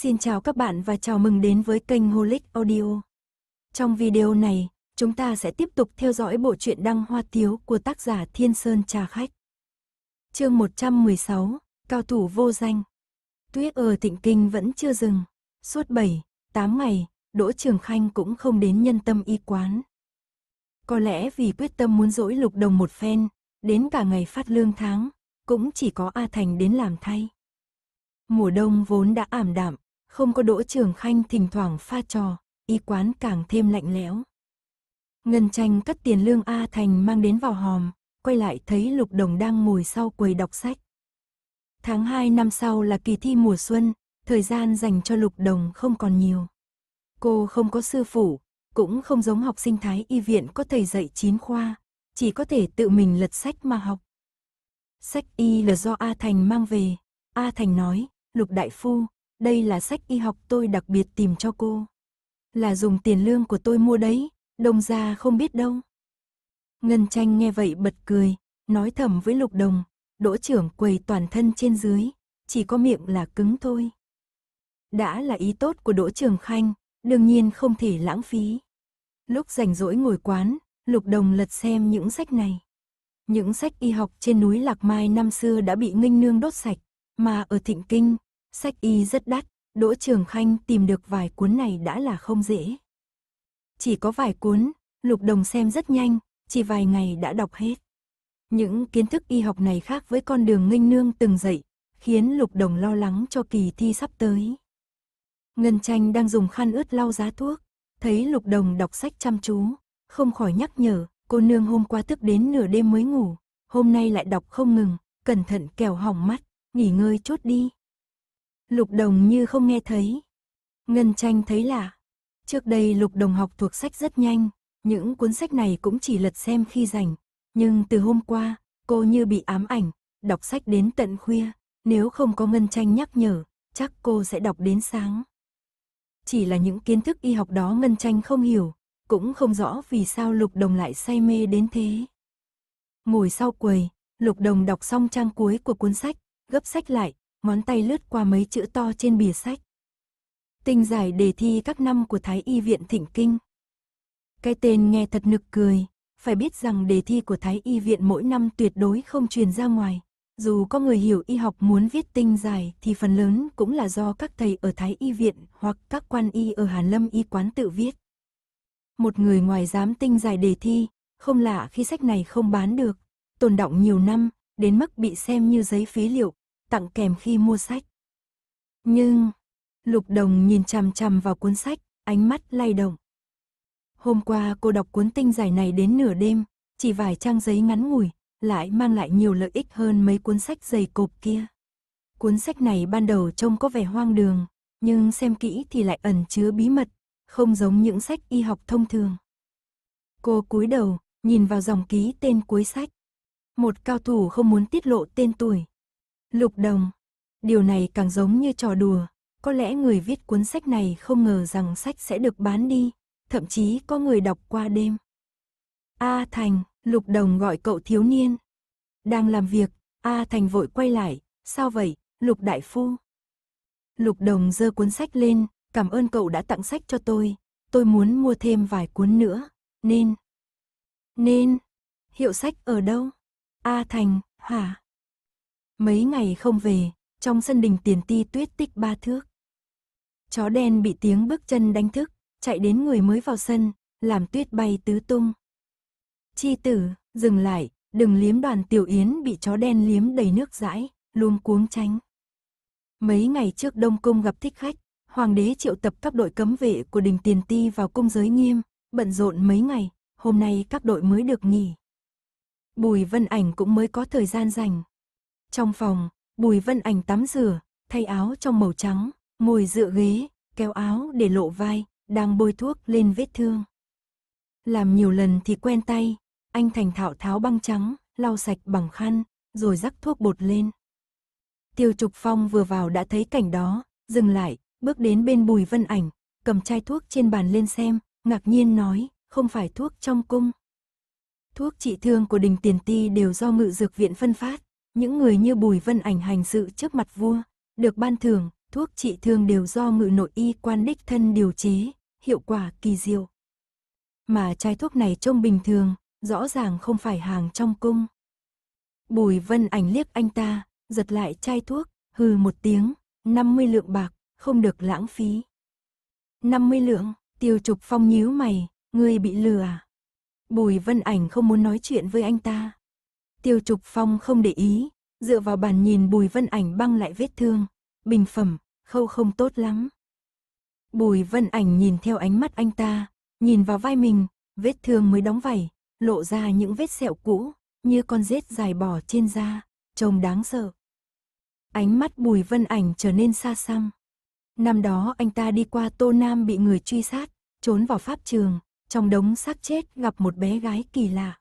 Xin chào các bạn và chào mừng đến với kênh Holic Audio. Trong video này, chúng ta sẽ tiếp tục theo dõi bộ truyện Đăng Hoa Tiếu của tác giả Thiên Sơn Trà Khách. Chương 116, Cao thủ vô danh. Tuyết ở Thịnh Kinh vẫn chưa dừng. Suốt 7, 8 ngày, Đỗ Trường Khanh cũng không đến nhân tâm y quán. Có lẽ vì quyết tâm muốn dỗi lục đồng một phen, đến cả ngày phát lương tháng, cũng chỉ có A Thành đến làm thay. Mùa đông vốn đã ảm đạm, không có Đỗ Trường Khanh thỉnh thoảng pha trò, y quán càng thêm lạnh lẽo. Ngân tranh cắt tiền lương A Thành mang đến vào hòm, quay lại thấy Lục Đồng đang ngồi sau quầy đọc sách. Tháng 2 năm sau là kỳ thi mùa xuân, thời gian dành cho Lục Đồng không còn nhiều. Cô không có sư phụ, cũng không giống học sinh thái y viện có thầy dạy chín khoa, chỉ có thể tự mình lật sách mà học. Sách y là do A Thành mang về. A Thành nói, Lục Đại Phu, đây là sách y học tôi đặc biệt tìm cho cô. Là dùng tiền lương của tôi mua đấy, đồng gia không biết đâu. Ngân tranh nghe vậy bật cười, nói thầm với Lục Đồng, đỗ trưởng quầy toàn thân trên dưới, chỉ có miệng là cứng thôi. Đã là ý tốt của đỗ trường khanh, đương nhiên không thể lãng phí. Lúc rảnh rỗi ngồi quán, Lục Đồng lật xem những sách này. Những sách y học trên núi Lạc Mai năm xưa đã bị nghênh nương đốt sạch, mà ở Thịnh Kinh, sách y rất đắt, Đỗ Trường Khanh tìm được vài cuốn này đã là không dễ. Chỉ có vài cuốn, Lục Đồng xem rất nhanh, chỉ vài ngày đã đọc hết. Những kiến thức y học này khác với con đường nghênh nương từng dạy, khiến Lục Đồng lo lắng cho kỳ thi sắp tới. Ngân Tranh đang dùng khăn ướt lau giá thuốc, thấy Lục Đồng đọc sách chăm chú, không khỏi nhắc nhở, cô nương hôm qua thức đến nửa đêm mới ngủ, hôm nay lại đọc không ngừng, cẩn thận kẻo hỏng mắt, nghỉ ngơi chút đi. Lục Đồng như không nghe thấy. Ngân tranh thấy lạ. Trước đây Lục Đồng học thuộc sách rất nhanh, những cuốn sách này cũng chỉ lật xem khi rảnh. Nhưng từ hôm qua, cô như bị ám ảnh, đọc sách đến tận khuya. Nếu không có Ngân tranh nhắc nhở, chắc cô sẽ đọc đến sáng. Chỉ là những kiến thức y học đó Ngân tranh không hiểu, cũng không rõ vì sao Lục Đồng lại say mê đến thế. Ngồi sau quầy, Lục Đồng đọc xong trang cuối của cuốn sách, gấp sách lại, ngón tay lướt qua mấy chữ to trên bìa sách. Tinh giải đề thi các năm của Thái Y Viện Thịnh Kinh. Cái tên nghe thật nực cười, phải biết rằng đề thi của Thái Y Viện mỗi năm tuyệt đối không truyền ra ngoài. Dù có người hiểu y học muốn viết tinh giải thì phần lớn cũng là do các thầy ở Thái Y Viện hoặc các quan y ở Hàn Lâm Y quán tự viết. Một người ngoài dám tinh giải đề thi, không lạ khi sách này không bán được, tồn động nhiều năm, đến mức bị xem như giấy phí liệu, tặng kèm khi mua sách. Nhưng, Lục Đồng nhìn chằm chằm vào cuốn sách, ánh mắt lay động. Hôm qua cô đọc cuốn tinh giải này đến nửa đêm, chỉ vài trang giấy ngắn ngủi, lại mang lại nhiều lợi ích hơn mấy cuốn sách dày cộp kia. Cuốn sách này ban đầu trông có vẻ hoang đường, nhưng xem kỹ thì lại ẩn chứa bí mật, không giống những sách y học thông thường. Cô cúi đầu, nhìn vào dòng ký tên cuối sách. Một cao thủ không muốn tiết lộ tên tuổi, Lục đồng. Điều này càng giống như trò đùa. Có lẽ người viết cuốn sách này không ngờ rằng sách sẽ được bán đi. Thậm chí có người đọc qua đêm. A Thành, Lục Đồng gọi cậu thiếu niên. Đang làm việc, A Thành vội quay lại. Sao vậy, Lục Đại Phu? Lục Đồng giơ cuốn sách lên. Cảm ơn cậu đã tặng sách cho tôi. Tôi muốn mua thêm vài cuốn nữa. Nên... Nên... Hiệu sách ở đâu? A Thành, hả? Mấy ngày không về, trong sân đình tiền ti tuyết tích ba thước. Chó đen bị tiếng bước chân đánh thức, chạy đến người mới vào sân, làm tuyết bay tứ tung. Chi tử, dừng lại, đừng liếm đoàn tiểu yến bị chó đen liếm đầy nước dãi, luôn cuống tránh. Mấy ngày trước Đông Cung gặp thích khách, Hoàng đế triệu tập các đội cấm vệ của đình tiền ti vào cung giới nghiêm, bận rộn mấy ngày, hôm nay các đội mới được nghỉ. Bùi Vân Ảnh cũng mới có thời gian rảnh, trong phòng, Bùi Vân Ảnh tắm rửa, thay áo trong màu trắng, ngồi dựa ghế, kéo áo để lộ vai, đang bôi thuốc lên vết thương. Làm nhiều lần thì quen tay, anh thành thạo tháo băng trắng, lau sạch bằng khăn, rồi rắc thuốc bột lên. Tiêu Trục Phong vừa vào đã thấy cảnh đó, dừng lại, bước đến bên Bùi Vân Ảnh, cầm chai thuốc trên bàn lên xem, ngạc nhiên nói, không phải thuốc trong cung. Thuốc trị thương của đình tiền ti đều do ngự dược viện phân phát, những người như Bùi Vân Ảnh hành sự trước mặt vua, được ban thưởng, thuốc trị thương đều do ngự nội y quan đích thân điều chế, hiệu quả kỳ diệu. Mà chai thuốc này trông bình thường, rõ ràng không phải hàng trong cung. Bùi vân ảnh liếc anh ta, giật lại chai thuốc, hừ một tiếng, 50 lượng bạc, không được lãng phí. 50 lượng, tiêu trục phong nhíu mày, ngươi bị lừa à? Bùi vân ảnh không muốn nói chuyện với anh ta. Tiêu trục phong không để ý, dựa vào bàn nhìn bùi vân ảnh băng lại vết thương. Bình phẩm, khâu không tốt lắm. Bùi vân ảnh nhìn theo ánh mắt anh ta, nhìn vào vai mình, vết thương mới đóng vảy, lộ ra những vết sẹo cũ, như con rết dài bò trên da, trông đáng sợ. Ánh mắt bùi vân ảnh trở nên xa xăm. Năm đó anh ta đi qua Tô Nam bị người truy sát, trốn vào pháp trường, trong đống xác chết gặp một bé gái kỳ lạ.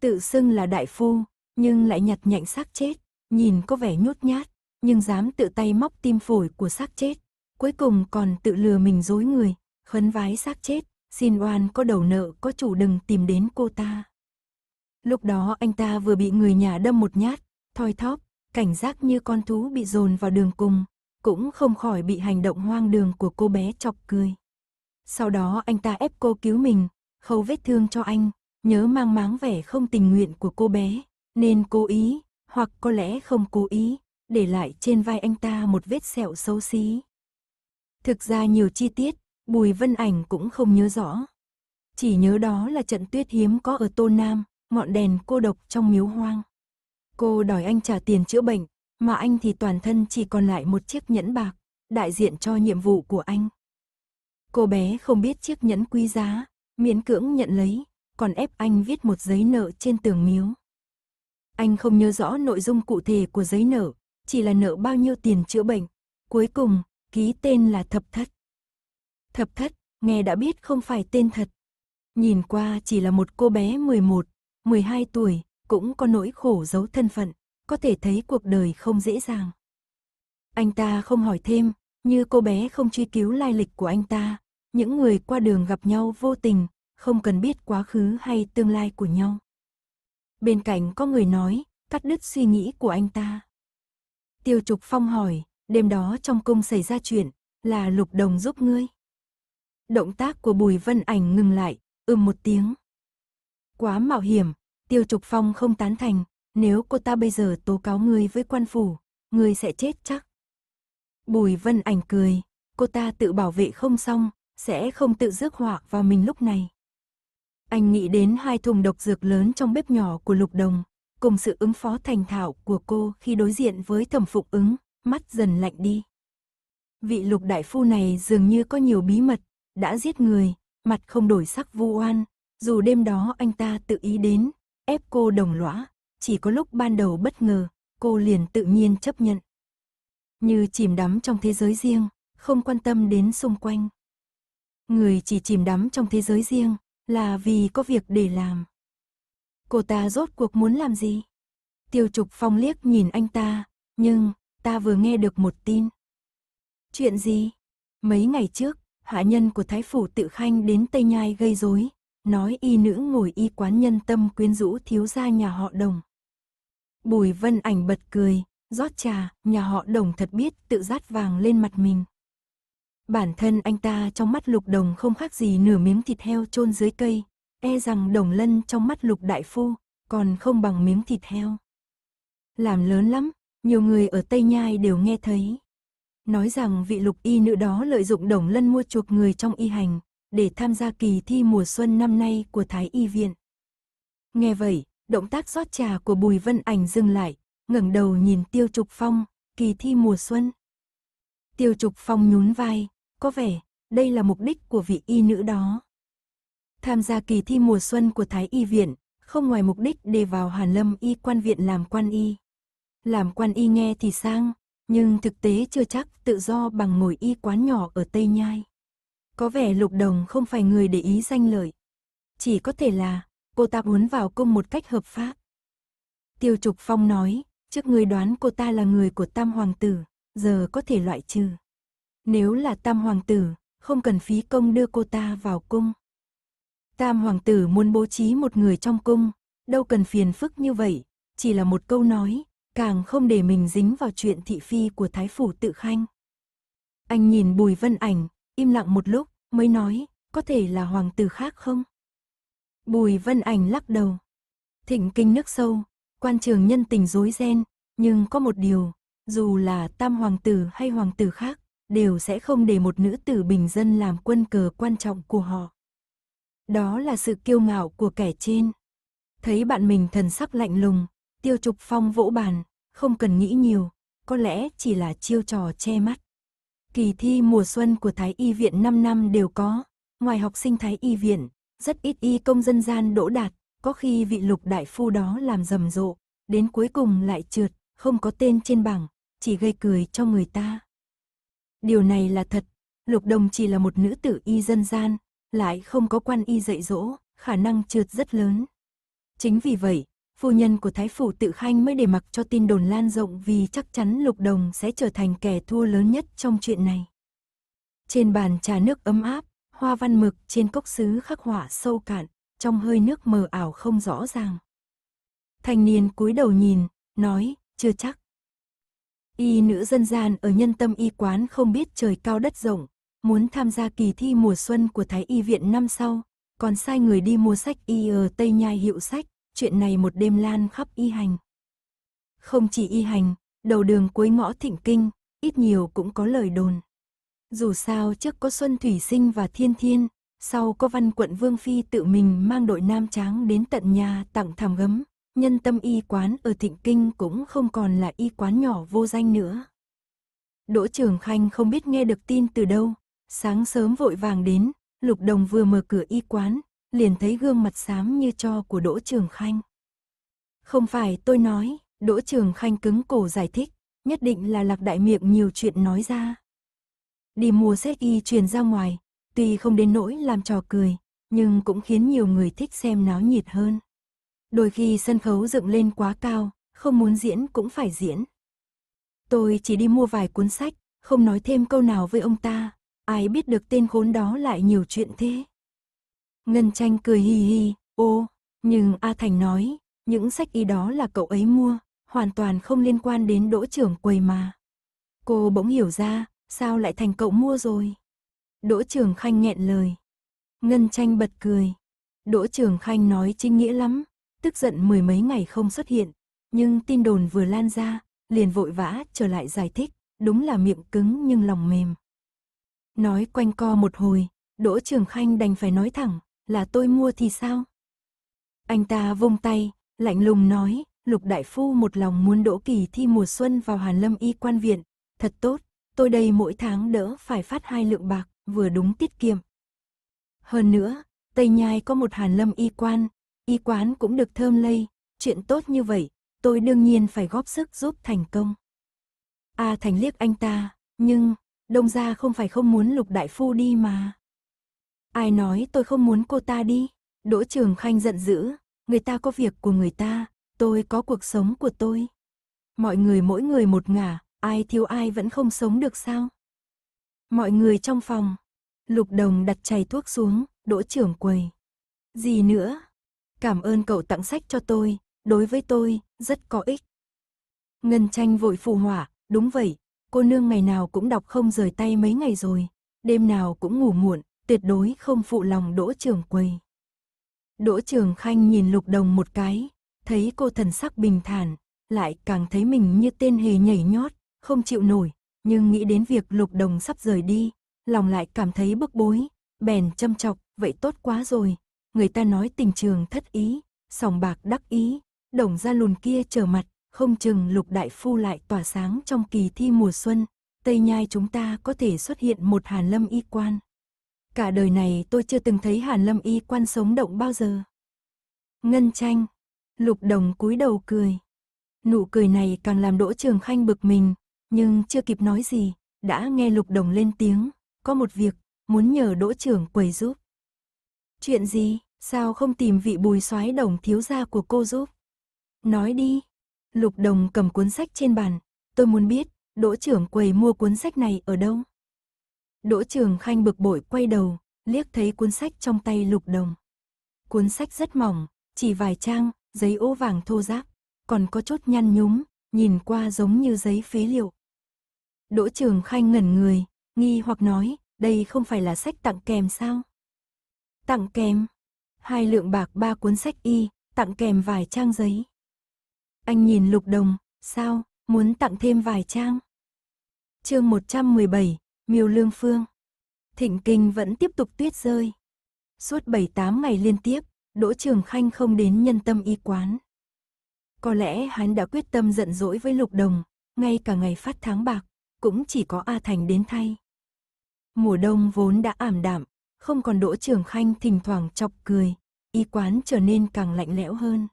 Tự xưng là đại phu, nhưng lại nhặt nhạnh xác chết, nhìn có vẻ nhút nhát, nhưng dám tự tay móc tim phổi của xác chết, cuối cùng còn tự lừa mình dối người, khấn vái xác chết, xin oan có đầu nợ có chủ đừng tìm đến cô ta. Lúc đó anh ta vừa bị người nhà đâm một nhát, thoi thóp, cảnh giác như con thú bị dồn vào đường cùng, cũng không khỏi bị hành động hoang đường của cô bé chọc cười. Sau đó anh ta ép cô cứu mình, khâu vết thương cho anh, nhớ mang máng vẻ không tình nguyện của cô bé, nên cố ý, hoặc có lẽ không cố ý, để lại trên vai anh ta một vết sẹo xấu xí. Thực ra nhiều chi tiết, Bùi Vân Ảnh cũng không nhớ rõ. Chỉ nhớ đó là trận tuyết hiếm có ở Tô Nam, ngọn đèn cô độc trong miếu hoang. Cô đòi anh trả tiền chữa bệnh, mà anh thì toàn thân chỉ còn lại một chiếc nhẫn bạc, đại diện cho nhiệm vụ của anh. Cô bé không biết chiếc nhẫn quý giá, miễn cưỡng nhận lấy, còn ép anh viết một giấy nợ trên tường miếu. Anh không nhớ rõ nội dung cụ thể của giấy nợ, chỉ là nợ bao nhiêu tiền chữa bệnh. Cuối cùng, ký tên là Thập Thất. Thập Thất, nghe đã biết không phải tên thật. Nhìn qua chỉ là một cô bé 11, 12 tuổi, cũng có nỗi khổ giấu thân phận, có thể thấy cuộc đời không dễ dàng. Anh ta không hỏi thêm, như cô bé không truy cứu lai lịch của anh ta, những người qua đường gặp nhau vô tình, không cần biết quá khứ hay tương lai của nhau. Bên cạnh có người nói, cắt đứt suy nghĩ của anh ta. Tiêu Trục Phong hỏi, đêm đó trong cung xảy ra chuyện, là Lục Đồng giúp ngươi. Động tác của Bùi Vân Ảnh ngừng lại, ừm một tiếng. Quá mạo hiểm, Tiêu Trục Phong không tán thành, nếu cô ta bây giờ tố cáo ngươi với quan phủ, ngươi sẽ chết chắc. Bùi Vân Ảnh cười, cô ta tự bảo vệ không xong, sẽ không tự rước họa vào mình lúc này. Anh nghĩ đến hai thùng độc dược lớn trong bếp nhỏ của Lục Đồng, cùng sự ứng phó thành thạo của cô khi đối diện với thẩm phục ứng, mắt dần lạnh đi. Vị lục đại phu này dường như có nhiều bí mật, đã giết người, mặt không đổi sắc vu oan, dù đêm đó anh ta tự ý đến, ép cô đồng lõa, chỉ có lúc ban đầu bất ngờ, cô liền tự nhiên chấp nhận. Như chìm đắm trong thế giới riêng, không quan tâm đến xung quanh. Người chỉ chìm đắm trong thế giới riêng, là vì có việc để làm. Cô ta rốt cuộc muốn làm gì? Tiêu trục phong liếc nhìn anh ta, nhưng, ta vừa nghe được một tin. Chuyện gì? Mấy ngày trước, hạ nhân của Thái Phủ tự khanh đến Tây Nhai gây rối, nói y nữ ngồi y quán nhân tâm quyến rũ thiếu gia nhà họ đồng. Bùi vân ảnh bật cười, rót trà, nhà họ đồng thật biết tự rát vàng lên mặt mình. Bản thân anh ta trong mắt lục đồng không khác gì nửa miếng thịt heo chôn dưới cây, e rằng đồng lân trong mắt lục đại phu, còn không bằng miếng thịt heo. Làm lớn lắm, nhiều người ở Tây Nhai đều nghe thấy. Nói rằng vị lục y nữ đó lợi dụng đồng lân mua chuộc người trong y hành, để tham gia kỳ thi mùa xuân năm nay của Thái Y Viện. Nghe vậy, động tác rót trà của Bùi Vân Ảnh dừng lại, ngẩng đầu nhìn Tiêu Trục Phong, kỳ thi mùa xuân. Tiêu Trục Phong nhún vai, có vẻ, đây là mục đích của vị y nữ đó. Tham gia kỳ thi mùa xuân của Thái Y Viện, không ngoài mục đích để vào Hàn Lâm Y quan viện làm quan y. Làm quan y nghe thì sang, nhưng thực tế chưa chắc tự do bằng ngồi y quán nhỏ ở Tây Nhai. Có vẻ lục đồng không phải người để ý danh lợi. Chỉ có thể là, cô ta muốn vào cung một cách hợp pháp. Tiêu Trục Phong nói, trước người đoán cô ta là người của Tam Hoàng tử, giờ có thể loại trừ. Nếu là Tam Hoàng tử, không cần phí công đưa cô ta vào cung. Tam Hoàng tử muốn bố trí một người trong cung, đâu cần phiền phức như vậy, chỉ là một câu nói, càng không để mình dính vào chuyện thị phi của Thái Phủ tự khanh. Anh nhìn Bùi Vân Ảnh, im lặng một lúc, mới nói, có thể là hoàng tử khác không? Bùi Vân Ảnh lắc đầu. Thịnh kinh nước sâu, quan trường nhân tình rối ren, nhưng có một điều, dù là tam hoàng tử hay hoàng tử khác, đều sẽ không để một nữ tử bình dân làm quân cờ quan trọng của họ. Đó là sự kiêu ngạo của kẻ trên. Thấy bạn mình thần sắc lạnh lùng, tiêu trục phong vỗ bàn, không cần nghĩ nhiều, có lẽ chỉ là chiêu trò che mắt. Kỳ thi mùa xuân của Thái Y viện 5 năm đều có, ngoài học sinh Thái Y viện, rất ít y công dân gian đỗ đạt, có khi vị lục đại phu đó làm rầm rộ, đến cuối cùng lại trượt, không có tên trên bảng, chỉ gây cười cho người ta. Điều này là thật, lục đồng chỉ là một nữ tử y dân gian, lại không có quan y dạy dỗ, khả năng trượt rất lớn. Chính vì vậy, phu nhân của Thái Phủ tự khanh mới để mặc cho tin đồn lan rộng vì chắc chắn lục đồng sẽ trở thành kẻ thua lớn nhất trong chuyện này. Trên bàn trà nước ấm áp, hoa văn mực trên cốc sứ khắc họa sâu cạn, trong hơi nước mờ ảo không rõ ràng. Thanh niên cúi đầu nhìn, nói, chưa chắc. Y nữ dân gian ở nhân tâm y quán không biết trời cao đất rộng, muốn tham gia kỳ thi mùa xuân của Thái Y viện năm sau, còn sai người đi mua sách y ở Tây Nhai hiệu sách, chuyện này một đêm lan khắp y hành. Không chỉ y hành, đầu đường cuối ngõ thịnh kinh, ít nhiều cũng có lời đồn. Dù sao trước có Xuân Thủy Sinh và Thiên Thiên, sau có văn quận Vương Phi tự mình mang đội nam tráng đến tận nhà tặng thảm gấm, nhân tâm y quán ở Thịnh Kinh cũng không còn là y quán nhỏ vô danh nữa. Đỗ Trường Khanh không biết nghe được tin từ đâu, sáng sớm vội vàng đến, Lục Đồng vừa mở cửa y quán, liền thấy gương mặt xám như cho của Đỗ Trường Khanh. Không phải tôi nói, Đỗ Trường Khanh cứng cổ giải thích, nhất định là lạc đại miệng nhiều chuyện nói ra. Đi mua xét y truyền ra ngoài, tuy không đến nỗi làm trò cười, nhưng cũng khiến nhiều người thích xem náo nhiệt hơn. Đôi khi sân khấu dựng lên quá cao, không muốn diễn cũng phải diễn. Tôi chỉ đi mua vài cuốn sách, không nói thêm câu nào với ông ta, ai biết được tên khốn đó lại nhiều chuyện thế. Ngân tranh cười hì hì, ô, nhưng A Thành nói, những sách y đó là cậu ấy mua, hoàn toàn không liên quan đến đỗ trưởng quầy mà. Cô bỗng hiểu ra, sao lại thành cậu mua rồi. Đỗ trưởng khanh nghẹn lời. Ngân tranh bật cười. Đỗ trưởng khanh nói chính nghĩa lắm, tức giận mười mấy ngày không xuất hiện, nhưng tin đồn vừa lan ra, liền vội vã trở lại giải thích, đúng là miệng cứng nhưng lòng mềm. Nói quanh co một hồi, Đỗ Trường Khanh đành phải nói thẳng, là tôi mua thì sao? Anh ta vung tay, lạnh lùng nói, Lục Đại Phu một lòng muốn đỗ kỳ thi mùa xuân vào Hàn Lâm Y quan viện, thật tốt, tôi đây mỗi tháng đỡ phải phát hai lượng bạc, vừa đúng tiết kiệm. Hơn nữa, Tây Nhai có một Hàn Lâm Y quan, y quán cũng được thơm lây, chuyện tốt như vậy, tôi đương nhiên phải góp sức giúp thành công. A Thành liếc anh ta, nhưng, đông gia không phải không muốn lục đại phu đi mà. Ai nói tôi không muốn cô ta đi, Đỗ Trường Khanh giận dữ, người ta có việc của người ta, tôi có cuộc sống của tôi. Mọi người mỗi người một ngả, ai thiếu ai vẫn không sống được sao? Mọi người trong phòng, Lục Đồng đặt chày thuốc xuống, Đỗ trưởng quầy. Gì nữa? Cảm ơn cậu tặng sách cho tôi, đối với tôi, rất có ích. Ngân tranh vội phù hỏa, đúng vậy, cô nương ngày nào cũng đọc không rời tay mấy ngày rồi, đêm nào cũng ngủ muộn, tuyệt đối không phụ lòng đỗ trường quầy. Đỗ trường khanh nhìn lục đồng một cái, thấy cô thần sắc bình thản, lại càng thấy mình như tên hề nhảy nhót, không chịu nổi, nhưng nghĩ đến việc lục đồng sắp rời đi, lòng lại cảm thấy bức bối, bèn châm chọc, vậy tốt quá rồi, người ta nói tình trường thất ý, sòng bạc đắc ý, đồng ra lùn kia trở mặt, không chừng lục đại phu lại tỏa sáng trong kỳ thi mùa xuân, Tây Nhai chúng ta có thể xuất hiện một hàn lâm y quan. Cả đời này tôi chưa từng thấy hàn lâm y quan sống động bao giờ. Ngân tranh, lục đồng cúi đầu cười. Nụ cười này càng làm đỗ trường khanh bực mình, nhưng chưa kịp nói gì, đã nghe lục đồng lên tiếng, có một việc, muốn nhờ đỗ trưởng quầy giúp. Chuyện gì, sao không tìm vị bùi soái đồng thiếu gia của cô giúp? Nói đi. Lục đồng cầm cuốn sách trên bàn, tôi muốn biết, đỗ trưởng quầy mua cuốn sách này ở đâu? Đỗ trường khanh bực bội quay đầu, liếc thấy cuốn sách trong tay lục đồng. Cuốn sách rất mỏng, chỉ vài trang, giấy ố vàng thô ráp, còn có chút nhăn nhúm, nhìn qua giống như giấy phế liệu. Đỗ trường khanh ngẩn người, nghi hoặc nói, đây không phải là sách tặng kèm sao? Tặng kèm? Hai lượng bạc ba cuốn sách y, tặng kèm vài trang giấy. Anh nhìn lục đồng, sao, muốn tặng thêm vài trang? chương 117, Miêu Lương Phương. Thịnh kinh vẫn tiếp tục tuyết rơi. Suốt 7-8 ngày liên tiếp, Đỗ Trường Khanh không đến nhân tâm y quán. Có lẽ hắn đã quyết tâm giận dỗi với lục đồng, ngay cả ngày phát tháng bạc, cũng chỉ có A Thành đến thay. Mùa đông vốn đã ảm đạm, không còn Đỗ Trường Khanh thỉnh thoảng chọc cười, y quán trở nên càng lạnh lẽo hơn.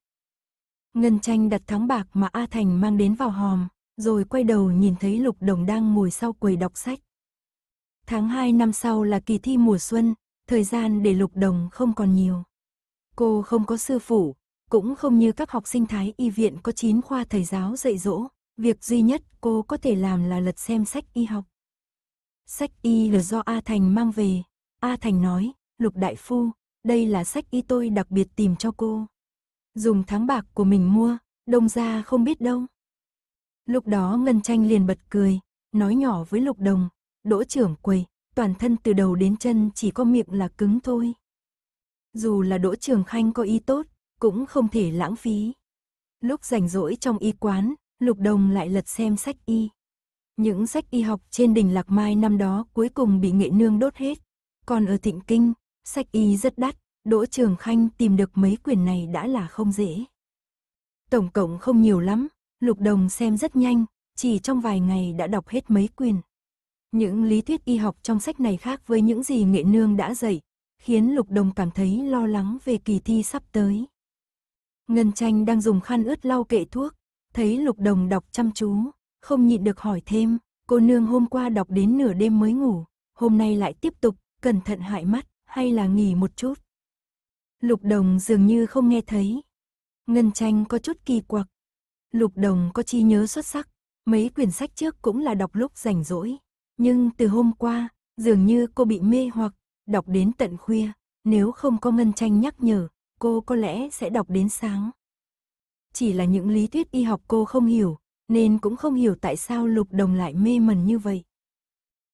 Ngân tranh đặt thắng bạc mà A Thành mang đến vào hòm, rồi quay đầu nhìn thấy Lục Đồng đang ngồi sau quầy đọc sách. Tháng 2 năm sau là kỳ thi mùa xuân, thời gian để Lục Đồng không còn nhiều. Cô không có sư phụ, cũng không như các học sinh thái y viện có 9 khoa thầy giáo dạy dỗ, việc duy nhất cô có thể làm là lật xem sách y học. Sách y là do A Thành mang về. A Thành nói, Lục Đại Phu, đây là sách y tôi đặc biệt tìm cho cô. Dùng tháng bạc của mình mua, đông ra không biết đâu. Lúc đó Ngân Tranh liền bật cười, nói nhỏ với Lục Đồng, đỗ trưởng quầy, toàn thân từ đầu đến chân chỉ có miệng là cứng thôi. Dù là đỗ trường khanh có ý tốt, cũng không thể lãng phí. Lúc rảnh rỗi trong y quán, Lục Đồng lại lật xem sách y. Những sách y học trên đỉnh Lạc Mai năm đó cuối cùng bị nghệ nương đốt hết. Còn ở Thịnh Kinh, sách y rất đắt, Đỗ Trường Khanh tìm được mấy quyển này đã là không dễ. Tổng cộng không nhiều lắm, Lục Đồng xem rất nhanh, chỉ trong vài ngày đã đọc hết mấy quyển. Những lý thuyết y học trong sách này khác với những gì nghệ nương đã dạy, khiến Lục Đồng cảm thấy lo lắng về kỳ thi sắp tới. Ngân tranh đang dùng khăn ướt lau kệ thuốc, thấy Lục Đồng đọc chăm chú, không nhịn được hỏi thêm, cô nương hôm qua đọc đến nửa đêm mới ngủ, hôm nay lại tiếp tục, cẩn thận hại mắt, hay là nghỉ một chút. Lục Đồng dường như không nghe thấy. Ngân tranh có chút kỳ quặc. Lục Đồng có chi nhớ xuất sắc, mấy quyển sách trước cũng là đọc lúc rảnh rỗi. Nhưng từ hôm qua, dường như cô bị mê hoặc, đọc đến tận khuya, nếu không có Ngân tranh nhắc nhở, cô có lẽ sẽ đọc đến sáng. Chỉ là những lý thuyết y học cô không hiểu, nên cũng không hiểu tại sao Lục Đồng lại mê mẩn như vậy.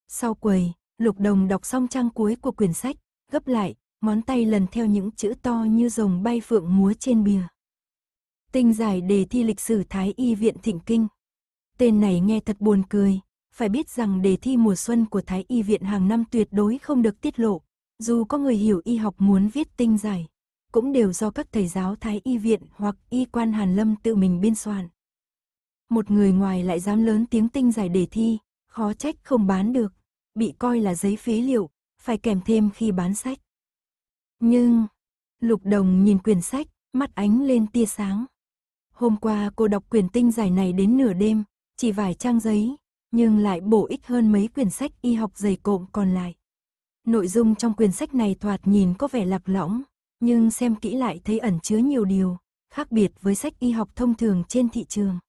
Sau quầy, Lục Đồng đọc xong trang cuối của quyển sách, gấp lại, ngón tay lần theo những chữ to như rồng bay phượng múa trên bìa. Tinh giải đề thi lịch sử Thái Y Viện Thịnh Kinh. Tên này nghe thật buồn cười, phải biết rằng đề thi mùa xuân của Thái Y Viện hàng năm tuyệt đối không được tiết lộ, dù có người hiểu y học muốn viết tinh giải, cũng đều do các thầy giáo Thái Y Viện hoặc y quan Hàn Lâm tự mình biên soạn. Một người ngoài lại dám lớn tiếng tinh giải đề thi, khó trách không bán được, bị coi là giấy phế liệu, phải kèm thêm khi bán sách. Nhưng, Lục Đồng nhìn quyển sách, mắt ánh lên tia sáng. Hôm qua cô đọc quyển tinh giải này đến nửa đêm, chỉ vài trang giấy, nhưng lại bổ ích hơn mấy quyển sách y học dày cộm còn lại. Nội dung trong quyển sách này thoạt nhìn có vẻ lạc lõng, nhưng xem kỹ lại thấy ẩn chứa nhiều điều, khác biệt với sách y học thông thường trên thị trường.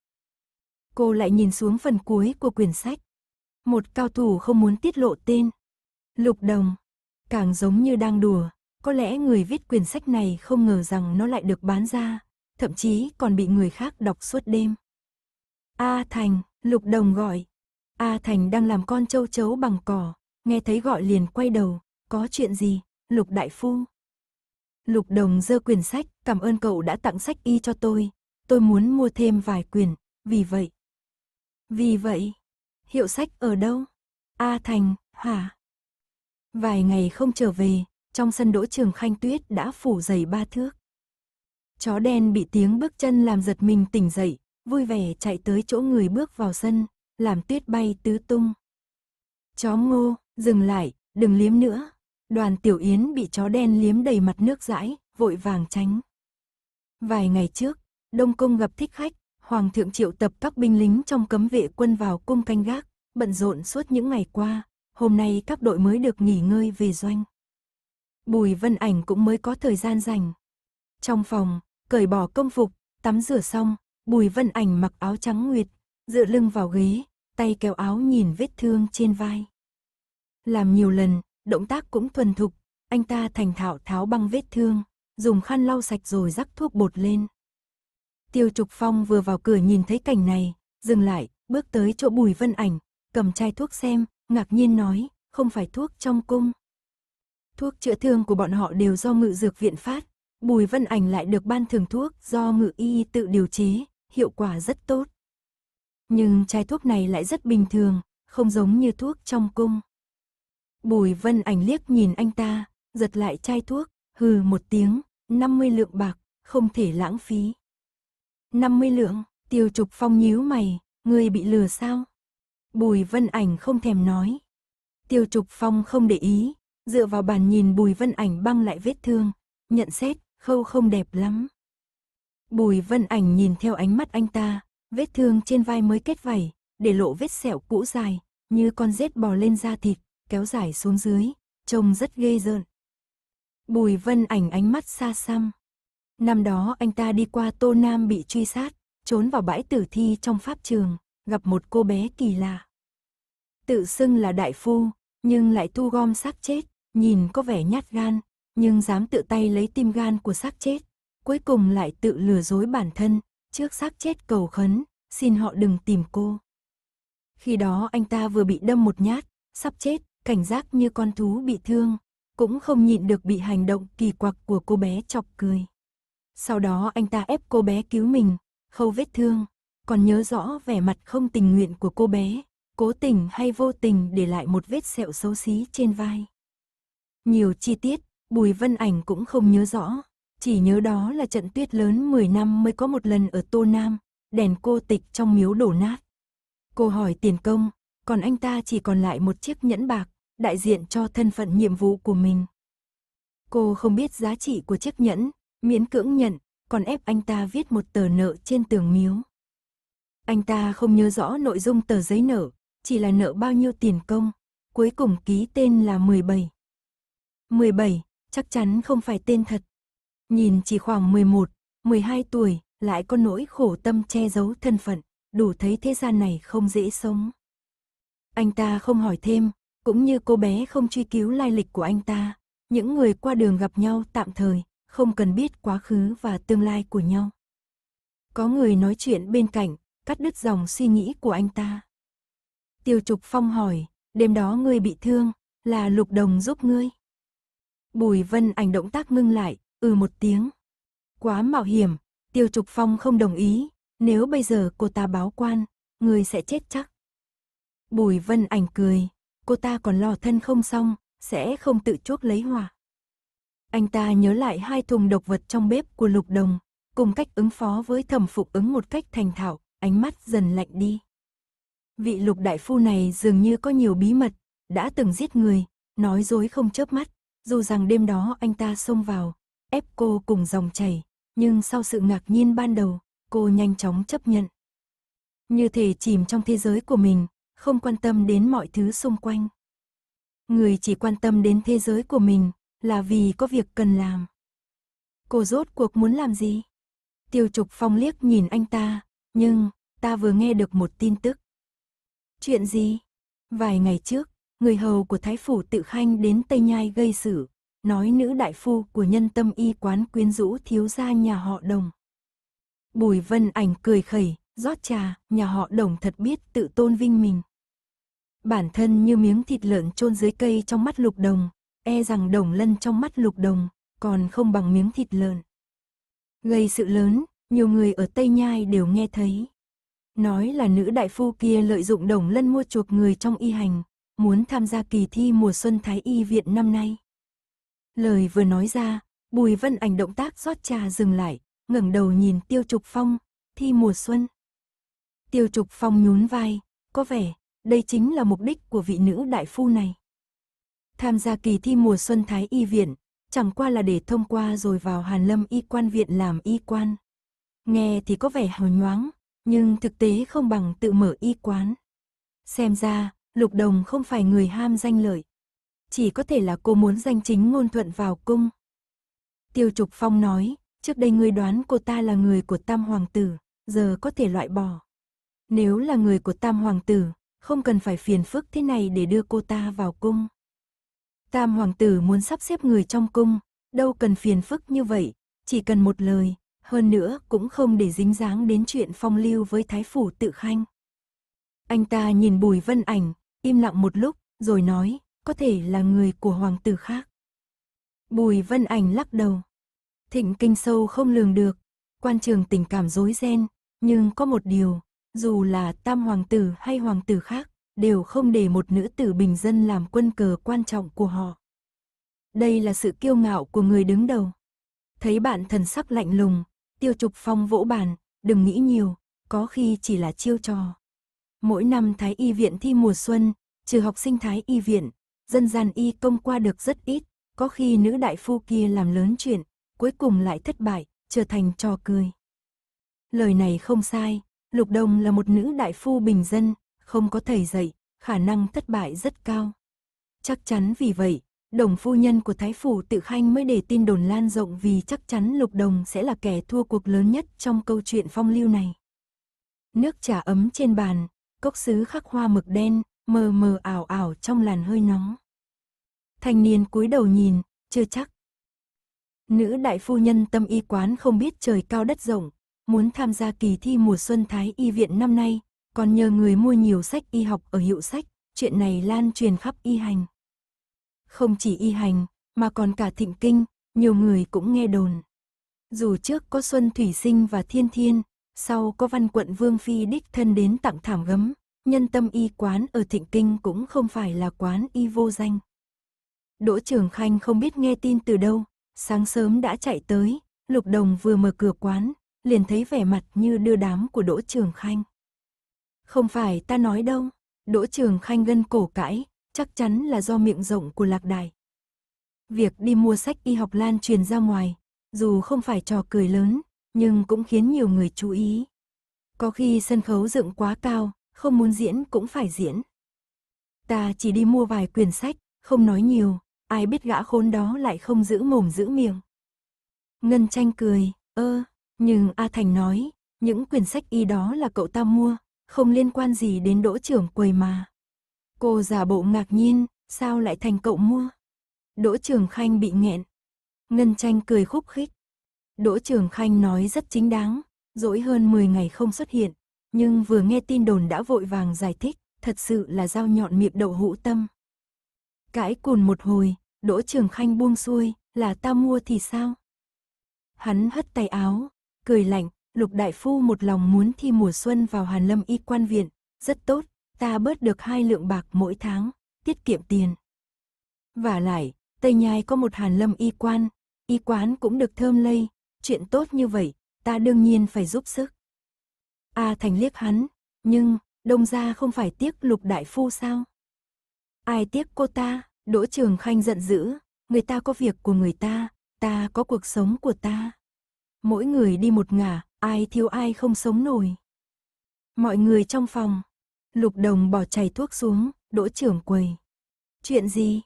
Cô lại nhìn xuống phần cuối của quyển sách. Một cao thủ không muốn tiết lộ tên. Lục đồng. Càng giống như đang đùa, có lẽ người viết quyển sách này không ngờ rằng nó lại được bán ra, thậm chí còn bị người khác đọc suốt đêm. A Thành, Lục Đồng gọi. A Thành đang làm con châu chấu bằng cỏ, nghe thấy gọi liền quay đầu, có chuyện gì, Lục Đại Phu. Lục Đồng dơ quyển sách, cảm ơn cậu đã tặng sách y cho tôi, tôi muốn mua thêm vài quyển, vì vậy. Vì vậy, hiệu sách ở đâu? A Thành, hả? Vài ngày không trở về, trong sân đỗ trường khanh tuyết đã phủ dày ba thước. Chó đen bị tiếng bước chân làm giật mình tỉnh dậy, vui vẻ chạy tới chỗ người bước vào sân, làm tuyết bay tứ tung. Chó ngô, dừng lại, đừng liếm nữa. Đoàn tiểu yến bị chó đen liếm đầy mặt nước dãi, vội vàng tránh. Vài ngày trước, Đông Cung gặp thích khách, Hoàng thượng triệu tập các binh lính trong cấm vệ quân vào cung canh gác, bận rộn suốt những ngày qua, hôm nay các đội mới được nghỉ ngơi về doanh. Bùi Vân Ảnh cũng mới có thời gian rảnh. Trong phòng, cởi bỏ công phục, tắm rửa xong, Bùi Vân Ảnh mặc áo trắng nguyệt, dựa lưng vào ghế, tay kéo áo nhìn vết thương trên vai. Làm nhiều lần, động tác cũng thuần thục, anh ta thành thạo tháo băng vết thương, dùng khăn lau sạch rồi rắc thuốc bột lên. Tiêu Trục Phong vừa vào cửa nhìn thấy cảnh này, dừng lại, bước tới chỗ Bùi Vân Ảnh, cầm chai thuốc xem, ngạc nhiên nói, không phải thuốc trong cung. Thuốc chữa thương của bọn họ đều do ngự dược viện phát, Bùi Vân Ảnh lại được ban thường thuốc do ngự y tự điều chế, hiệu quả rất tốt. Nhưng chai thuốc này lại rất bình thường, không giống như thuốc trong cung. Bùi Vân Ảnh liếc nhìn anh ta, giật lại chai thuốc, hừ một tiếng, 50 lượng bạc, không thể lãng phí. 50 lượng, tiêu trục phong nhíu mày, người bị lừa sao? Bùi Vân Ảnh không thèm nói. Tiêu trục phong không để ý, dựa vào bàn nhìn Bùi Vân Ảnh băng lại vết thương, nhận xét, khâu không đẹp lắm. Bùi Vân Ảnh nhìn theo ánh mắt anh ta, vết thương trên vai mới kết vảy, để lộ vết sẹo cũ dài, như con rết bò lên da thịt, kéo dài xuống dưới, trông rất ghê rợn. Bùi Vân Ảnh ánh mắt xa xăm. Năm đó anh ta đi qua Tô Nam bị truy sát, trốn vào bãi tử thi trong pháp trường, gặp một cô bé kỳ lạ. Tự xưng là đại phu, nhưng lại thu gom xác chết, nhìn có vẻ nhát gan, nhưng dám tự tay lấy tim gan của xác chết, cuối cùng lại tự lừa dối bản thân, trước xác chết cầu khấn, xin họ đừng tìm cô. Khi đó anh ta vừa bị đâm một nhát, sắp chết, cảnh giác như con thú bị thương, cũng không nhịn được bị hành động kỳ quặc của cô bé chọc cười. Sau đó anh ta ép cô bé cứu mình, khâu vết thương, còn nhớ rõ vẻ mặt không tình nguyện của cô bé, cố tình hay vô tình để lại một vết sẹo xấu xí trên vai. Nhiều chi tiết, Bùi Vân Ảnh cũng không nhớ rõ, chỉ nhớ đó là trận tuyết lớn 10 năm mới có một lần ở Tô Nam, đèn cô tịch trong miếu đổ nát. Cô hỏi tiền công, còn anh ta chỉ còn lại một chiếc nhẫn bạc, đại diện cho thân phận nhiệm vụ của mình. Cô không biết giá trị của chiếc nhẫn, miễn cưỡng nhận, còn ép anh ta viết một tờ nợ trên tường miếu. Anh ta không nhớ rõ nội dung tờ giấy nợ, chỉ là nợ bao nhiêu tiền công, cuối cùng ký tên là 17. 17, chắc chắn không phải tên thật. Nhìn chỉ khoảng 11, 12 tuổi, lại có nỗi khổ tâm che giấu thân phận, đủ thấy thế gian này không dễ sống. Anh ta không hỏi thêm, cũng như cô bé không truy cứu lai lịch của anh ta, những người qua đường gặp nhau tạm thời, không cần biết quá khứ và tương lai của nhau. Có người nói chuyện bên cạnh, cắt đứt dòng suy nghĩ của anh ta. Tiêu Trục Phong hỏi, đêm đó ngươi bị thương, là Lục Đồng giúp ngươi. Bùi Vân Ảnh động tác ngưng lại, ừ một tiếng. Quá mạo hiểm, Tiêu Trục Phong không đồng ý, nếu bây giờ cô ta báo quan, người sẽ chết chắc. Bùi Vân Ảnh cười, cô ta còn lo thân không xong, sẽ không tự chuốc lấy hỏa. Anh ta nhớ lại hai thùng độc vật trong bếp của Lục Đồng, cùng cách ứng phó với thẩm phục ứng một cách thành thạo, ánh mắt dần lạnh đi. Vị Lục Đại Phu này dường như có nhiều bí mật, đã từng giết người, nói dối không chớp mắt, dù rằng đêm đó anh ta xông vào, ép cô cùng dòng chảy, nhưng sau sự ngạc nhiên ban đầu, cô nhanh chóng chấp nhận. Như thể chìm trong thế giới của mình, không quan tâm đến mọi thứ xung quanh. Người chỉ quan tâm đến thế giới của mình, là vì có việc cần làm. Cô rốt cuộc muốn làm gì? Tiêu Trục Phong liếc nhìn anh ta, nhưng, ta vừa nghe được một tin tức. Chuyện gì? Vài ngày trước, người hầu của Thái Phủ tự khanh đến Tây Nhai gây sự, nói nữ đại phu của nhân tâm y quán quyến rũ thiếu gia nhà họ đồng. Bùi vân ảnh cười khẩy, rót trà, nhà họ đồng thật biết tự tôn vinh mình. Bản thân như miếng thịt lợn chôn dưới cây trong mắt lục đồng, e rằng đồng lân trong mắt lục đồng, còn không bằng miếng thịt lợn. Gây sự lớn, nhiều người ở Tây Nhai đều nghe thấy. Nói là nữ đại phu kia lợi dụng đồng lân mua chuộc người trong y hành, muốn tham gia kỳ thi mùa xuân Thái Y Viện năm nay. Lời vừa nói ra, Bùi Vân Ảnh động tác rót trà dừng lại, ngẩng đầu nhìn Tiêu Trục Phong, thi mùa xuân. Tiêu Trục Phong nhún vai, có vẻ, đây chính là mục đích của vị nữ đại phu này. Tham gia kỳ thi mùa xuân Thái Y Viện, chẳng qua là để thông qua rồi vào Hàn Lâm Y Quan Viện làm y quan. Nghe thì có vẻ hào nhoáng, nhưng thực tế không bằng tự mở y quán. Xem ra, Lục Đồng không phải người ham danh lợi. Chỉ có thể là cô muốn danh chính ngôn thuận vào cung. Tiêu Trục Phong nói, trước đây ngươi đoán cô ta là người của Tam Hoàng Tử, giờ có thể loại bỏ. Nếu là người của Tam Hoàng Tử, không cần phải phiền phức thế này để đưa cô ta vào cung. Tam Hoàng Tử muốn sắp xếp người trong cung, đâu cần phiền phức như vậy, chỉ cần một lời, hơn nữa cũng không để dính dáng đến chuyện phong lưu với Thái Phủ tự khanh. Anh ta nhìn Bùi Vân Ảnh, im lặng một lúc, rồi nói, có thể là người của hoàng tử khác. Bùi Vân Ảnh lắc đầu. Thịnh kinh sâu không lường được, quan trường tình cảm rối ren, nhưng có một điều, dù là tam hoàng tử hay hoàng tử khác, đều không để một nữ tử bình dân làm quân cờ quan trọng của họ. Đây là sự kiêu ngạo của người đứng đầu. Thấy bạn thần sắc lạnh lùng, tiêu trục phong vỗ bàn, đừng nghĩ nhiều, có khi chỉ là chiêu trò. Mỗi năm Thái Y viện thi mùa xuân, trừ học sinh Thái Y viện, dân gian y công qua được rất ít, có khi nữ đại phu kia làm lớn chuyện, cuối cùng lại thất bại, trở thành trò cười. Lời này không sai, Lục Đông là một nữ đại phu bình dân, không có thầy dạy, khả năng thất bại rất cao. Chắc chắn vì vậy, đồng phu nhân của Thái Phủ tự khanh mới để tin đồn lan rộng vì chắc chắn Lục Đồng sẽ là kẻ thua cuộc lớn nhất trong câu chuyện phong lưu này. Nước trà ấm trên bàn, cốc sứ khắc hoa mực đen, mờ mờ ảo ảo trong làn hơi nóng. Thanh niên cúi đầu nhìn, chưa chắc. Nữ đại phu nhân tâm y quán không biết trời cao đất rộng, muốn tham gia kỳ thi mùa xuân Thái y viện năm nay, còn nhờ người mua nhiều sách y học ở hiệu sách, chuyện này lan truyền khắp y hành. Không chỉ y hành, mà còn cả thịnh kinh, nhiều người cũng nghe đồn. Dù trước có Xuân Thủy Sinh và Thiên Thiên, sau có văn quận Vương Phi đích thân đến tặng thảm gấm, nhân tâm y quán ở thịnh kinh cũng không phải là quán y vô danh. Đỗ Trường Khanh không biết nghe tin từ đâu, sáng sớm đã chạy tới, Lục Đồng vừa mở cửa quán, liền thấy vẻ mặt như đưa đám của Đỗ Trường Khanh. Không phải ta nói đâu, Đỗ Trường Khanh gân cổ cãi, chắc chắn là do miệng rộng của Lạc Đài. Việc đi mua sách y học lan truyền ra ngoài, dù không phải trò cười lớn, nhưng cũng khiến nhiều người chú ý. Có khi sân khấu dựng quá cao, không muốn diễn cũng phải diễn. Ta chỉ đi mua vài quyển sách, không nói nhiều, ai biết gã khốn đó lại không giữ mồm giữ miệng. Ngân tranh cười, ơ, nhưng A Thành nói, những quyển sách y đó là cậu ta mua, không liên quan gì đến đỗ trưởng quầy mà. Cô giả bộ ngạc nhiên, sao lại thành cậu mua? Đỗ Trường Khanh bị nghẹn. Ngân tranh cười khúc khích. Đỗ Trường Khanh nói rất chính đáng, dỗi hơn 10 ngày không xuất hiện, nhưng vừa nghe tin đồn đã vội vàng giải thích, thật sự là dao nhọn miệng đậu hũ tâm. Cãi cùn một hồi, Đỗ Trường Khanh buông xuôi, là ta mua thì sao? Hắn hất tay áo, cười lạnh, Lục Đại Phu một lòng muốn thi mùa xuân vào Hàn Lâm Y quan viện, rất tốt, ta bớt được hai lượng bạc mỗi tháng, tiết kiệm tiền. Và lại, Tây Nhai có một Hàn Lâm Y quan, y quán cũng được thơm lây, chuyện tốt như vậy, ta đương nhiên phải giúp sức. A Thành liếc hắn, nhưng, đông gia không phải tiếc Lục Đại Phu sao? Ai tiếc cô ta? Đỗ Trường Khanh giận dữ, người ta có việc của người ta, ta có cuộc sống của ta. Mỗi người đi một ngả, ai thiếu ai không sống nổi. Mọi người trong phòng, Lục Đồng bỏ chảy thuốc xuống, Đỗ trưởng quầy. Chuyện gì?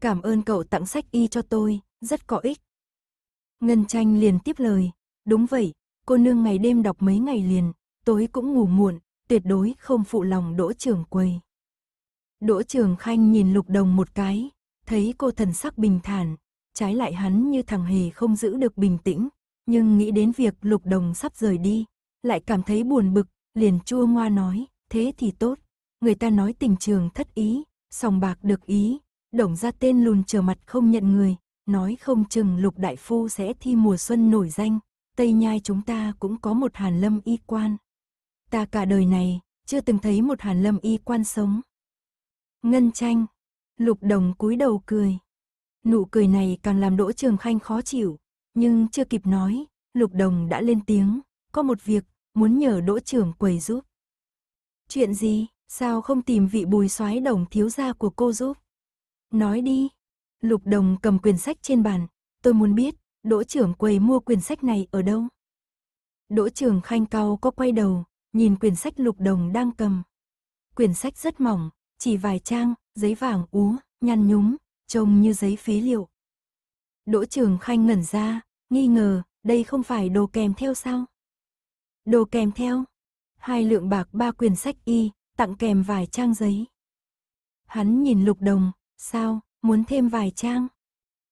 Cảm ơn cậu tặng sách y cho tôi, rất có ích. Ngân tranh liền tiếp lời, đúng vậy, cô nương ngày đêm đọc mấy ngày liền, tối cũng ngủ muộn, tuyệt đối không phụ lòng Đỗ trưởng quầy. Đỗ Trường Khanh nhìn Lục Đồng một cái, thấy cô thần sắc bình thản, trái lại hắn như thằng hề không giữ được bình tĩnh, nhưng nghĩ đến việc Lục Đồng sắp rời đi, lại cảm thấy buồn bực, liền chua ngoa nói, thế thì tốt, người ta nói tình trường thất ý, sòng bạc được ý, đồng ra tên lùn trở mặt không nhận người, nói không chừng Lục Đại Phu sẽ thi mùa xuân nổi danh, Tây Nhai chúng ta cũng có một hàn lâm y quan. Ta cả đời này, chưa từng thấy một hàn lâm y quan sống. Ngân tranh. Lục đồng cúi đầu cười. Nụ cười này càng làm Đỗ Trường Khanh khó chịu, nhưng chưa kịp nói, Lục đồng đã lên tiếng, có một việc, muốn nhờ Đỗ trưởng quầy giúp. Chuyện gì, sao không tìm vị bùi soái đồng thiếu gia của cô giúp? Nói đi. Lục đồng cầm quyển sách trên bàn, tôi muốn biết, Đỗ trưởng quầy mua quyển sách này ở đâu? Đỗ trưởng khanh cao có quay đầu, nhìn quyển sách lục đồng đang cầm. Quyển sách rất mỏng, chỉ vài trang, giấy vàng úa, nhăn nhúm, trông như giấy phế liệu. Đỗ Trường Khanh ngẩn ra, nghi ngờ, đây không phải đồ kèm theo sao? Đồ kèm theo? Hai lượng bạc ba quyển sách y, tặng kèm vài trang giấy. Hắn nhìn Lục Đồng, sao, muốn thêm vài trang?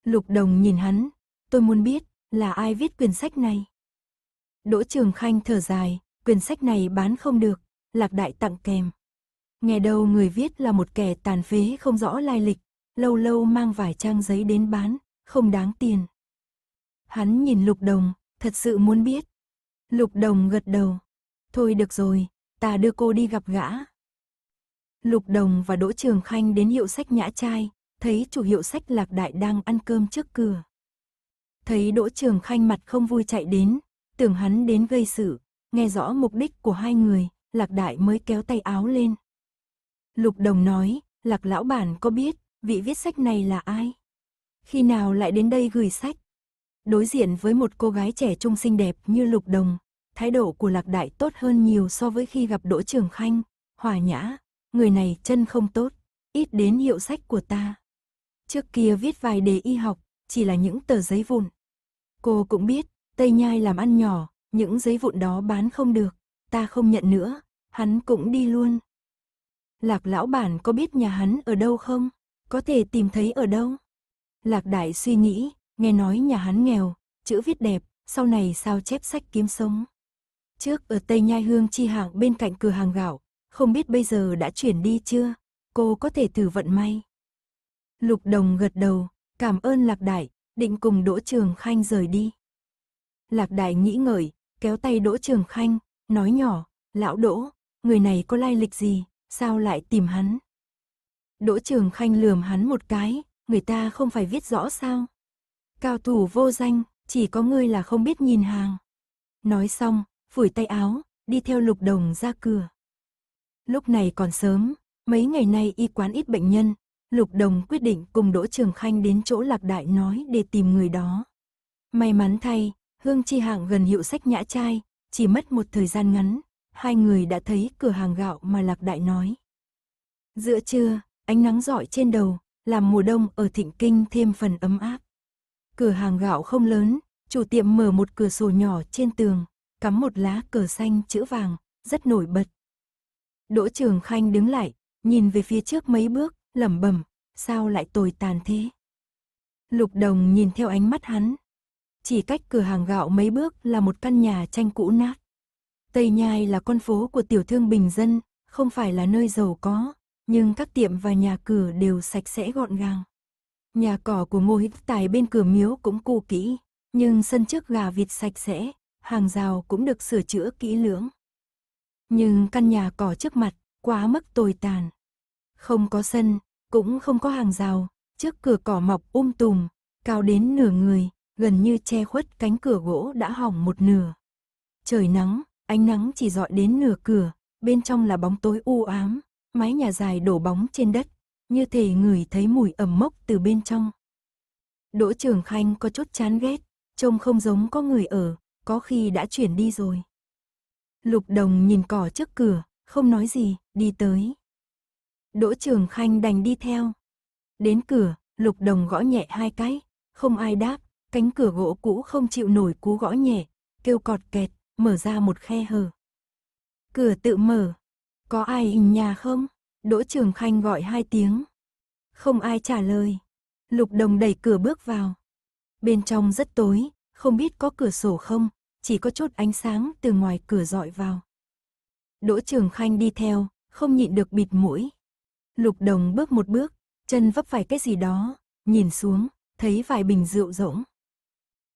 Lục Đồng nhìn hắn, tôi muốn biết, là ai viết quyển sách này? Đỗ Trường Khanh thở dài, quyển sách này bán không được, Lạc Đại tặng kèm. Nghe đâu người viết là một kẻ tàn phế không rõ lai lịch, lâu lâu mang vài trang giấy đến bán, không đáng tiền. Hắn nhìn Lục Đồng, thật sự muốn biết. Lục Đồng gật đầu. Thôi được rồi, ta đưa cô đi gặp gã. Lục Đồng và Đỗ Trường Khanh đến hiệu sách Nhã Trai, thấy chủ hiệu sách Lạc Đại đang ăn cơm trước cửa. Thấy Đỗ Trường Khanh mặt không vui chạy đến, tưởng hắn đến gây sự, nghe rõ mục đích của hai người, Lạc Đại mới kéo tay áo lên. Lục Đồng nói, Lạc Lão Bản có biết, vị viết sách này là ai? Khi nào lại đến đây gửi sách? Đối diện với một cô gái trẻ trung xinh đẹp như Lục Đồng, thái độ của Lạc Đại tốt hơn nhiều so với khi gặp Đỗ Trường Khanh, hòa nhã, người này chân không tốt, ít đến hiệu sách của ta. Trước kia viết vài đề y học, chỉ là những tờ giấy vụn. Cô cũng biết, Tây Nhai làm ăn nhỏ, những giấy vụn đó bán không được, ta không nhận nữa, hắn cũng đi luôn. Lạc lão bản có biết nhà hắn ở đâu không? Có thể tìm thấy ở đâu? Lạc đại suy nghĩ, nghe nói nhà hắn nghèo, chữ viết đẹp, sau này sao chép sách kiếm sống. Trước ở Tây Nhai Hương chi hạng bên cạnh cửa hàng gạo, không biết bây giờ đã chuyển đi chưa? Cô có thể thử vận may. Lục Đồng gật đầu, cảm ơn Lạc Đại, định cùng Đỗ Trường Khanh rời đi. Lạc Đại nghĩ ngợi, kéo tay Đỗ Trường Khanh, nói nhỏ, lão Đỗ, người này có lai lịch gì, sao lại tìm hắn? Đỗ Trường Khanh lườm hắn một cái, người ta không phải viết rõ sao? Cao thủ vô danh, chỉ có ngươi là không biết nhìn hàng. Nói xong, phủi tay áo, đi theo lục đồng ra cửa. Lúc này còn sớm, mấy ngày nay y quán ít bệnh nhân, lục đồng quyết định cùng Đỗ Trường Khanh đến chỗ lạc đại nói để tìm người đó. May mắn thay, Hương Chi Hạng gần hiệu sách nhã trai, chỉ mất một thời gian ngắn, hai người đã thấy cửa hàng gạo mà lạc đại nói. Giữa trưa, ánh nắng rọi trên đầu, làm mùa đông ở thịnh kinh thêm phần ấm áp. Cửa hàng gạo không lớn, chủ tiệm mở một cửa sổ nhỏ trên tường, cắm một lá cờ xanh chữ vàng, rất nổi bật. Đỗ Trường Khanh đứng lại, nhìn về phía trước mấy bước, lẩm bẩm, sao lại tồi tàn thế? Lục Đồng nhìn theo ánh mắt hắn. Chỉ cách cửa hàng gạo mấy bước là một căn nhà tranh cũ nát. Tây Nhai là con phố của tiểu thương bình dân, không phải là nơi giàu có, nhưng các tiệm và nhà cửa đều sạch sẽ gọn gàng. Nhà cỏ của Ngô Hích Tài bên cửa miếu cũng cũ kỹ, nhưng sân trước gà vịt sạch sẽ, hàng rào cũng được sửa chữa kỹ lưỡng. Nhưng căn nhà cỏ trước mặt, quá mức tồi tàn. Không có sân, cũng không có hàng rào, trước cửa cỏ mọc um tùm, cao đến nửa người, gần như che khuất cánh cửa gỗ đã hỏng một nửa. Trời nắng, ánh nắng chỉ dọi đến nửa cửa, bên trong là bóng tối u ám, mái nhà dài đổ bóng trên đất, như thể người thấy mùi ẩm mốc từ bên trong. Đỗ Trường Khanh có chút chán ghét, trông không giống có người ở, có khi đã chuyển đi rồi. Lục Đồng nhìn cỏ trước cửa, không nói gì, đi tới. Đỗ Trường Khanh đành đi theo. Đến cửa, Lục Đồng gõ nhẹ hai cái, không ai đáp, cánh cửa gỗ cũ không chịu nổi cú gõ nhẹ, kêu cọt kẹt, mở ra một khe hở. Cửa tự mở. Có ai in nhà không? Đỗ Trường Khanh gọi hai tiếng. Không ai trả lời. Lục Đồng đẩy cửa bước vào. Bên trong rất tối, không biết có cửa sổ không, chỉ có chút ánh sáng từ ngoài cửa dọi vào. Đỗ Trường Khanh đi theo, không nhịn được bịt mũi. Lục Đồng bước một bước, chân vấp phải cái gì đó, nhìn xuống, thấy vài bình rượu rỗng.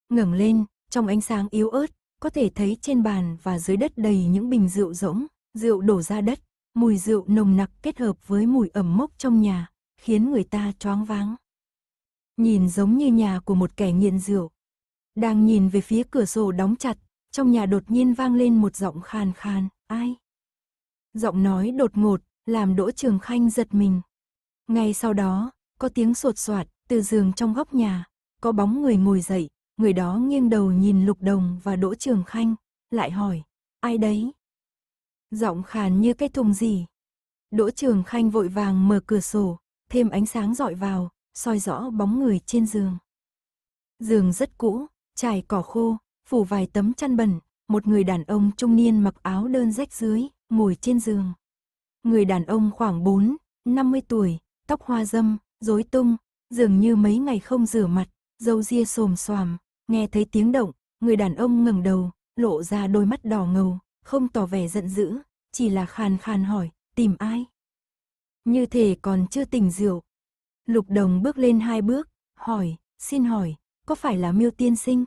Ngẩng lên, trong ánh sáng yếu ớt, có thể thấy trên bàn và dưới đất đầy những bình rượu rỗng, rượu đổ ra đất, mùi rượu nồng nặc kết hợp với mùi ẩm mốc trong nhà, khiến người ta choáng váng. Nhìn giống như nhà của một kẻ nghiện rượu. Đang nhìn về phía cửa sổ đóng chặt, trong nhà đột nhiên vang lên một giọng khàn khàn, ai? Giọng nói đột ngột, làm Đỗ Trường Khanh giật mình. Ngay sau đó, có tiếng sột soạt từ giường trong góc nhà, có bóng người ngồi dậy, người đó nghiêng đầu nhìn Lục Đồng và Đỗ Trường Khanh, lại hỏi, ai đấy? Giọng khàn như cái thùng gì? Đỗ Trường Khanh vội vàng mở cửa sổ, thêm ánh sáng dọi vào, soi rõ bóng người trên giường. Giường rất cũ, trải cỏ khô, phủ vài tấm chăn bẩn, một người đàn ông trung niên mặc áo đơn rách dưới, ngồi trên giường. Người đàn ông khoảng 4, 50 tuổi, tóc hoa dâm, rối tung, dường như mấy ngày không rửa mặt, râu ria xồm xoàm, nghe thấy tiếng động, người đàn ông ngẩng đầu, lộ ra đôi mắt đỏ ngầu, không tỏ vẻ giận dữ, chỉ là khàn khàn hỏi, tìm ai? như thể còn chưa tỉnh rượu. Lục đồng bước lên hai bước, hỏi, xin hỏi, có phải là miêu tiên sinh?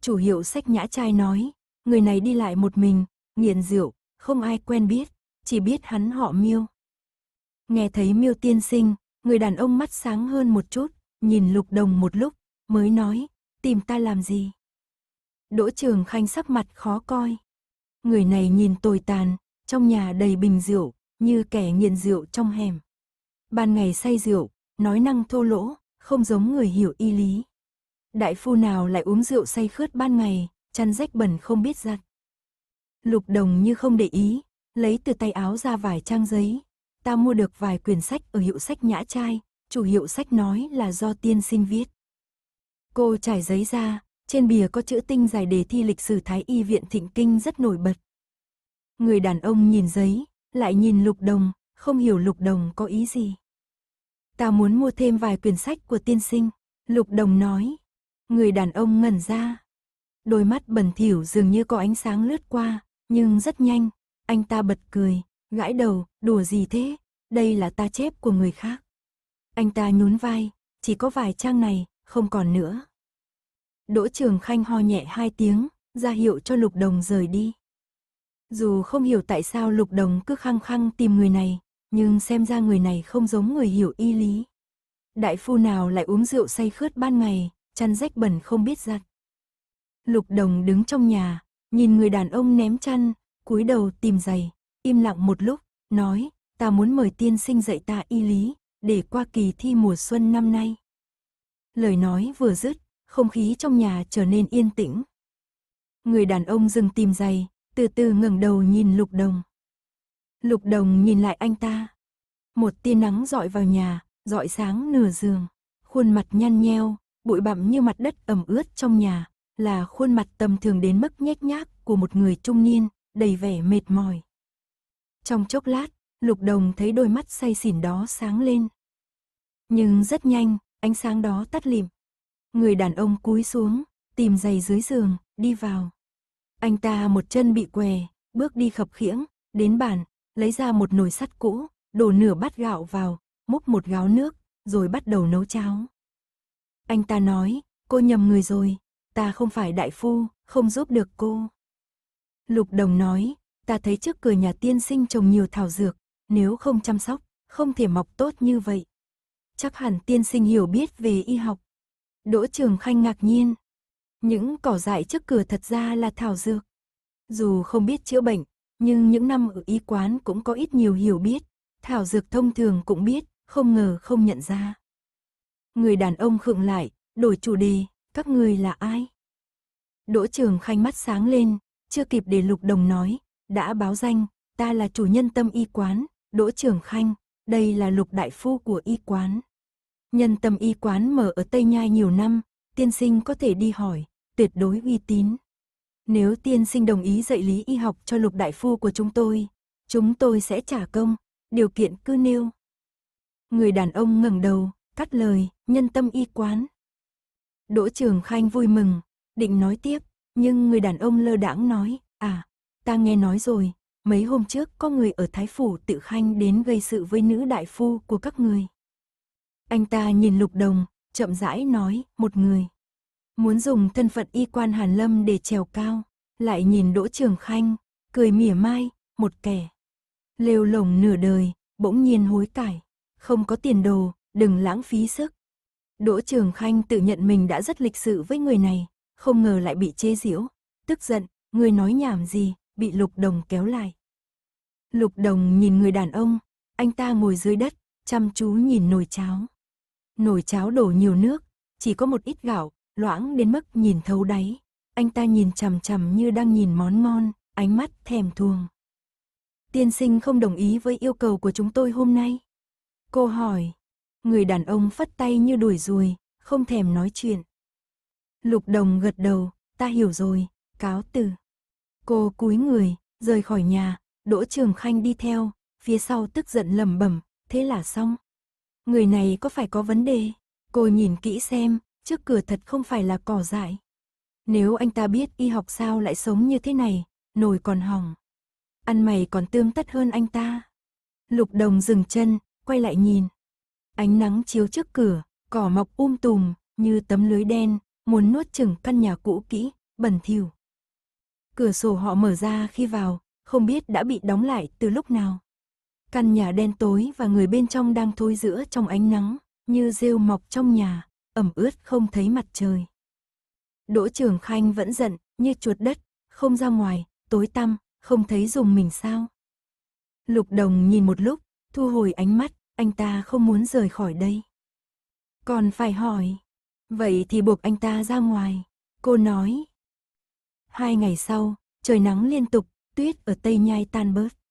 Chủ hiệu sách nhã trai nói, người này đi lại một mình, nghiện rượu, không ai quen biết, chỉ biết hắn họ miêu. Nghe thấy miêu tiên sinh, người đàn ông mắt sáng hơn một chút, nhìn lục đồng một lúc, mới nói, tìm ta làm gì? Đỗ Trường Khanh sắc mặt khó coi. Người này nhìn tồi tàn, trong nhà đầy bình rượu, như kẻ nghiện rượu trong hẻm. Ban ngày say rượu, nói năng thô lỗ, không giống người hiểu y lý. Đại phu nào lại uống rượu say khướt ban ngày, chăn rách bẩn không biết giặt. Lục đồng như không để ý, lấy từ tay áo ra vài trang giấy. Ta mua được vài quyển sách ở hiệu sách nhã trai, chủ hiệu sách nói là do tiên sinh viết. Cô trải giấy ra, trên bìa có chữ tinh dài đề thi lịch sử Thái Y viện Thịnh Kinh rất nổi bật. Người đàn ông nhìn giấy, lại nhìn lục đồng, không hiểu lục đồng có ý gì. Ta muốn mua thêm vài quyển sách của tiên sinh, lục đồng nói. Người đàn ông ngẩn ra. Đôi mắt bẩn thỉu dường như có ánh sáng lướt qua, nhưng rất nhanh, anh ta bật cười, gãi đầu, đùa gì thế, đây là ta chép của người khác. Anh ta nhún vai, chỉ có vài trang này, không còn nữa. Đỗ Trường Khanh ho nhẹ hai tiếng, ra hiệu cho Lục Đồng rời đi. Dù không hiểu tại sao Lục Đồng cứ khăng khăng tìm người này, nhưng xem ra người này không giống người hiểu y lý. Đại phu nào lại uống rượu say khướt ban ngày, chăn rách bẩn không biết giặt. Lục Đồng đứng trong nhà, nhìn người đàn ông ném chăn, cúi đầu tìm giày, im lặng một lúc, nói, ta muốn mời tiên sinh dạy ta y lý, để qua kỳ thi mùa xuân năm nay. Lời nói vừa dứt, không khí trong nhà trở nên yên tĩnh. Người đàn ông dừng tìm giày, từ từ ngẩng đầu nhìn Lục Đồng. Lục Đồng nhìn lại anh ta. Một tia nắng dọi vào nhà, dọi sáng nửa giường, khuôn mặt nhăn nheo, bụi bặm như mặt đất ẩm ướt trong nhà, là khuôn mặt tầm thường đến mức nhếch nhác của một người trung niên, đầy vẻ mệt mỏi. Trong chốc lát, Lục Đồng thấy đôi mắt say xỉn đó sáng lên. Nhưng rất nhanh, ánh sáng đó tắt lịm, Người đàn ông cúi xuống, tìm giày dưới giường, đi vào. Anh ta một chân bị què, bước đi khập khiễng, đến bàn, lấy ra một nồi sắt cũ, đổ nửa bát gạo vào, múc một gáo nước, rồi bắt đầu nấu cháo. Anh ta nói, cô nhầm người rồi, ta không phải đại phu, không giúp được cô. Lục đồng nói, ta thấy trước cửa nhà tiên sinh trồng nhiều thảo dược, nếu không chăm sóc, không thể mọc tốt như vậy. Chắc hẳn tiên sinh hiểu biết về y học, Đỗ Trường Khanh ngạc nhiên. Những cỏ dại trước cửa thật ra là thảo dược. Dù không biết chữa bệnh, nhưng những năm ở y quán cũng có ít nhiều hiểu biết. Thảo dược thông thường cũng biết, không ngờ không nhận ra. Người đàn ông khựng lại, đổi chủ đề, các người là ai? Đỗ Trường Khanh mắt sáng lên, chưa kịp để Lục Đồng nói, đã báo danh, ta là chủ nhân tâm y quán, Đỗ Trường Khanh, đây là Lục Đại Phu của y quán. Nhân tâm y quán mở ở Tây Nhai nhiều năm, tiên sinh có thể đi hỏi, tuyệt đối uy tín. Nếu tiên sinh đồng ý dạy lý y học cho lục đại phu của chúng tôi, chúng tôi sẽ trả công, điều kiện cứ nêu. Người đàn ông ngẩng đầu, cắt lời, nhân tâm y quán. Đỗ Trường Khanh vui mừng, định nói tiếp, nhưng người đàn ông lơ đãng nói, à, ta nghe nói rồi, mấy hôm trước có người ở Thái Phủ tự khanh đến gây sự với nữ đại phu của các người. Anh ta nhìn lục đồng, chậm rãi nói, một người. Muốn dùng thân phận y quan Hàn Lâm để trèo cao, lại nhìn Đỗ Trường Khanh, cười mỉa mai, một kẻ. Lêu lồng nửa đời, bỗng nhiên hối cải, không có tiền đồ, đừng lãng phí sức. Đỗ Trường Khanh tự nhận mình đã rất lịch sự với người này, không ngờ lại bị chê giễu, tức giận, người nói nhảm gì, bị Lục Đồng kéo lại. Lục Đồng nhìn người đàn ông, anh ta ngồi dưới đất, chăm chú nhìn nồi cháo. Nồi cháo đổ nhiều nước, chỉ có một ít gạo, loãng đến mức nhìn thấu đáy. Anh ta nhìn chằm chằm như đang nhìn món ngon, ánh mắt thèm thuồng. Tiên sinh không đồng ý với yêu cầu của chúng tôi hôm nay. Cô hỏi, người đàn ông phất tay như đuổi ruồi, không thèm nói chuyện. Lục đồng gật đầu, ta hiểu rồi, cáo từ. Cô cúi người, rời khỏi nhà, Đỗ Trường Khanh đi theo, phía sau tức giận lầm bẩm, thế là xong. Người này có phải có vấn đề? Cô nhìn kỹ xem, trước cửa thật không phải là cỏ dại. Nếu anh ta biết y học sao lại sống như thế này, nồi còn hỏng. Ăn mày còn tươm tất hơn anh ta. Lục đồng dừng chân, quay lại nhìn. Ánh nắng chiếu trước cửa, cỏ mọc um tùm, như tấm lưới đen, muốn nuốt chừng căn nhà cũ kỹ, bẩn thỉu. Cửa sổ họ mở ra khi vào, không biết đã bị đóng lại từ lúc nào. Căn nhà đen tối và người bên trong đang thối giữa trong ánh nắng, như rêu mọc trong nhà, ẩm ướt không thấy mặt trời. Đỗ Trường Khanh vẫn giận, như chuột đất, không ra ngoài, tối tăm, không thấy dùng mình sao. Lục Đồng nhìn một lúc, thu hồi ánh mắt, anh ta không muốn rời khỏi đây. Còn phải hỏi, vậy thì buộc anh ta ra ngoài, cô nói. Hai ngày sau, trời nắng liên tục, tuyết ở Tây Nhai tan bớt.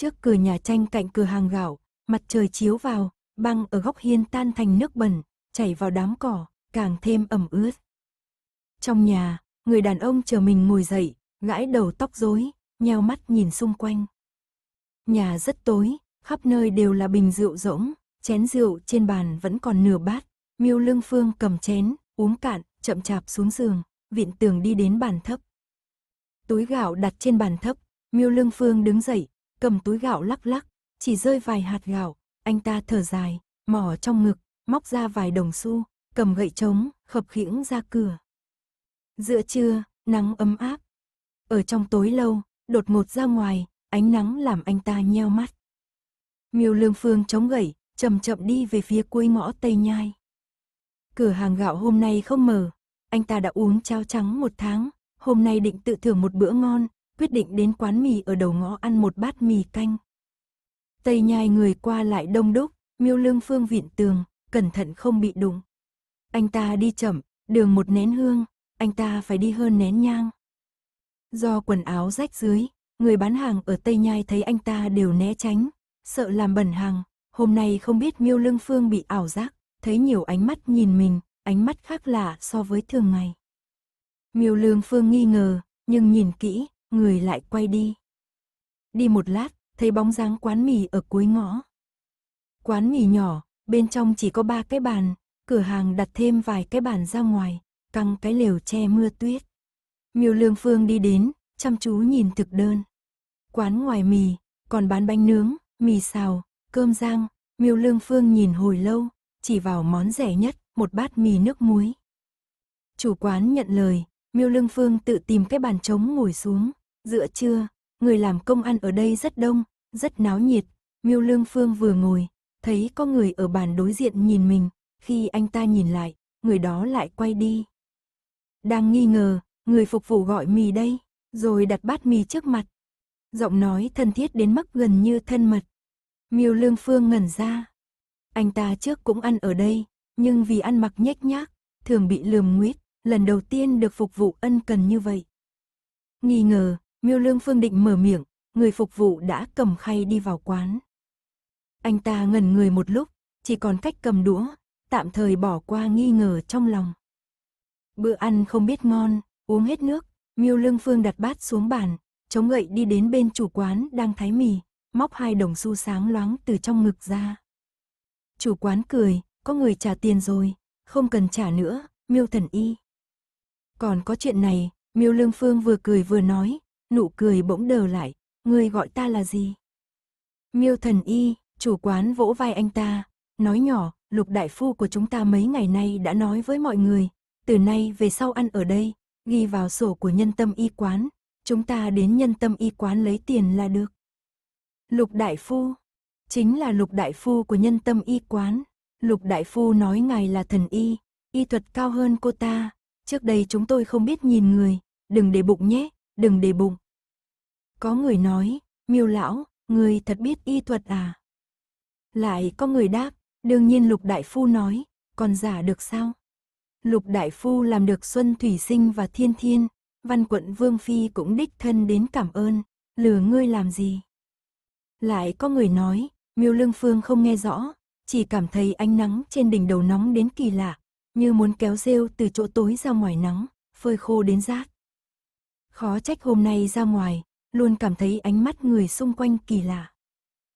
Trước cửa nhà tranh cạnh cửa hàng gạo, mặt trời chiếu vào, băng ở góc hiên tan thành nước bẩn, chảy vào đám cỏ, càng thêm ẩm ướt. Trong nhà, người đàn ông chờ mình ngồi dậy, gãi đầu tóc rối, nheo mắt nhìn xung quanh. Nhà rất tối, khắp nơi đều là bình rượu rỗng, chén rượu trên bàn vẫn còn nửa bát. Miêu Lương Phương cầm chén, uống cạn, chậm chạp xuống giường, viện tường đi đến bàn thấp. Túi gạo đặt trên bàn thấp, Miêu Lương Phương đứng dậy, cầm túi gạo lắc lắc, chỉ rơi vài hạt gạo, anh ta thở dài, mò trong ngực, móc ra vài đồng xu, cầm gậy trống, khập khiễng ra cửa. Giữa trưa, nắng ấm áp. Ở trong tối lâu, đột ngột ra ngoài, ánh nắng làm anh ta nheo mắt. Miêu Lương Phương chống gậy, chậm chậm đi về phía cuối ngõ Tây Nhai. Cửa hàng gạo hôm nay không mở, anh ta đã uống cháo trắng một tháng, hôm nay định tự thưởng một bữa ngon, quyết định đến quán mì ở đầu ngõ ăn một bát mì canh. Tây Nhai người qua lại đông đúc, Miêu Lương Phương viện tường, cẩn thận không bị đụng. Anh ta đi chậm, đường một nén hương, anh ta phải đi hơn nén nhang. Do quần áo rách dưới, người bán hàng ở Tây Nhai thấy anh ta đều né tránh, sợ làm bẩn hàng, hôm nay không biết Miêu Lương Phương bị ảo giác, thấy nhiều ánh mắt nhìn mình, ánh mắt khác lạ so với thường ngày. Miêu Lương Phương nghi ngờ, nhưng nhìn kỹ, người lại quay đi. Đi một lát, thấy bóng dáng quán mì ở cuối ngõ. Quán mì nhỏ, bên trong chỉ có ba cái bàn, cửa hàng đặt thêm vài cái bàn ra ngoài, căng cái lều che mưa tuyết. Miêu Lương Phương đi đến, chăm chú nhìn thực đơn. Quán ngoài mì, còn bán bánh nướng, mì xào, cơm rang, Miêu Lương Phương nhìn hồi lâu, chỉ vào món rẻ nhất, một bát mì nước muối. Chủ quán nhận lời, Miêu Lương Phương tự tìm cái bàn trống ngồi xuống, dựa trưa, người làm công ăn ở đây rất đông, rất náo nhiệt. Miêu Lương Phương vừa ngồi, thấy có người ở bàn đối diện nhìn mình, khi anh ta nhìn lại, người đó lại quay đi. Đang nghi ngờ, người phục vụ gọi mì đây, rồi đặt bát mì trước mặt. Giọng nói thân thiết đến mức gần như thân mật. Miêu Lương Phương ngẩn ra. Anh ta trước cũng ăn ở đây, nhưng vì ăn mặc nhếch nhác, thường bị lườm nguyết, lần đầu tiên được phục vụ ân cần như vậy. Nghi ngờ, Miêu Lương Phương định mở miệng, người phục vụ đã cầm khay đi vào quán. Anh ta ngẩn người một lúc, chỉ còn cách cầm đũa, tạm thời bỏ qua nghi ngờ trong lòng. Bữa ăn không biết ngon, uống hết nước, Miêu Lương Phương đặt bát xuống bàn, chống gậy đi đến bên chủ quán đang thái mì, móc hai đồng xu sáng loáng từ trong ngực ra. Chủ quán cười, có người trả tiền rồi, không cần trả nữa, Miêu Thần Y. Còn có chuyện này, Miêu Lương Phương vừa cười vừa nói, nụ cười bỗng đờ lại, người gọi ta là gì? Miêu Thần Y, chủ quán vỗ vai anh ta, nói nhỏ, lục đại phu của chúng ta mấy ngày nay đã nói với mọi người, từ nay về sau ăn ở đây, ghi vào sổ của nhân tâm y quán, chúng ta đến nhân tâm y quán lấy tiền là được. Lục đại phu, chính là lục đại phu của nhân tâm y quán. Lục đại phu nói ngài là thần y, y thuật cao hơn cô ta, trước đây chúng tôi không biết nhìn người, đừng để bụng nhé, đừng để bụng. Có người nói, miêu lão, người thật biết y thuật à? Lại có người đáp, đương nhiên lục đại phu nói, còn giả được sao? Lục đại phu làm được Xuân Thủy Sinh và Thiên Thiên, văn quận Vương Phi cũng đích thân đến cảm ơn, lừa ngươi làm gì? Lại có người nói, miêu lương phương không nghe rõ, chỉ cảm thấy ánh nắng trên đỉnh đầu nóng đến kỳ lạ, như muốn kéo rêu từ chỗ tối ra ngoài nắng, phơi khô đến rát. Khó trách hôm nay ra ngoài, luôn cảm thấy ánh mắt người xung quanh kỳ lạ.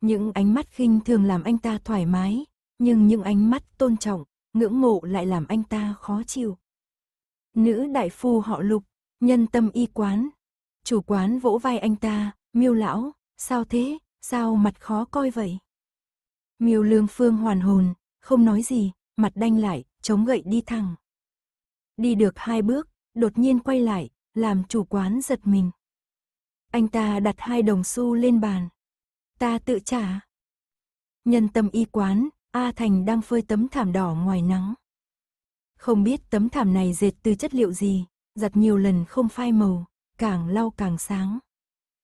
Những ánh mắt khinh thường làm anh ta thoải mái, nhưng những ánh mắt tôn trọng, ngưỡng mộ lại làm anh ta khó chịu. Nữ đại phu họ lục, nhân tâm y quán. Chủ quán vỗ vai anh ta, miêu lão, sao thế, sao mặt khó coi vậy? Miêu Lương Phương hoàn hồn, không nói gì, mặt đanh lại, chống gậy đi thẳng. Đi được hai bước, đột nhiên quay lại, làm chủ quán giật mình. Anh ta đặt hai đồng xu lên bàn. Ta tự trả. Nhân tâm y quán, A Thành đang phơi tấm thảm đỏ ngoài nắng. Không biết tấm thảm này dệt từ chất liệu gì, giặt nhiều lần không phai màu, càng lau càng sáng.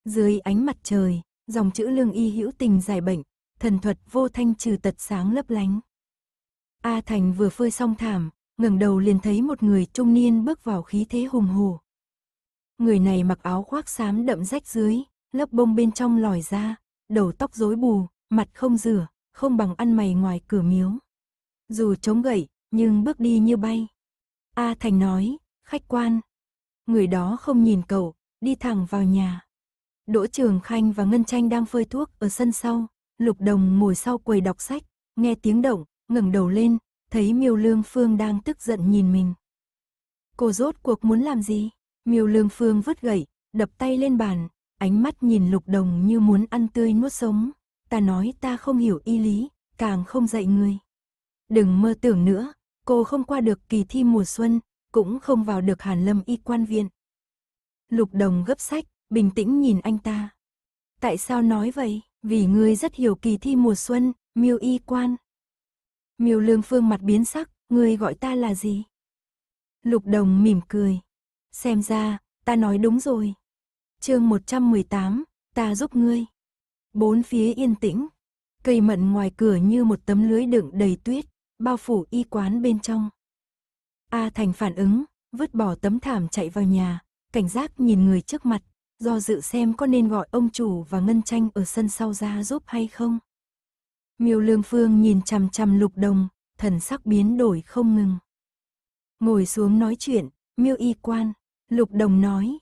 Dưới ánh mặt trời, dòng chữ lương y hữu tình giải bệnh, thần thuật vô thanh trừ tật sáng lấp lánh. A Thành vừa phơi xong thảm, ngẩng đầu liền thấy một người trung niên bước vào khí thế hùng hổ. Người này mặc áo khoác xám đậm rách dưới, lớp bông bên trong lòi ra, đầu tóc rối bù, mặt không rửa, không bằng ăn mày ngoài cửa miếu. Dù chống gậy, nhưng bước đi như bay. A Thành nói, khách quan. Người đó không nhìn cậu, đi thẳng vào nhà. Đỗ Trường Khanh và Ngân Tranh đang phơi thuốc ở sân sau, Lục Đồng ngồi sau quầy đọc sách, nghe tiếng động, ngẩng đầu lên, thấy Miêu Lương Phương đang tức giận nhìn mình. Cô rốt cuộc muốn làm gì? Miêu Lương Phương vứt gậy, đập tay lên bàn, ánh mắt nhìn Lục Đồng như muốn ăn tươi nuốt sống. Ta nói ta không hiểu y lý, càng không dạy người. Đừng mơ tưởng nữa, cô không qua được kỳ thi mùa xuân, cũng không vào được Hàn Lâm y quan viện. Lục Đồng gấp sách, bình tĩnh nhìn anh ta. Tại sao nói vậy? Vì ngươi rất hiểu kỳ thi mùa xuân, miêu y quan. Miêu lương phương mặt biến sắc, ngươi gọi ta là gì? Lục đồng mỉm cười. Xem ra, ta nói đúng rồi. chương 118, ta giúp ngươi. Bốn phía yên tĩnh. Cây mận ngoài cửa như một tấm lưới đựng đầy tuyết, bao phủ y quán bên trong. A Thành phản ứng, vứt bỏ tấm thảm chạy vào nhà, cảnh giác nhìn người trước mặt, do dự xem có nên gọi ông chủ và Ngân Tranh ở sân sau ra giúp hay không. Miêu Lương Phương nhìn chằm chằm Lục Đồng, thần sắc biến đổi không ngừng. Ngồi xuống nói chuyện, Miêu Y Quan, Lục Đồng nói.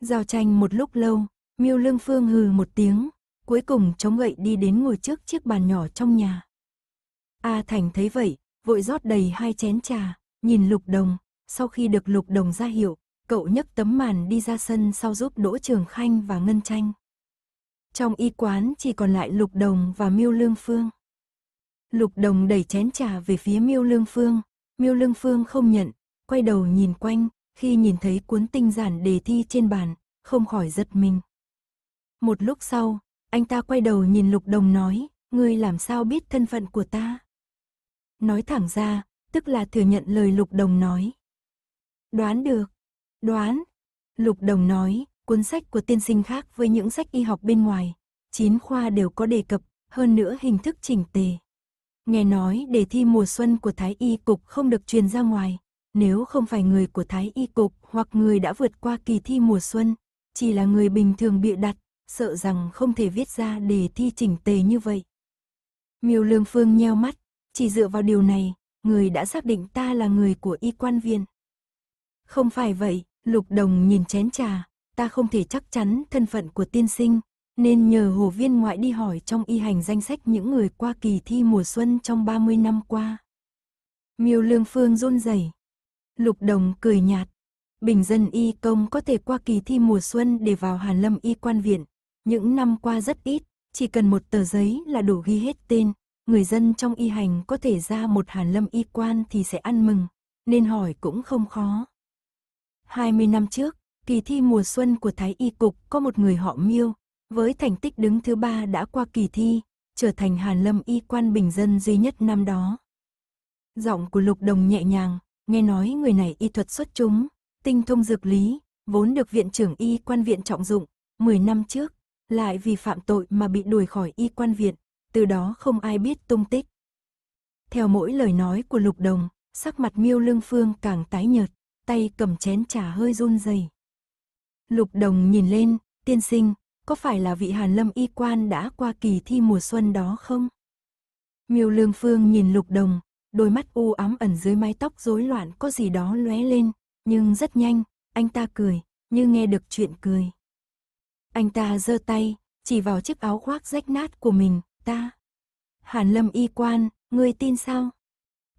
Giao tranh một lúc lâu, Miêu Lương Phương hừ một tiếng, cuối cùng chống gậy đi đến ngồi trước chiếc bàn nhỏ trong nhà. A Thành thấy vậy, vội rót đầy hai chén trà, nhìn Lục Đồng, sau khi được Lục Đồng ra hiệu, cậu nhấc tấm màn đi ra sân sau giúp Đỗ Trường Khanh và Ngân Tranh. Trong y quán chỉ còn lại Lục Đồng và Miêu Lương Phương. Lục Đồng đẩy chén trà về phía Miêu Lương Phương, Miêu Lương Phương không nhận, quay đầu nhìn quanh, khi nhìn thấy cuốn tinh giản đề thi trên bàn, không khỏi giật mình. Một lúc sau, anh ta quay đầu nhìn Lục Đồng nói, ngươi làm sao biết thân phận của ta? Nói thẳng ra, tức là thừa nhận lời Lục Đồng nói. Đoán được, Đoán, Lục Đồng nói, cuốn sách của tiên sinh khác với những sách y học bên ngoài, chín khoa đều có đề cập, hơn nữa hình thức chỉnh tề. Nghe nói đề thi mùa xuân của Thái Y Cục không được truyền ra ngoài, nếu không phải người của Thái Y Cục hoặc người đã vượt qua kỳ thi mùa xuân, chỉ là người bình thường bịa đặt, sợ rằng không thể viết ra đề thi chỉnh tề như vậy. Miêu Lương Phương nheo mắt, chỉ dựa vào điều này, người đã xác định ta là người của y quan viên. Không phải vậy, Lục Đồng nhìn chén trà, ta không thể chắc chắn thân phận của tiên sinh, nên nhờ hồ viên ngoại đi hỏi trong y hành danh sách những người qua kỳ thi mùa xuân trong 30 năm qua. Miêu Lương Phương run rẩy. Lục Đồng cười nhạt. Bình dân y công có thể qua kỳ thi mùa xuân để vào Hàn Lâm y quan viện. Những năm qua rất ít, chỉ cần một tờ giấy là đủ ghi hết tên. Người dân trong y hành có thể ra một Hàn Lâm y quan thì sẽ ăn mừng, nên hỏi cũng không khó. 20 năm trước, kỳ thi mùa xuân của Thái Y Cục có một người họ Miêu, với thành tích đứng thứ ba đã qua kỳ thi, trở thành Hàn Lâm y quan bình dân duy nhất năm đó. Giọng của Lục Đồng nhẹ nhàng, nghe nói người này y thuật xuất chúng, tinh thông dược lý, vốn được viện trưởng y quan viện trọng dụng, 10 năm trước, lại vì phạm tội mà bị đuổi khỏi y quan viện, từ đó không ai biết tung tích. Theo mỗi lời nói của Lục Đồng, sắc mặt Miêu Lương Phương càng tái nhợt tay cầm chén trà hơi run rẩy. Lục Đồng nhìn lên, tiên sinh, có phải là vị Hàn Lâm y quan đã qua kỳ thi mùa xuân đó không? Miêu Lương Phương nhìn Lục Đồng, đôi mắt u ám ẩn dưới mái tóc rối loạn có gì đó lóe lên, nhưng rất nhanh, anh ta cười, như nghe được chuyện cười. Anh ta giơ tay, chỉ vào chiếc áo khoác rách nát của mình, ta. Hàn Lâm y quan, ngươi tin sao?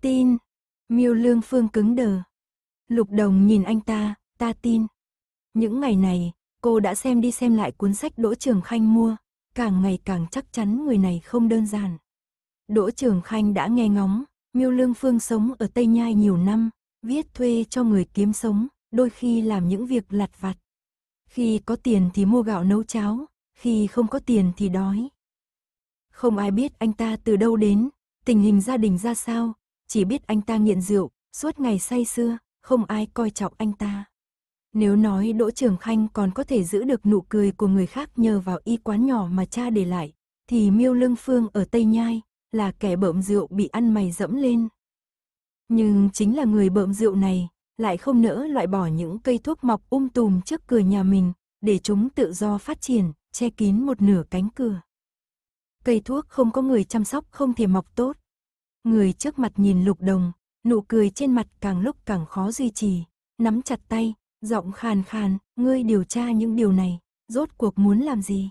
Tin. Miêu Lương Phương cứng đờ, Lục Đồng nhìn anh ta, ta tin. Những ngày này, cô đã xem đi xem lại cuốn sách Đỗ Trường Khanh mua, càng ngày càng chắc chắn người này không đơn giản. Đỗ Trường Khanh đã nghe ngóng, Miêu Lương Phương sống ở Tây Nhai nhiều năm, viết thuê cho người kiếm sống, đôi khi làm những việc lặt vặt. Khi có tiền thì mua gạo nấu cháo, khi không có tiền thì đói. Không ai biết anh ta từ đâu đến, tình hình gia đình ra sao, chỉ biết anh ta nghiện rượu, suốt ngày say xưa, không ai coi trọng anh ta. Nếu nói Đỗ Trường Khanh còn có thể giữ được nụ cười của người khác nhờ vào y quán nhỏ mà cha để lại, thì Miêu Lương Phương ở Tây Nhai là kẻ bợm rượu bị ăn mày dẫm lên. Nhưng chính là người bợm rượu này, lại không nỡ loại bỏ những cây thuốc mọc um tùm trước cửa nhà mình, để chúng tự do phát triển, che kín một nửa cánh cửa. Cây thuốc không có người chăm sóc không thể mọc tốt. Người trước mặt nhìn lục đồng, nụ cười trên mặt càng lúc càng khó duy trì, nắm chặt tay, giọng khàn khàn, ngươi điều tra những điều này, rốt cuộc muốn làm gì?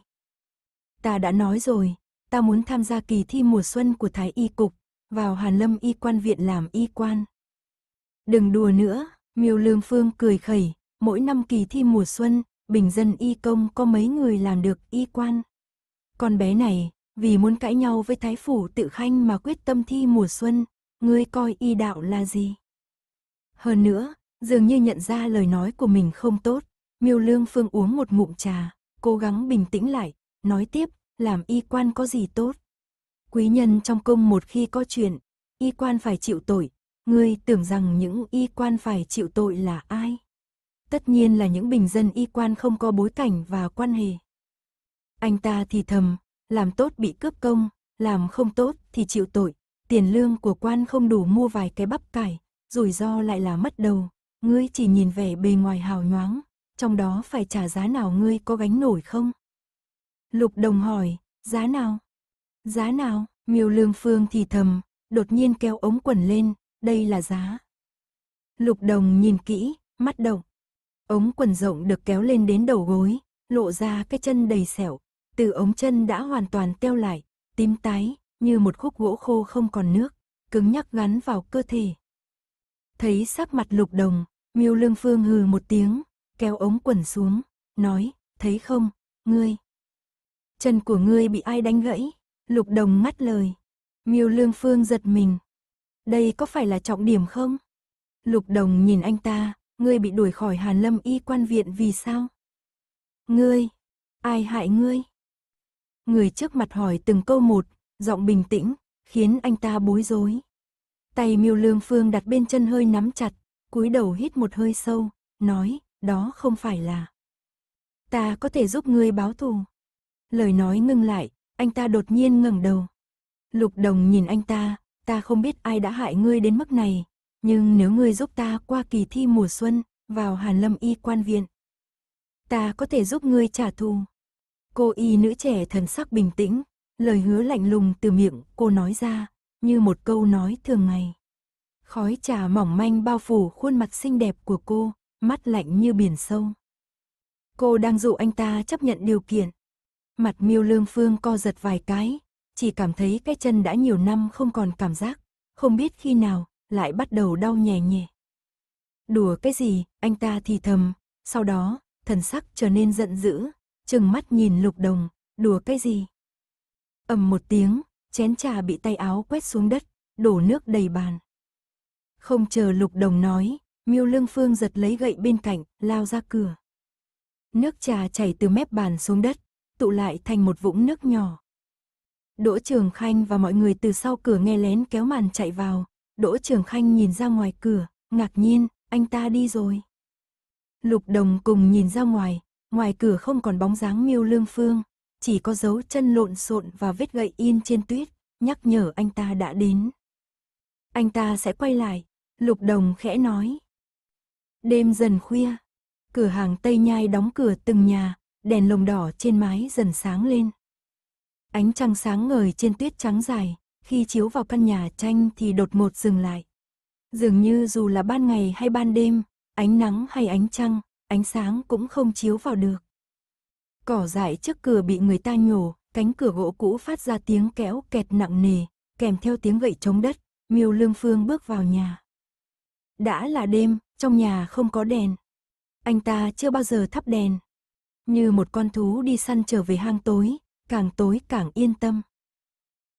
Ta đã nói rồi, ta muốn tham gia kỳ thi mùa xuân của Thái Y Cục, vào Hàn Lâm Y quan viện làm y quan. Đừng đùa nữa, Miêu Lương Phương cười khẩy, mỗi năm kỳ thi mùa xuân, bình dân y công có mấy người làm được y quan. Con bé này, vì muốn cãi nhau với thái phủ tự khanh mà quyết tâm thi mùa xuân, ngươi coi y đạo là gì? Hơn nữa, dường như nhận ra lời nói của mình không tốt, Miêu Lương Phương uống một ngụm trà, cố gắng bình tĩnh lại, nói tiếp, làm y quan có gì tốt? Quý nhân trong cung một khi có chuyện, y quan phải chịu tội, ngươi tưởng rằng những y quan phải chịu tội là ai? Tất nhiên là những bình dân y quan không có bối cảnh và quan hệ. Anh ta thì thầm, làm tốt bị cướp công, làm không tốt thì chịu tội, tiền lương của quan không đủ mua vài cái bắp cải, rủi ro lại là mất đầu, ngươi chỉ nhìn vẻ bề ngoài hào nhoáng, trong đó phải trả giá nào ngươi có gánh nổi không? Lục đồng hỏi, giá nào? Giá nào? Miêu lương phương thì thầm, đột nhiên kéo ống quần lên, đây là giá. Lục đồng nhìn kỹ, mắt động. Ống quần rộng được kéo lên đến đầu gối, lộ ra cái chân đầy sẹo, từ ống chân đã hoàn toàn teo lại, tím tái, như một khúc gỗ khô không còn nước, cứng nhắc gắn vào cơ thể. Thấy sắc mặt lục đồng, miêu lương phương hừ một tiếng, kéo ống quần xuống, nói, thấy không, ngươi. Chân của ngươi bị ai đánh gãy, lục đồng ngắt lời. Miêu lương phương giật mình. Đây có phải là trọng điểm không? Lục đồng nhìn anh ta, ngươi bị đuổi khỏi Hàn Lâm y quan viện vì sao? Ngươi, ai hại ngươi? Người trước mặt hỏi từng câu một, giọng bình tĩnh, khiến anh ta bối rối. Tay miêu lương phương đặt bên chân hơi nắm chặt, cúi đầu hít một hơi sâu, nói, đó không phải là. Ta có thể giúp ngươi báo thù. Lời nói ngưng lại, anh ta đột nhiên ngẩng đầu. Lục đồng nhìn anh ta, ta không biết ai đã hại ngươi đến mức này, nhưng nếu ngươi giúp ta qua kỳ thi mùa xuân, vào Hàn Lâm Y quan viện, ta có thể giúp ngươi trả thù. Cô y nữ trẻ thần sắc bình tĩnh, lời hứa lạnh lùng từ miệng cô nói ra, như một câu nói thường ngày. Khói trà mỏng manh bao phủ khuôn mặt xinh đẹp của cô, mắt lạnh như biển sâu. Cô đang dụ anh ta chấp nhận điều kiện. Mặt miêu lương phương co giật vài cái, chỉ cảm thấy cái chân đã nhiều năm không còn cảm giác, không biết khi nào, lại bắt đầu đau nhè nhẹ. Đùa cái gì, anh ta thì thầm, sau đó, thần sắc trở nên giận dữ, chừng mắt nhìn lục đồng, đùa cái gì. ầm một tiếng, chén trà bị tay áo quét xuống đất, đổ nước đầy bàn. Không chờ lục đồng nói, miêu lương phương giật lấy gậy bên cạnh, lao ra cửa. Nước trà chảy từ mép bàn xuống đất, tụ lại thành một vũng nước nhỏ. Đỗ Trường Khanh và mọi người từ sau cửa nghe lén kéo màn chạy vào. Đỗ Trường Khanh nhìn ra ngoài cửa, ngạc nhiên, anh ta đi rồi. Lục Đồng cùng nhìn ra ngoài, ngoài cửa không còn bóng dáng miêu lương phương, chỉ có dấu chân lộn xộn và vết gậy in trên tuyết, nhắc nhở anh ta đã đến. Anh ta sẽ quay lại, Lục Đồng khẽ nói. Đêm dần khuya, cửa hàng Tây Nhai đóng cửa từng nhà, đèn lồng đỏ trên mái dần sáng lên. Ánh trăng sáng ngời trên tuyết trắng dài, khi chiếu vào căn nhà tranh thì đột ngột dừng lại. Dường như dù là ban ngày hay ban đêm, ánh nắng hay ánh trăng, ánh sáng cũng không chiếu vào được. Cỏ dại trước cửa bị người ta nhổ, cánh cửa gỗ cũ phát ra tiếng kéo kẹt nặng nề, kèm theo tiếng gậy chống đất, miêu lương phương bước vào nhà. Đã là đêm, trong nhà không có đèn. Anh ta chưa bao giờ thắp đèn. Như một con thú đi săn trở về hang tối, càng tối càng yên tâm.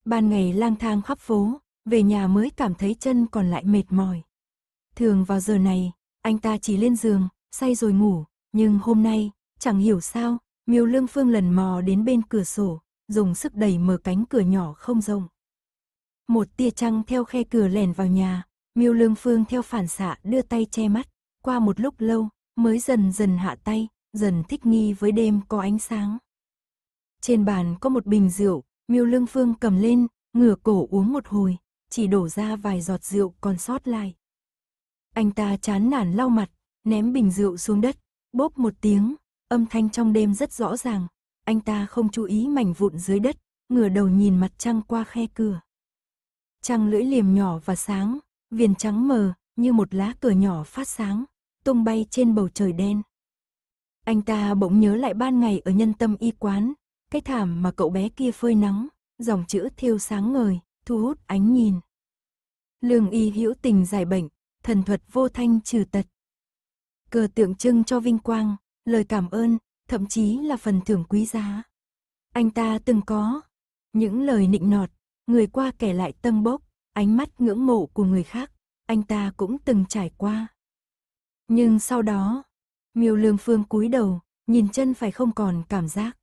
Ban ngày lang thang khắp phố, về nhà mới cảm thấy chân còn lại mệt mỏi. Thường vào giờ này, anh ta chỉ lên giường, say rồi ngủ, nhưng hôm nay, chẳng hiểu sao, Miêu Lương Phương lần mò đến bên cửa sổ, dùng sức đẩy mở cánh cửa nhỏ không rộng. Một tia trăng theo khe cửa lèn vào nhà, Miêu Lương Phương theo phản xạ đưa tay che mắt, qua một lúc lâu, mới dần dần hạ tay, dần thích nghi với đêm có ánh sáng. Trên bàn có một bình rượu, Miêu Lương Phương cầm lên, ngửa cổ uống một hồi, chỉ đổ ra vài giọt rượu còn sót lại. Anh ta chán nản lau mặt, ném bình rượu xuống đất, bốp một tiếng, âm thanh trong đêm rất rõ ràng. Anh ta không chú ý mảnh vụn dưới đất, ngửa đầu nhìn mặt trăng qua khe cửa. Trăng lưỡi liềm nhỏ và sáng, viền trắng mờ, như một lá cờ nhỏ phát sáng, tung bay trên bầu trời đen. Anh ta bỗng nhớ lại ban ngày ở nhân tâm y quán, cái thảm mà cậu bé kia phơi nắng, dòng chữ thiêu sáng ngời, thu hút ánh nhìn. Lương y hữu tình giải bệnh, thần thuật vô thanh trừ tật. Cờ tượng trưng cho vinh quang, lời cảm ơn, thậm chí là phần thưởng quý giá. Anh ta từng có những lời nịnh nọt, người qua kể lại tâm bốc, ánh mắt ngưỡng mộ của người khác, anh ta cũng từng trải qua. Nhưng sau đó, Miêu Lương Phương cúi đầu, nhìn chân phải không còn cảm giác.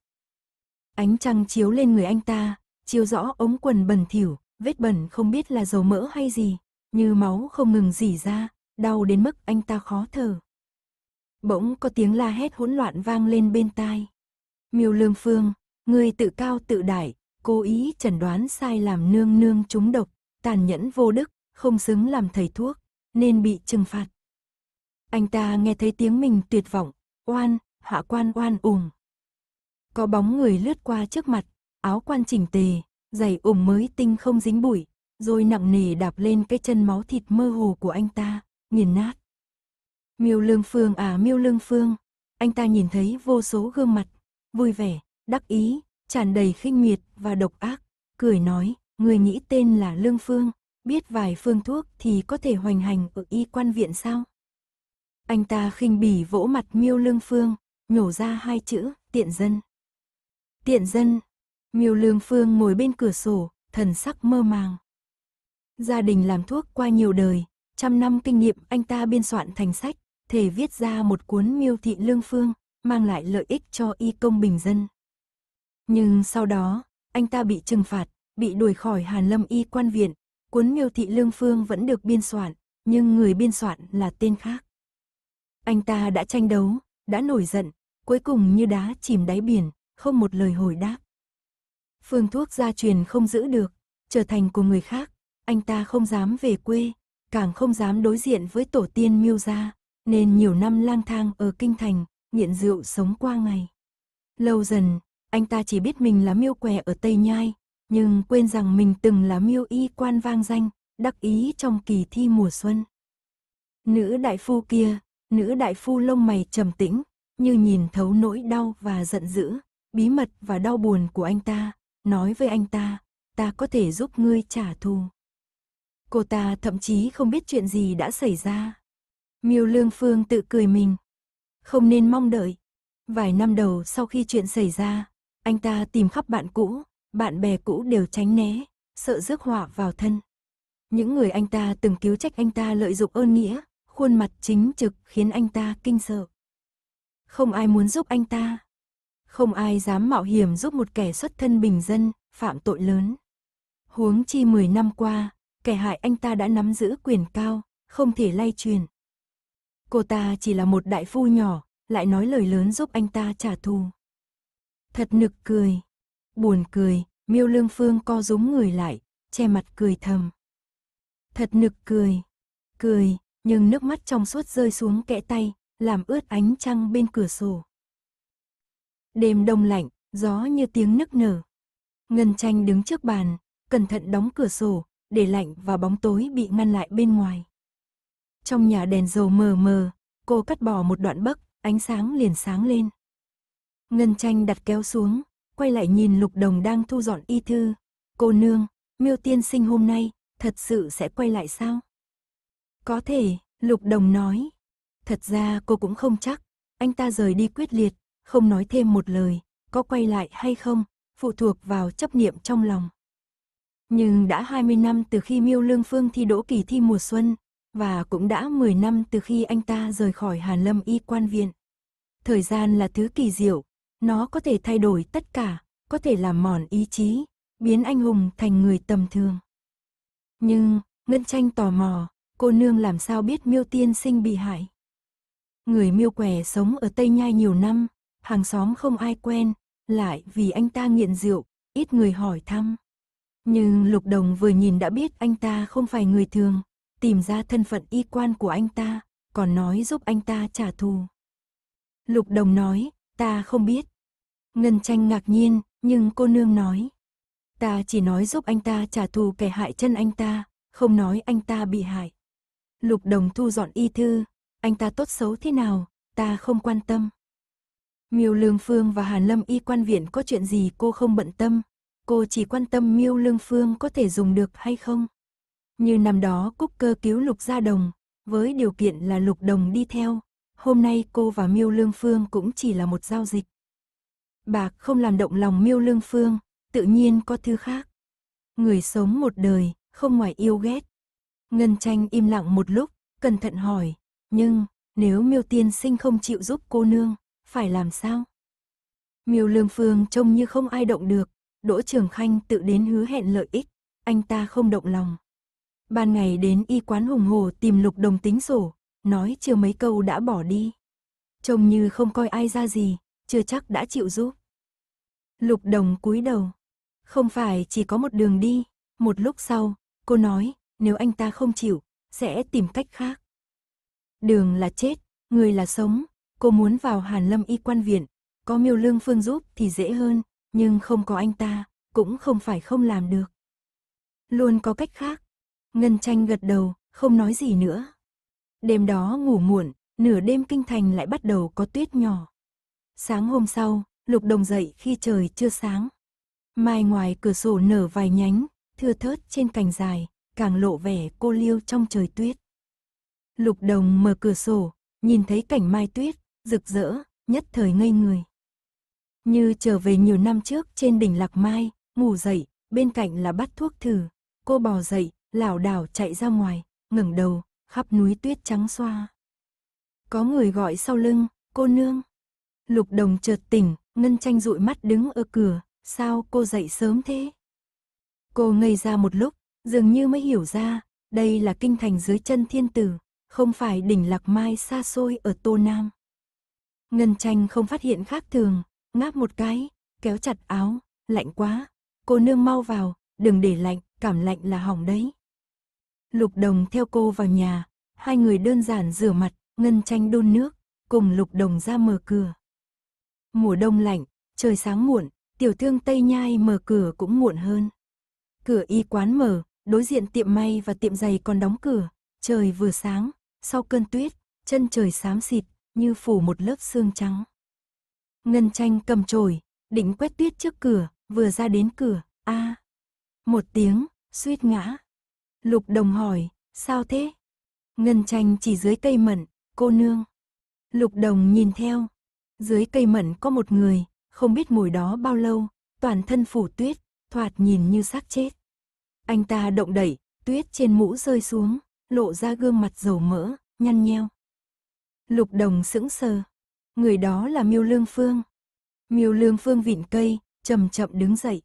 Ánh trăng chiếu lên người anh ta, chiếu rõ ống quần bẩn thỉu, vết bẩn không biết là dầu mỡ hay gì, như máu không ngừng rỉ ra, đau đến mức anh ta khó thở. Bỗng có tiếng la hét hỗn loạn vang lên bên tai. Miêu Lương Phương, người tự cao tự đại, cố ý chẩn đoán sai làm nương nương trúng độc, tàn nhẫn vô đức, không xứng làm thầy thuốc, nên bị trừng phạt. Anh ta nghe thấy tiếng mình tuyệt vọng, oan, hạ quan oan ùm. Có bóng người lướt qua trước mặt, áo quan chỉnh tề, giày ủng mới tinh không dính bụi, rồi nặng nề đạp lên cái chân máu thịt mơ hồ của anh ta, nghiền nát. Miêu Lương Phương à Miêu Lương Phương, anh ta nhìn thấy vô số gương mặt, vui vẻ, đắc ý, tràn đầy khinh miệt và độc ác, cười nói, người nghĩ tên là Lương Phương, biết vài phương thuốc thì có thể hoành hành ở y quan viện sao? Anh ta khinh bỉ vỗ mặt Miêu Lương Phương, nhổ ra hai chữ, tiện dân. Tiện dân, Miêu Lương Phương ngồi bên cửa sổ, thần sắc mơ màng. Gia đình làm thuốc qua nhiều đời, trăm năm kinh nghiệm anh ta biên soạn thành sách, thể viết ra một cuốn miêu thị lương phương, mang lại lợi ích cho y công bình dân. Nhưng sau đó, anh ta bị trừng phạt, bị đuổi khỏi Hàn Lâm y quan viện, cuốn miêu thị lương phương vẫn được biên soạn, nhưng người biên soạn là tên khác. Anh ta đã tranh đấu, đã nổi giận, cuối cùng như đá chìm đáy biển, không một lời hồi đáp. Phương thuốc gia truyền không giữ được, trở thành của người khác, anh ta không dám về quê, càng không dám đối diện với tổ tiên miêu gia, nên nhiều năm lang thang ở kinh thành, nghiện rượu sống qua ngày. Lâu dần, anh ta chỉ biết mình là miêu què ở Tây Nhai, nhưng quên rằng mình từng là miêu y quan vang danh, đắc ý trong kỳ thi mùa xuân. Nữ đại phu kia, nữ đại phu lông mày trầm tĩnh, như nhìn thấu nỗi đau và giận dữ, bí mật và đau buồn của anh ta, nói với anh ta, ta có thể giúp ngươi trả thù. Cô ta thậm chí không biết chuyện gì đã xảy ra. Miêu Lương Phương tự cười mình. Không nên mong đợi. Vài năm đầu sau khi chuyện xảy ra, anh ta tìm khắp bạn cũ, bạn bè cũ đều tránh né, sợ rước họa vào thân. Những người anh ta từng cứu trách anh ta lợi dụng ơn nghĩa, khuôn mặt chính trực khiến anh ta kinh sợ. Không ai muốn giúp anh ta. Không ai dám mạo hiểm giúp một kẻ xuất thân bình dân, phạm tội lớn. Huống chi 10 năm qua, kẻ hại anh ta đã nắm giữ quyền cao, không thể lay truyền. Cô ta chỉ là một đại phu nhỏ, lại nói lời lớn giúp anh ta trả thù. Thật nực cười. Buồn cười, miêu lương phương co rúm người lại, che mặt cười thầm. Thật nực cười. Cười, nhưng nước mắt trong suốt rơi xuống kẽ tay, làm ướt ánh trăng bên cửa sổ. Đêm đông lạnh, gió như tiếng nức nở. Ngân tranh đứng trước bàn, cẩn thận đóng cửa sổ, để lạnh và bóng tối bị ngăn lại bên ngoài. Trong nhà đèn dầu mờ mờ, cô cắt bỏ một đoạn bấc, ánh sáng liền sáng lên. Ngân tranh đặt kéo xuống, quay lại nhìn lục đồng đang thu dọn y thư. Cô nương, miêu tiên sinh hôm nay, thật sự sẽ quay lại sao? Có thể, lục đồng nói. Thật ra cô cũng không chắc, anh ta rời đi quyết liệt, không nói thêm một lời, có quay lại hay không, phụ thuộc vào chấp niệm trong lòng. Nhưng đã 20 năm từ khi Miêu Lương Phương thi đỗ kỳ thi mùa xuân, và cũng đã 10 năm từ khi anh ta rời khỏi Hàn Lâm Y quan viện. Thời gian là thứ kỳ diệu, nó có thể thay đổi tất cả, có thể làm mòn ý chí, biến anh hùng thành người tầm thường. Nhưng, Ngân Tranh tò mò, cô nương làm sao biết miêu tiên sinh bị hại. Người miêu què sống ở Tây Nhai nhiều năm, hàng xóm không ai quen, lại vì anh ta nghiện rượu, ít người hỏi thăm. Nhưng Lục Đồng vừa nhìn đã biết anh ta không phải người thường, tìm ra thân phận y quan của anh ta, còn nói giúp anh ta trả thù. Lục Đồng nói, ta không biết. Ngân tranh ngạc nhiên, nhưng cô nương nói. Ta chỉ nói giúp anh ta trả thù kẻ hại chân anh ta, không nói anh ta bị hại. Lục Đồng thu dọn y thư, anh ta tốt xấu thế nào, ta không quan tâm. Miêu Lương Phương và Hàn Lâm y quan viện có chuyện gì cô không bận tâm, cô chỉ quan tâm Miêu Lương Phương có thể dùng được hay không. Như năm đó Cúc Cơ cứu Lục Gia Đồng, với điều kiện là Lục Đồng đi theo, hôm nay cô và Miêu Lương Phương cũng chỉ là một giao dịch. Bạc không làm động lòng Miêu Lương Phương, tự nhiên có thứ khác. Người sống một đời, không ngoài yêu ghét. Ngân tranh im lặng một lúc, cẩn thận hỏi, nhưng, nếu miêu tiên sinh không chịu giúp cô nương, phải làm sao? Miêu Lương Phương trông như không ai động được, Đỗ Trường Khanh tự đến hứa hẹn lợi ích, anh ta không động lòng. Ban ngày đến y quán hùng hồ tìm lục đồng tính sổ, nói chưa mấy câu đã bỏ đi. Trông như không coi ai ra gì, chưa chắc đã chịu giúp. Lục đồng cúi đầu. Không phải chỉ có một đường đi, một lúc sau, cô nói, nếu anh ta không chịu, sẽ tìm cách khác. Đường là chết, người là sống, cô muốn vào Hàn Lâm y quan viện, có miêu lương phương giúp thì dễ hơn, nhưng không có anh ta, cũng không phải không làm được. Luôn có cách khác. Ngân tranh gật đầu, không nói gì nữa. Đêm đó ngủ muộn, nửa đêm kinh thành lại bắt đầu có tuyết nhỏ. Sáng hôm sau, lục đồng dậy khi trời chưa sáng. Mai ngoài cửa sổ nở vài nhánh, thưa thớt trên cành dài, càng lộ vẻ cô liêu trong trời tuyết. Lục đồng mở cửa sổ, nhìn thấy cảnh mai tuyết, rực rỡ, nhất thời ngây người. Như trở về nhiều năm trước trên đỉnh Lạc Mai, ngủ dậy, bên cạnh là bắt thuốc thử. Cô bò dậy, lảo đảo chạy ra ngoài, ngẩng đầu, khắp núi tuyết trắng xoa. Có người gọi sau lưng, cô nương. Lục đồng chợt tỉnh, ngân tranh dụi mắt đứng ở cửa, sao cô dậy sớm thế? Cô ngây ra một lúc, dường như mới hiểu ra, đây là kinh thành dưới chân thiên tử, không phải đỉnh lạc mai xa xôi ở Tô Nam. Ngân tranh không phát hiện khác thường, ngáp một cái, kéo chặt áo, lạnh quá, cô nương mau vào, đừng để lạnh, cảm lạnh là hỏng đấy. Lục Đồng theo cô vào nhà, hai người đơn giản rửa mặt, ngân tranh đun nước, cùng Lục Đồng ra mở cửa. Mùa đông lạnh, trời sáng muộn, tiểu thương Tây Nhai mở cửa cũng muộn hơn. Cửa y quán mở, đối diện tiệm may và tiệm giày còn đóng cửa, trời vừa sáng, sau cơn tuyết, chân trời xám xịt, như phủ một lớp sương trắng. Ngân tranh cầm chổi, định quét tuyết trước cửa, vừa ra đến cửa, a Một tiếng, suýt ngã. Lục đồng hỏi, sao thế? Ngân tranh chỉ dưới cây mận, cô nương. Lục đồng nhìn theo. Dưới cây mận có một người, không biết mùi đó bao lâu, toàn thân phủ tuyết, thoạt nhìn như xác chết. Anh ta động đẩy, tuyết trên mũ rơi xuống, lộ ra gương mặt dầu mỡ, nhăn nheo. Lục đồng sững sờ. Người đó là Miêu Lương Phương. Miêu Lương Phương vịn cây, chậm chậm đứng dậy.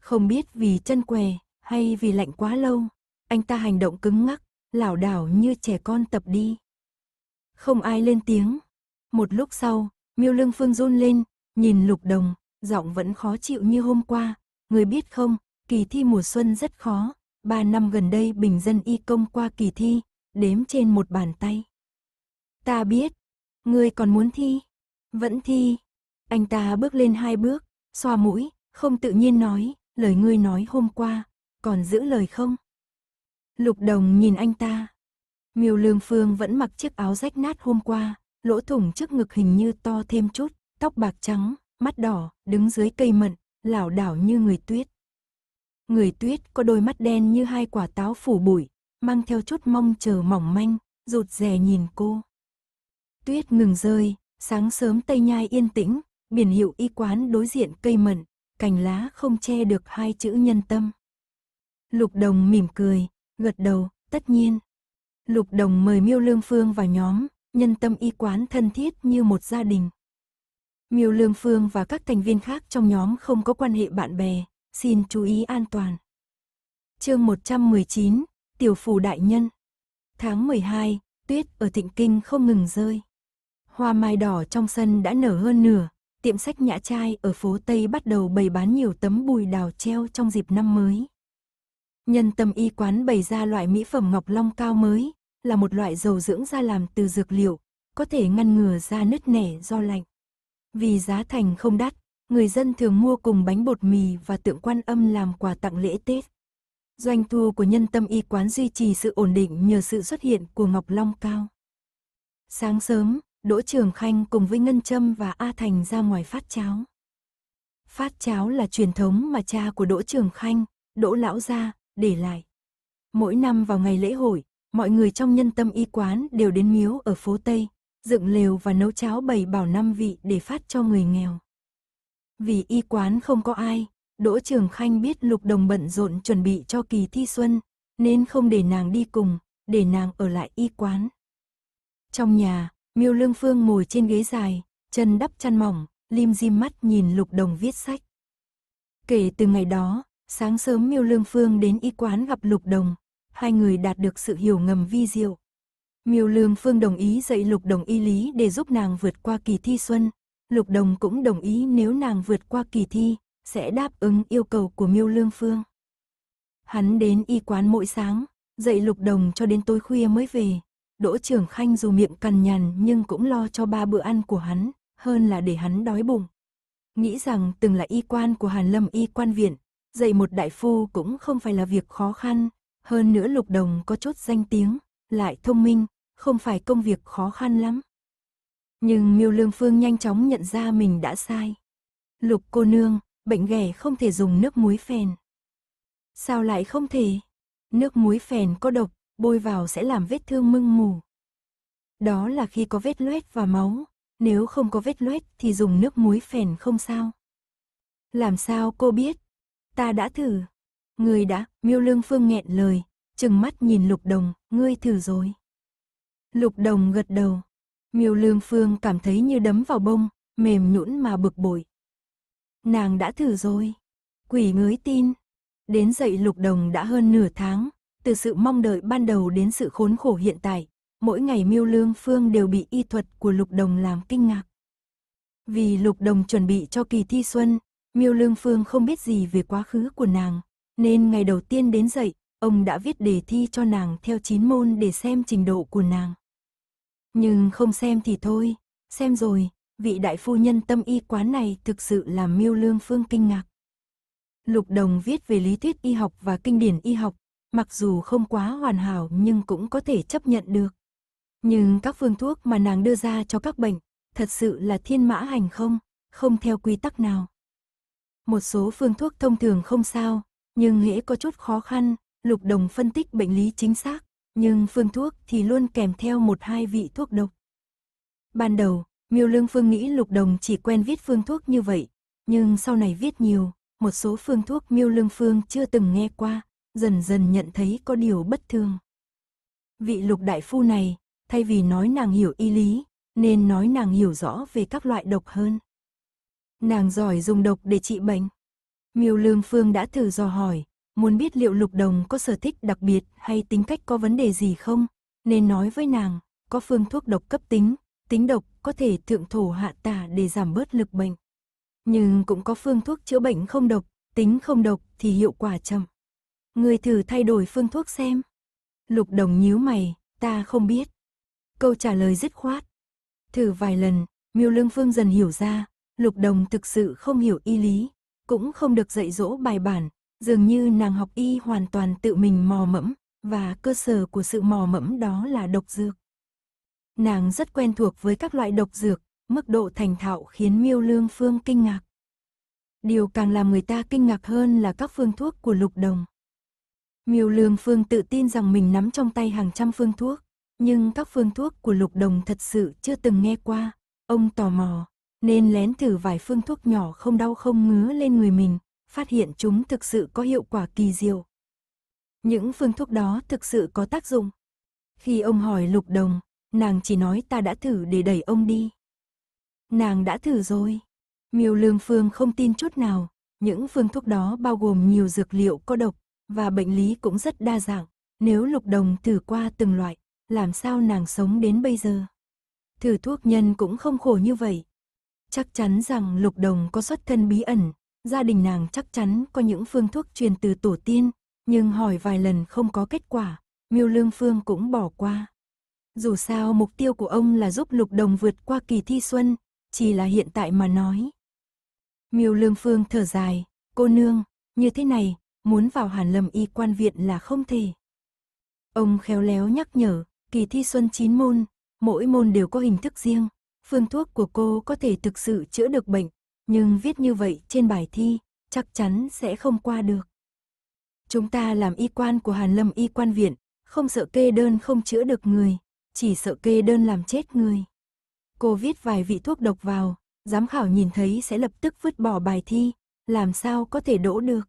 Không biết vì chân què hay vì lạnh quá lâu, anh ta hành động cứng ngắc, lảo đảo như trẻ con tập đi. Không ai lên tiếng. Một lúc sau, Miêu Lương Phương run lên, nhìn Lục Đồng, giọng vẫn khó chịu như hôm qua. Người biết không, kỳ thi mùa xuân rất khó. Ba năm gần đây bình dân y công qua kỳ thi, đếm trên một bàn tay. Ta biết, ngươi còn muốn thi? Vẫn thi. Anh ta bước lên hai bước, xoa mũi, không tự nhiên nói, lời ngươi nói hôm qua, còn giữ lời không? Lục đồng nhìn anh ta. Miêu Lương Phương vẫn mặc chiếc áo rách nát hôm qua, lỗ thủng trước ngực hình như to thêm chút, tóc bạc trắng, mắt đỏ, đứng dưới cây mận, lảo đảo như người tuyết. Người tuyết có đôi mắt đen như hai quả táo phủ bụi, mang theo chút mong chờ mỏng manh, rụt rè nhìn cô. Tuyết ngừng rơi, sáng sớm tây nhai yên tĩnh, biển hiệu y quán đối diện cây mận, cành lá không che được hai chữ nhân tâm. Lục Đồng mỉm cười, gật đầu, tất nhiên. Lục Đồng mời Miêu Lương Phương vào nhóm, nhân tâm y quán thân thiết như một gia đình. Miêu Lương Phương và các thành viên khác trong nhóm không có quan hệ bạn bè, xin chú ý an toàn. chương 119, Tiểu Phủ Đại Nhân Tháng 12, tuyết ở Thịnh Kinh không ngừng rơi. Hoa mai đỏ trong sân đã nở hơn nửa, tiệm sách nhã trai ở phố Tây bắt đầu bày bán nhiều tấm bùi đào treo trong dịp năm mới. Nhân tâm y quán bày ra loại mỹ phẩm ngọc long cao mới, là một loại dầu dưỡng da làm từ dược liệu, có thể ngăn ngừa da nứt nẻ do lạnh. Vì giá thành không đắt, người dân thường mua cùng bánh bột mì và tượng quan âm làm quà tặng lễ Tết. Doanh thu của nhân tâm y quán duy trì sự ổn định nhờ sự xuất hiện của Ngọc Long Cao. Sáng sớm, Đỗ Trường Khanh cùng với Ngân Trâm và A Thành ra ngoài phát cháo. Phát cháo là truyền thống mà cha của Đỗ Trường Khanh, Đỗ Lão Gia, để lại. Mỗi năm vào ngày lễ hội, mọi người trong nhân tâm y quán đều đến miếu ở phố Tây, dựng lều và nấu cháo bày bảo năm vị để phát cho người nghèo. Vì y quán không có ai, Đỗ Trường Khanh biết Lục Đồng bận rộn chuẩn bị cho kỳ thi xuân, nên không để nàng đi cùng, để nàng ở lại y quán. Trong nhà, Miêu Lương Phương ngồi trên ghế dài, chân đắp chăn mỏng, lim dim mắt nhìn Lục Đồng viết sách. Kể từ ngày đó, sáng sớm Miêu Lương Phương đến y quán gặp Lục Đồng, hai người đạt được sự hiểu ngầm vi diệu. Miêu Lương Phương đồng ý dạy Lục Đồng y lý để giúp nàng vượt qua kỳ thi xuân. Lục Đồng cũng đồng ý nếu nàng vượt qua kỳ thi, sẽ đáp ứng yêu cầu của Miêu Lương Phương. Hắn đến y quán mỗi sáng, dạy Lục Đồng cho đến tối khuya mới về. Đỗ Trường Khanh dù miệng cằn nhằn nhưng cũng lo cho ba bữa ăn của hắn, hơn là để hắn đói bụng. Nghĩ rằng từng là y quan của Hàn Lâm y quan viện, dạy một đại phu cũng không phải là việc khó khăn, hơn nữa Lục Đồng có chốt danh tiếng, lại thông minh, không phải công việc khó khăn lắm. Nhưng Miêu Lương Phương nhanh chóng nhận ra mình đã sai. Lục cô nương, bệnh ghẻ không thể dùng nước muối phèn. Sao lại không thể? Nước muối phèn có độc, bôi vào sẽ làm vết thương mưng mù. Đó là khi có vết loét và máu, nếu không có vết loét thì dùng nước muối phèn không sao. Làm sao cô biết? Ta đã thử. Người đã, miêu lương phương nghẹn lời, chừng mắt nhìn lục đồng, ngươi thử rồi. Lục đồng gật đầu. Miêu lương phương cảm thấy như đấm vào bông, mềm nhũn mà bực bội. Nàng đã thử rồi. Quỷ mới tin. Đến dậy lục đồng đã hơn nửa tháng, từ sự mong đợi ban đầu đến sự khốn khổ hiện tại, mỗi ngày miêu lương phương đều bị y thuật của lục đồng làm kinh ngạc. Vì lục đồng chuẩn bị cho kỳ thi xuân, miêu lương phương không biết gì về quá khứ của nàng, nên ngày đầu tiên đến dậy, ông đã viết đề thi cho nàng theo chín môn để xem trình độ của nàng. Nhưng không xem thì thôi, xem rồi, vị đại phu nhân tâm y quán này thực sự làm miêu lương phương kinh ngạc. Lục Đồng viết về lý thuyết y học và kinh điển y học, mặc dù không quá hoàn hảo nhưng cũng có thể chấp nhận được. Nhưng các phương thuốc mà nàng đưa ra cho các bệnh, thật sự là thiên mã hành không, không theo quy tắc nào. Một số phương thuốc thông thường không sao, nhưng hễ có chút khó khăn, Lục Đồng phân tích bệnh lý chính xác, nhưng phương thuốc thì luôn kèm theo một hai vị thuốc độc. Ban đầu, Miêu Lương Phương nghĩ Lục Đồng chỉ quen viết phương thuốc như vậy, nhưng sau này viết nhiều, một số phương thuốc Miêu Lương Phương chưa từng nghe qua, dần dần nhận thấy có điều bất thường. Vị Lục đại phu này, thay vì nói nàng hiểu y lý, nên nói nàng hiểu rõ về các loại độc hơn. Nàng giỏi dùng độc để trị bệnh. Miêu Lương Phương đã thử dò hỏi, muốn biết liệu Lục Đồng có sở thích đặc biệt hay tính cách có vấn đề gì không, nên nói với nàng, có phương thuốc độc cấp tính, tính độc có thể thượng thổ hạ tả để giảm bớt lực bệnh. Nhưng cũng có phương thuốc chữa bệnh không độc, tính không độc thì hiệu quả chậm. Người thử thay đổi phương thuốc xem. Lục Đồng nhíu mày, ta không biết. Câu trả lời dứt khoát. Thử vài lần, Miêu Lương Phương dần hiểu ra, Lục Đồng thực sự không hiểu y lý, cũng không được dạy dỗ bài bản, dường như nàng học y hoàn toàn tự mình mò mẫm, và cơ sở của sự mò mẫm đó là độc dược. Nàng rất quen thuộc với các loại độc dược, mức độ thành thạo khiến Miêu Lương Phương kinh ngạc. Điều càng làm người ta kinh ngạc hơn là các phương thuốc của Lục Đồng. Miêu Lương Phương tự tin rằng mình nắm trong tay hàng trăm phương thuốc, nhưng các phương thuốc của Lục Đồng thật sự chưa từng nghe qua. Ông tò mò, nên lén thử vài phương thuốc nhỏ không đau không ngứa lên người mình, phát hiện chúng thực sự có hiệu quả kỳ diệu. Những phương thuốc đó thực sự có tác dụng. Khi ông hỏi Lục Đồng, nàng chỉ nói ta đã thử để đẩy ông đi. Nàng đã thử rồi. Miêu Lương Phương không tin chút nào, những phương thuốc đó bao gồm nhiều dược liệu có độc, và bệnh lý cũng rất đa dạng. Nếu Lục Đồng thử qua từng loại, làm sao nàng sống đến bây giờ? Thử thuốc nhân cũng không khổ như vậy. Chắc chắn rằng Lục Đồng có xuất thân bí ẩn, gia đình nàng chắc chắn có những phương thuốc truyền từ tổ tiên, nhưng hỏi vài lần không có kết quả, Miêu Lương Phương cũng bỏ qua. Dù sao mục tiêu của ông là giúp Lục Đồng vượt qua kỳ thi xuân, chỉ là hiện tại mà nói. Miêu Lương Phương thở dài, cô nương, như thế này, muốn vào Hàn Lâm y quan viện là không thể. Ông khéo léo nhắc nhở, kỳ thi xuân 9 môn, mỗi môn đều có hình thức riêng, phương thuốc của cô có thể thực sự chữa được bệnh, nhưng viết như vậy trên bài thi, chắc chắn sẽ không qua được. Chúng ta làm y quan của Hàn Lâm y quan viện, không sợ kê đơn không chữa được người, chỉ sợ kê đơn làm chết người. Cô viết vài vị thuốc độc vào, giám khảo nhìn thấy sẽ lập tức vứt bỏ bài thi, làm sao có thể đỗ được.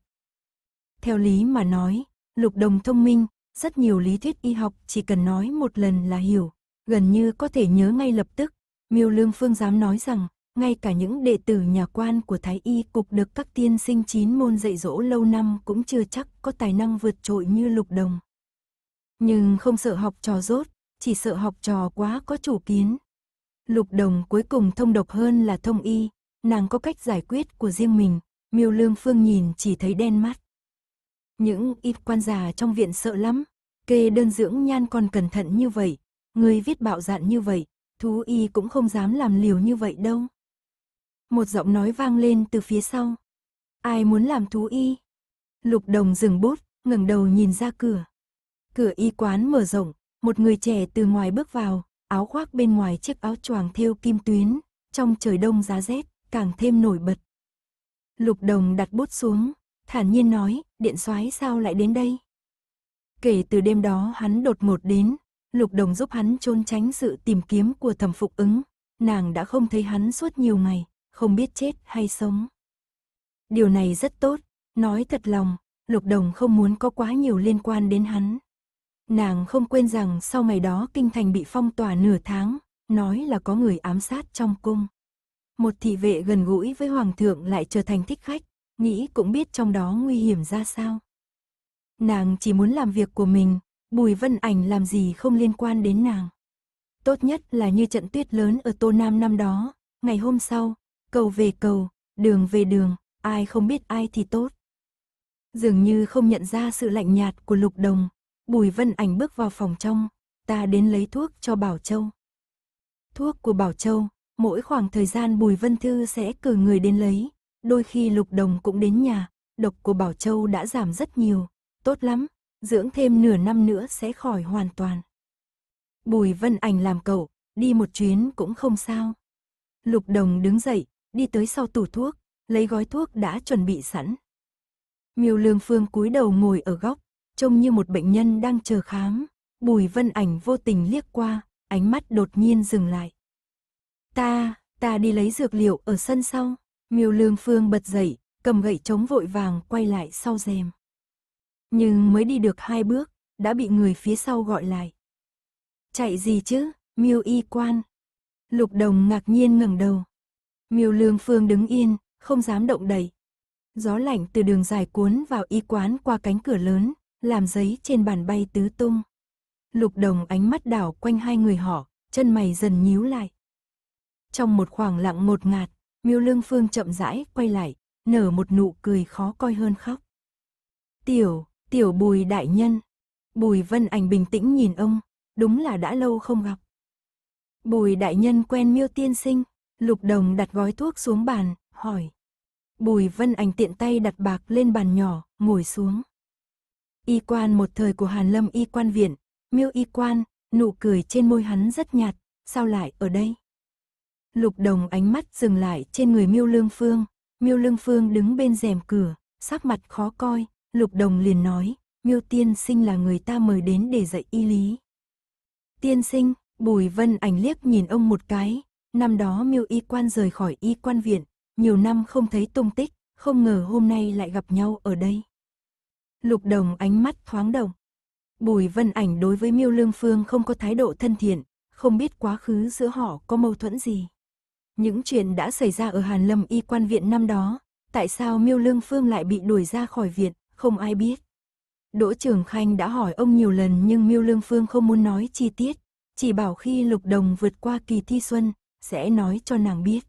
Theo lý mà nói, lục đồng thông minh, rất nhiều lý thuyết y học chỉ cần nói một lần là hiểu, gần như có thể nhớ ngay lập tức. Miêu Lương Phương dám nói rằng, ngay cả những đệ tử nhà quan của Thái Y cục được các tiên sinh chín môn dạy dỗ lâu năm cũng chưa chắc có tài năng vượt trội như lục đồng. Nhưng không sợ học trò rốt, chỉ sợ học trò quá có chủ kiến. Lục đồng cuối cùng thông độc hơn là thông y, nàng có cách giải quyết của riêng mình, miêu lương phương nhìn chỉ thấy đen mắt. Những ít quan già trong viện sợ lắm, kê đơn dưỡng nhan còn cẩn thận như vậy, người viết bạo dạn như vậy, thú y cũng không dám làm liều như vậy đâu. Một giọng nói vang lên từ phía sau. Ai muốn làm thú y? Lục đồng dừng bút, ngẩng đầu nhìn ra cửa. Cửa y quán mở rộng, một người trẻ từ ngoài bước vào, áo khoác bên ngoài chiếc áo choàng thêu kim tuyến, trong trời đông giá rét, càng thêm nổi bật. Lục đồng đặt bút xuống, thản nhiên nói, điện soái sao lại đến đây? Kể từ đêm đó hắn đột ngột đến, lục đồng giúp hắn trốn tránh sự tìm kiếm của thẩm phục ứng, nàng đã không thấy hắn suốt nhiều ngày, không biết chết hay sống. Điều này rất tốt, nói thật lòng, lục đồng không muốn có quá nhiều liên quan đến hắn. Nàng không quên rằng sau ngày đó kinh thành bị phong tỏa nửa tháng, nói là có người ám sát trong cung. Một thị vệ gần gũi với hoàng thượng lại trở thành thích khách, nghĩ cũng biết trong đó nguy hiểm ra sao. Nàng chỉ muốn làm việc của mình, Bùi Vân Ảnh làm gì không liên quan đến nàng. Tốt nhất là như trận tuyết lớn ở Tô Nam năm đó, ngày hôm sau, cầu về cầu, đường về đường, ai không biết ai thì tốt. Dường như không nhận ra sự lạnh nhạt của lục đồng, Bùi Vân Ảnh bước vào phòng trong, ta đến lấy thuốc cho Bảo Châu. Thuốc của Bảo Châu, mỗi khoảng thời gian Bùi Vân Thư sẽ cử người đến lấy, đôi khi Lục Đồng cũng đến nhà, độc của Bảo Châu đã giảm rất nhiều, tốt lắm, dưỡng thêm nửa năm nữa sẽ khỏi hoàn toàn. Bùi Vân Ảnh làm cậu, đi một chuyến cũng không sao. Lục Đồng đứng dậy, đi tới sau tủ thuốc, lấy gói thuốc đã chuẩn bị sẵn. Miêu Lương Phương cúi đầu ngồi ở góc, trông như một bệnh nhân đang chờ khám. Bùi Vân Ảnh vô tình liếc qua, ánh mắt đột nhiên dừng lại. Ta, ta đi lấy dược liệu ở sân sau. Miêu Lương Phương bật dậy, cầm gậy chống vội vàng quay lại sau rèm. Nhưng mới đi được hai bước, đã bị người phía sau gọi lại. Chạy gì chứ, Miêu Y Quan. Lục Đồng ngạc nhiên ngẩng đầu. Miêu Lương Phương đứng yên, không dám động đậy. Gió lạnh từ đường dài cuốn vào y quán qua cánh cửa lớn, làm giấy trên bàn bay tứ tung. Lục đồng ánh mắt đảo quanh hai người họ, chân mày dần nhíu lại. Trong một khoảng lặng một ngạt, miêu lương phương chậm rãi quay lại, nở một nụ cười khó coi hơn khóc. Tiểu, tiểu bùi đại nhân. Bùi vân ảnh bình tĩnh nhìn ông, đúng là đã lâu không gặp. Bùi đại nhân quen miêu tiên sinh, lục đồng đặt gói thuốc xuống bàn, hỏi. Bùi vân Anh tiện tay đặt bạc lên bàn nhỏ, ngồi xuống. Y quan một thời của Hàn Lâm y quan viện, miêu y quan, nụ cười trên môi hắn rất nhạt, sao lại ở đây? Lục đồng ánh mắt dừng lại trên người miêu lương phương, miêu lương phương đứng bên rèm cửa, sắc mặt khó coi, lục đồng liền nói, miêu tiên sinh là người ta mời đến để dạy y lý. Tiên sinh, bùi vân ảnh liếc nhìn ông một cái, năm đó miêu y quan rời khỏi y quan viện, nhiều năm không thấy tung tích, không ngờ hôm nay lại gặp nhau ở đây. Lục đồng ánh mắt thoáng động. Bùi vân ảnh đối với miêu lương phương không có thái độ thân thiện, không biết quá khứ giữa họ có mâu thuẫn gì. Những chuyện đã xảy ra ở Hàn Lâm y quan viện năm đó, tại sao miêu lương phương lại bị đuổi ra khỏi viện, không ai biết. Đỗ Trường Khanh đã hỏi ông nhiều lần nhưng miêu lương phương không muốn nói chi tiết, chỉ bảo khi lục đồng vượt qua kỳ thi xuân, sẽ nói cho nàng biết.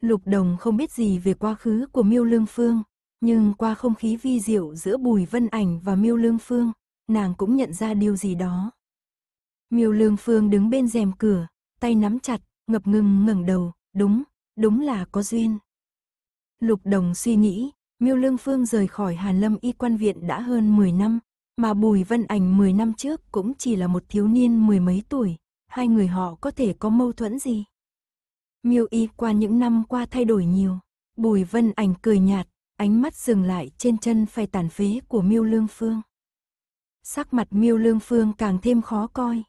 Lục đồng không biết gì về quá khứ của miêu lương phương, nhưng qua không khí vi diệu giữa Bùi Vân Ảnh và Miêu Lương Phương, nàng cũng nhận ra điều gì đó. Miêu Lương Phương đứng bên rèm cửa, tay nắm chặt, ngập ngừng ngẩng đầu, đúng, đúng là có duyên. Lục Đồng suy nghĩ, Miêu Lương Phương rời khỏi Hàn Lâm Y quan viện đã hơn 10 năm, mà Bùi Vân Ảnh 10 năm trước cũng chỉ là một thiếu niên mười mấy tuổi, hai người họ có thể có mâu thuẫn gì? Miêu Y qua những năm qua thay đổi nhiều, Bùi Vân Ảnh cười nhạt, ánh mắt dừng lại trên chân phải tàn phế của Miêu Lương Phương. Sắc mặt Miêu Lương Phương càng thêm khó coi.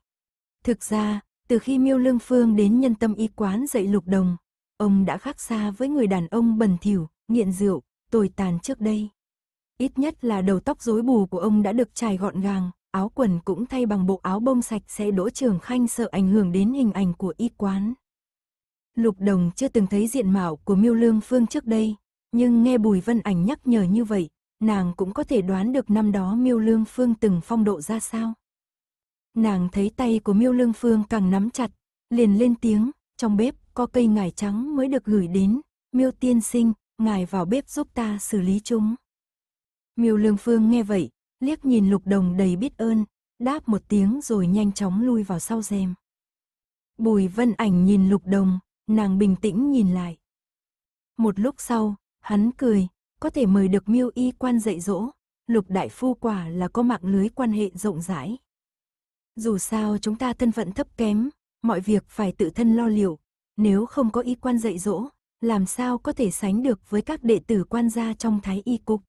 Thực ra, từ khi Miêu Lương Phương đến nhân tâm y quán dạy lục đồng, ông đã khác xa với người đàn ông bẩn thỉu, nghiện rượu, tồi tàn trước đây. Ít nhất là đầu tóc rối bù của ông đã được trải gọn gàng, áo quần cũng thay bằng bộ áo bông sạch sẽ đỗ trường khanh sợ ảnh hưởng đến hình ảnh của y quán. Lục đồng chưa từng thấy diện mạo của Miêu Lương Phương trước đây, nhưng nghe Bùi Vân Ảnh nhắc nhở như vậy, nàng cũng có thể đoán được năm đó Miêu Lương Phương từng phong độ ra sao. Nàng thấy tay của Miêu Lương Phương càng nắm chặt, liền lên tiếng, trong bếp có cây ngải trắng mới được gửi đến, Miêu tiên sinh, ngài vào bếp giúp ta xử lý chúng. Miêu Lương Phương nghe vậy, liếc nhìn Lục Đồng đầy biết ơn, đáp một tiếng rồi nhanh chóng lui vào sau rèm. Bùi Vân Ảnh nhìn Lục Đồng, nàng bình tĩnh nhìn lại. Một lúc sau, Hắn cười, có thể mời được miêu y quan dạy dỗ, lục đại phu quả là có mạng lưới quan hệ rộng rãi. Dù sao chúng ta thân phận thấp kém, mọi việc phải tự thân lo liệu, nếu không có y quan dạy dỗ, làm sao có thể sánh được với các đệ tử quan gia trong thái y cục.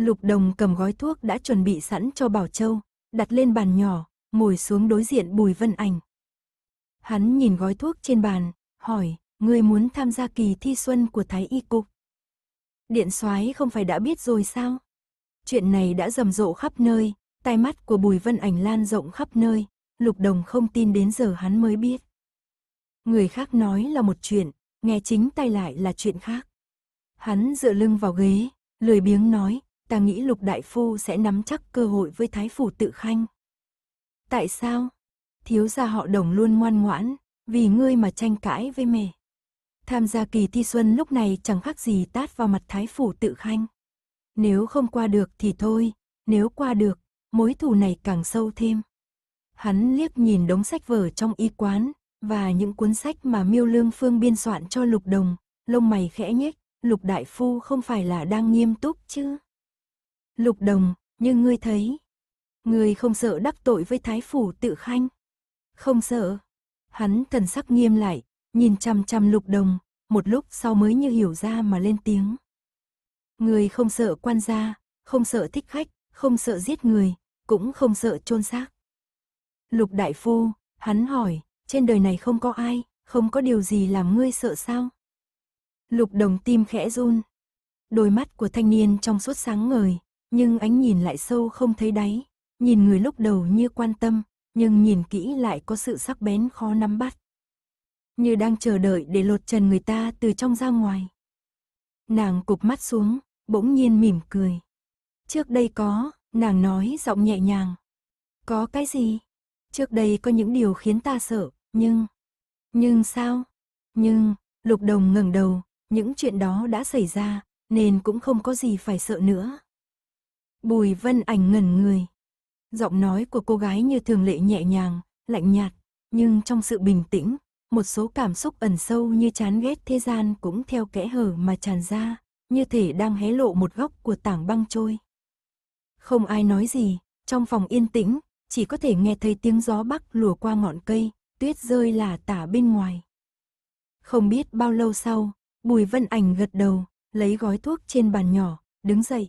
Lục đồng cầm gói thuốc đã chuẩn bị sẵn cho Bảo Châu, đặt lên bàn nhỏ, ngồi xuống đối diện Bùi Vân Ảnh. Hắn nhìn gói thuốc trên bàn, hỏi, ngươi muốn tham gia kỳ thi xuân của Thái Y Cục. Điện soái không phải đã biết rồi sao? Chuyện này đã rầm rộ khắp nơi, tai mắt của Bùi Vân Ảnh lan rộng khắp nơi, Lục Đồng không tin đến giờ hắn mới biết. Người khác nói là một chuyện, nghe chính tay lại là chuyện khác. Hắn dựa lưng vào ghế, lười biếng nói, ta nghĩ Lục Đại Phu sẽ nắm chắc cơ hội với Thái Phủ tự khanh. Tại sao? Thiếu gia họ đồng luôn ngoan ngoãn, vì ngươi mà tranh cãi với mẹ. Tham gia kỳ thi xuân lúc này chẳng khác gì tát vào mặt thái phủ tự khanh. Nếu không qua được thì thôi, nếu qua được, mối thù này càng sâu thêm. Hắn liếc nhìn đống sách vở trong y quán, và những cuốn sách mà miêu lương phương biên soạn cho lục đồng, lông mày khẽ nhếch, lục đại phu không phải là đang nghiêm túc chứ. Lục đồng, nhưng ngươi thấy, ngươi không sợ đắc tội với thái phủ tự khanh. Không sợ. Hắn thần sắc nghiêm lại, nhìn chăm chăm lục đồng, một lúc sau mới như hiểu ra mà lên tiếng. Người không sợ quan gia, không sợ thích khách, không sợ giết người, cũng không sợ chôn xác. Lục đại phu, hắn hỏi, trên đời này không có ai, không có điều gì làm ngươi sợ sao? Lục đồng tim khẽ run. Đôi mắt của thanh niên trong suốt sáng ngời, nhưng ánh nhìn lại sâu không thấy đáy. Nhìn người lúc đầu như quan tâm, nhưng nhìn kỹ lại có sự sắc bén khó nắm bắt như đang chờ đợi để lột trần người ta từ trong ra ngoài. Nàng cụp mắt xuống, bỗng nhiên mỉm cười. Trước đây có, nàng nói giọng nhẹ nhàng. Có cái gì? Trước đây có những điều khiến ta sợ, nhưng... Nhưng sao? Nhưng, lục đồng ngẩng đầu, những chuyện đó đã xảy ra, nên cũng không có gì phải sợ nữa. Bùi vân ảnh ngẩn người. Giọng nói của cô gái như thường lệ nhẹ nhàng, lạnh nhạt, nhưng trong sự bình tĩnh, một số cảm xúc ẩn sâu như chán ghét thế gian cũng theo kẽ hở mà tràn ra, như thể đang hé lộ một góc của tảng băng trôi. Không ai nói gì, trong phòng yên tĩnh, chỉ có thể nghe thấy tiếng gió bắc lùa qua ngọn cây, tuyết rơi là tả bên ngoài. Không biết bao lâu sau, Bùi Vân Ảnh gật đầu, lấy gói thuốc trên bàn nhỏ, đứng dậy.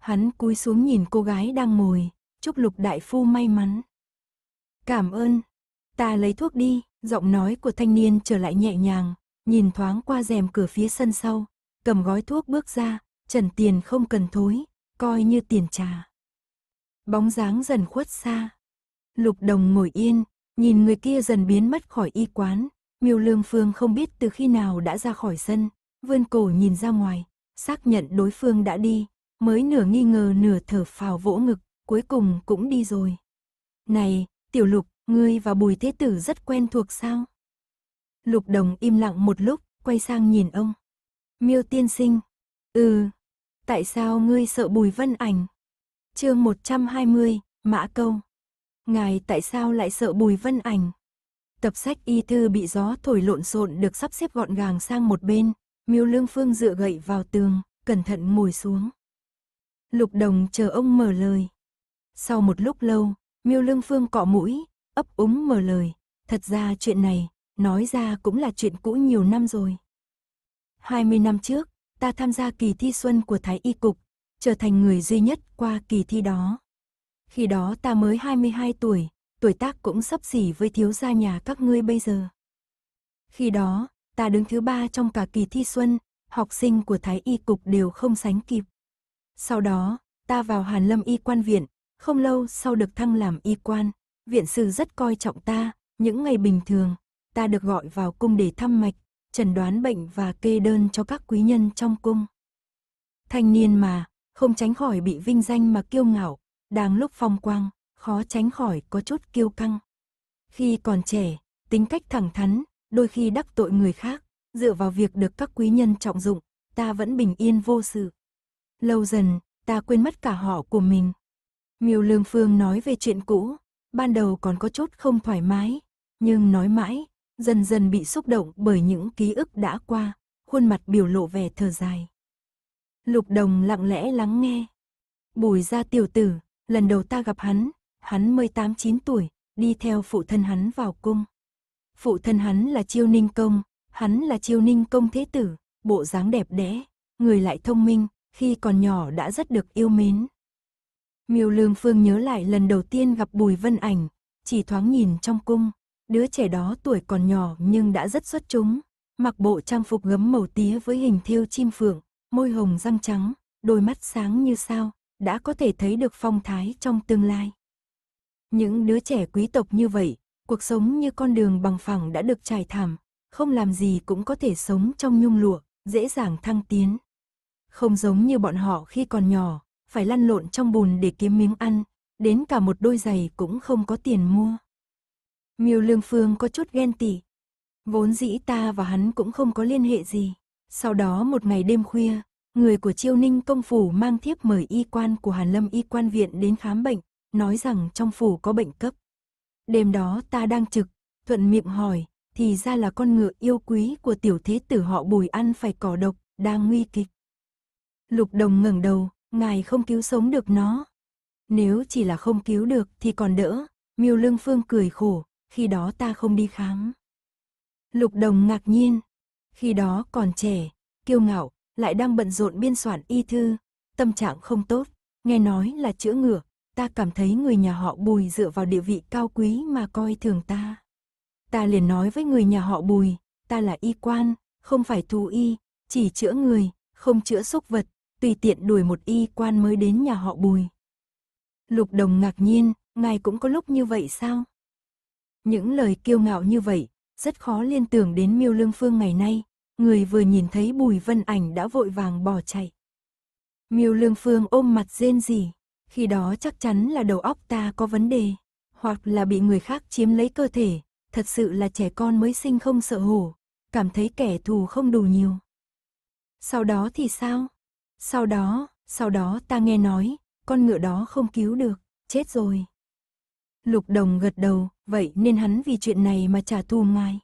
Hắn cúi xuống nhìn cô gái đang ngồi, chúc lục đại phu may mắn. Cảm ơn, ta lấy thuốc đi, Giọng nói của thanh niên trở lại nhẹ nhàng, nhìn thoáng qua rèm cửa phía sân sau, cầm gói thuốc bước ra, trần tiền không cần thối, coi như tiền trà. Bóng dáng dần khuất xa. Lục đồng ngồi yên, nhìn người kia dần biến mất khỏi y quán, miêu lương phương không biết từ khi nào đã ra khỏi sân, vươn cổ nhìn ra ngoài, xác nhận đối phương đã đi, mới nửa nghi ngờ nửa thở phào vỗ ngực, cuối cùng cũng đi rồi. Này, tiểu lục, ngươi và bùi thế tử rất quen thuộc sao? Lục đồng im lặng một lúc, quay sang nhìn ông. Miêu tiên sinh. Ừ. Tại sao ngươi sợ bùi vân ảnh? chương 120, Mã Câu. Ngài tại sao lại sợ bùi vân ảnh? Tập sách y thư bị gió thổi lộn xộn được sắp xếp gọn gàng sang một bên, miêu lương phương dựa gậy vào tường, cẩn thận ngồi xuống. Lục đồng chờ ông mở lời. Sau một lúc lâu, miêu lương phương cọ mũi, ấp úng mở lời. Thật ra chuyện này, nói ra cũng là chuyện cũ nhiều năm rồi. 20 năm trước, ta tham gia kỳ thi xuân của Thái Y Cục, trở thành người duy nhất qua kỳ thi đó. Khi đó ta mới 22 tuổi, tuổi tác cũng sắp xỉ với thiếu gia nhà các ngươi bây giờ. Khi đó, ta đứng thứ ba trong cả kỳ thi xuân, học sinh của Thái Y Cục đều không sánh kịp. Sau đó, ta vào Hàn Lâm Y quan viện, không lâu sau được thăng làm y quan, viện sư rất coi trọng ta, những ngày bình thường, ta được gọi vào cung để thăm mạch, chẩn đoán bệnh và kê đơn cho các quý nhân trong cung. Thanh niên mà, không tránh khỏi bị vinh danh mà kiêu ngạo, đang lúc phong quang, khó tránh khỏi có chút kiêu căng. Khi còn trẻ, tính cách thẳng thắn, đôi khi đắc tội người khác, dựa vào việc được các quý nhân trọng dụng, ta vẫn bình yên vô sự. Lâu dần, ta quên mất cả họ của mình. Miêu Lương Phương nói về chuyện cũ, ban đầu còn có chút không thoải mái, nhưng nói mãi, dần dần bị xúc động bởi những ký ức đã qua, khuôn mặt biểu lộ vẻ thở dài. Lục Đồng lặng lẽ lắng nghe. Bùi ra tiểu tử, lần đầu ta gặp hắn, hắn mới 8-9 tuổi, đi theo phụ thân hắn vào cung. Phụ thân hắn là Chiêu Ninh Công, hắn là Chiêu Ninh Công Thế Tử, bộ dáng đẹp đẽ, người lại thông minh, khi còn nhỏ đã rất được yêu mến. Miêu Lương Phương nhớ lại lần đầu tiên gặp Bùi Vân Ảnh, chỉ thoáng nhìn trong cung, đứa trẻ đó tuổi còn nhỏ nhưng đã rất xuất chúng, mặc bộ trang phục gấm màu tía với hình thêu chim phượng, môi hồng răng trắng, đôi mắt sáng như sao, đã có thể thấy được phong thái trong tương lai. Những đứa trẻ quý tộc như vậy, cuộc sống như con đường bằng phẳng đã được trải thảm, không làm gì cũng có thể sống trong nhung lụa, dễ dàng thăng tiến. Không giống như bọn họ khi còn nhỏ, phải lăn lộn trong bùn để kiếm miếng ăn, đến cả một đôi giày cũng không có tiền mua. Miêu Lương Phương có chút ghen tị. Vốn dĩ ta và hắn cũng không có liên hệ gì. Sau đó một ngày đêm khuya, người của Chiêu Ninh công phủ mang thiếp mời y quan của Hàn Lâm y quan viện đến khám bệnh, nói rằng trong phủ có bệnh cấp. Đêm đó ta đang trực, thuận miệng hỏi, thì ra là con ngựa yêu quý của tiểu thế tử họ Bùi ăn phải cỏ độc, đang nguy kịch. Lục Đồng ngẩng đầu, ngài không cứu sống được nó. Nếu chỉ là không cứu được thì còn đỡ, Miêu Lương Phương cười khổ, khi đó ta không đi khám. Lục Đồng ngạc nhiên, khi đó còn trẻ, kiêu ngạo, lại đang bận rộn biên soạn y thư, tâm trạng không tốt, nghe nói là chữa ngựa, ta cảm thấy người nhà họ Bùi dựa vào địa vị cao quý mà coi thường ta. Ta liền nói với người nhà họ Bùi, ta là y quan, không phải thú y, chỉ chữa người, không chữa xúc vật, tùy tiện đuổi một y quan mới đến nhà họ Bùi. Lục Đồng ngạc nhiên, ngài cũng có lúc như vậy sao? Những lời kiêu ngạo như vậy, rất khó liên tưởng đến Miêu Lương Phương ngày nay, người vừa nhìn thấy Bùi Vân Ảnh đã vội vàng bỏ chạy. Miêu Lương Phương ôm mặt rên rỉ, khi đó chắc chắn là đầu óc ta có vấn đề, hoặc là bị người khác chiếm lấy cơ thể, thật sự là trẻ con mới sinh không sợ hổ, cảm thấy kẻ thù không đủ nhiều. Sau đó thì sao? Sau đó, sau đó ta nghe nói, con ngựa đó không cứu được, chết rồi. Lục đồng gật đầu, vậy nên hắn vì chuyện này mà trả thù ngài.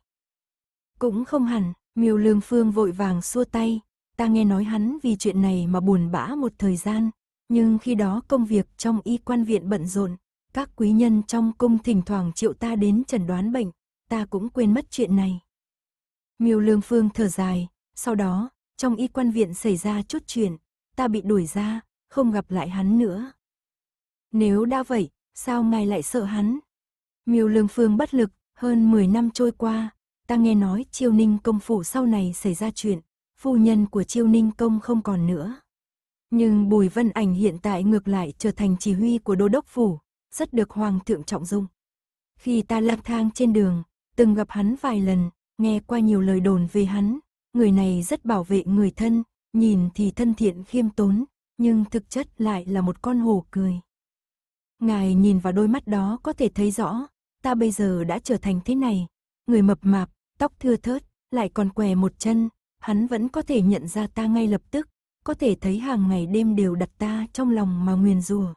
Cũng không hẳn, miêu lương phương vội vàng xua tay, ta nghe nói hắn vì chuyện này mà buồn bã một thời gian, nhưng khi đó công việc trong y quan viện bận rộn, các quý nhân trong cung thỉnh thoảng triệu ta đến chẩn đoán bệnh, ta cũng quên mất chuyện này. Miêu lương phương thở dài, sau đó, trong y quan viện xảy ra chút chuyện, ta bị đuổi ra, không gặp lại hắn nữa. Nếu đã vậy, sao ngài lại sợ hắn? Miêu Lương Phương bất lực, Hơn 10 năm trôi qua, ta nghe nói Chiêu Ninh công phủ sau này xảy ra chuyện, phu nhân của Chiêu Ninh công không còn nữa. Nhưng Bùi Vân Ảnh hiện tại ngược lại trở thành chỉ huy của đô đốc phủ, rất được hoàng thượng trọng dụng. Khi ta lang thang trên đường, từng gặp hắn vài lần, nghe qua nhiều lời đồn về hắn, người này rất bảo vệ người thân, nhìn thì thân thiện khiêm tốn, nhưng thực chất lại là một con hổ cười. Ngài nhìn vào đôi mắt đó có thể thấy rõ, ta bây giờ đã trở thành thế này, người mập mạp, tóc thưa thớt, lại còn què một chân, hắn vẫn có thể nhận ra ta ngay lập tức, có thể thấy hàng ngày đêm đều đặt ta trong lòng mà nguyền rủa.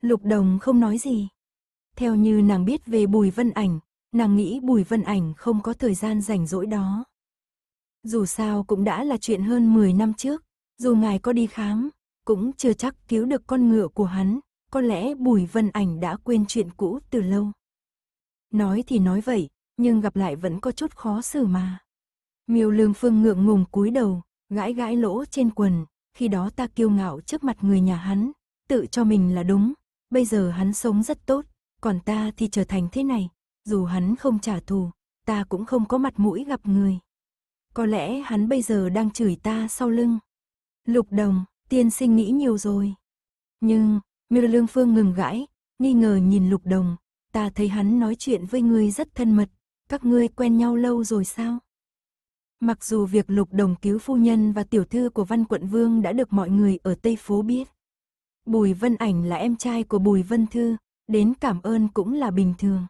Lục Đồng không nói gì. Theo như nàng biết về Bùi Vân Ảnh, nàng nghĩ Bùi Vân Ảnh không có thời gian rảnh rỗi đó. Dù sao cũng đã là chuyện hơn 10 năm trước, dù ngài có đi khám, cũng chưa chắc cứu được con ngựa của hắn, có lẽ Bùi Vân Ảnh đã quên chuyện cũ từ lâu. Nói thì nói vậy, nhưng gặp lại vẫn có chút khó xử mà. Miêu Lương Phương ngượng ngùng cúi đầu, gãi gãi lỗ trên quần, khi đó ta kiêu ngạo trước mặt người nhà hắn, tự cho mình là đúng, bây giờ hắn sống rất tốt, còn ta thì trở thành thế này, dù hắn không trả thù, ta cũng không có mặt mũi gặp người. Có lẽ hắn bây giờ đang chửi ta sau lưng. Lục đồng, tiên sinh nghĩ nhiều rồi. Nhưng, Miêu Lương Phương ngừng gãi, nghi ngờ nhìn lục đồng, ta thấy hắn nói chuyện với ngươi rất thân mật, các ngươi quen nhau lâu rồi sao? Mặc dù việc lục đồng cứu phu nhân và tiểu thư của văn quận vương đã được mọi người ở Tây Phố biết. Bùi Vân Ảnh là em trai của Bùi Vân Thư, đến cảm ơn cũng là bình thường.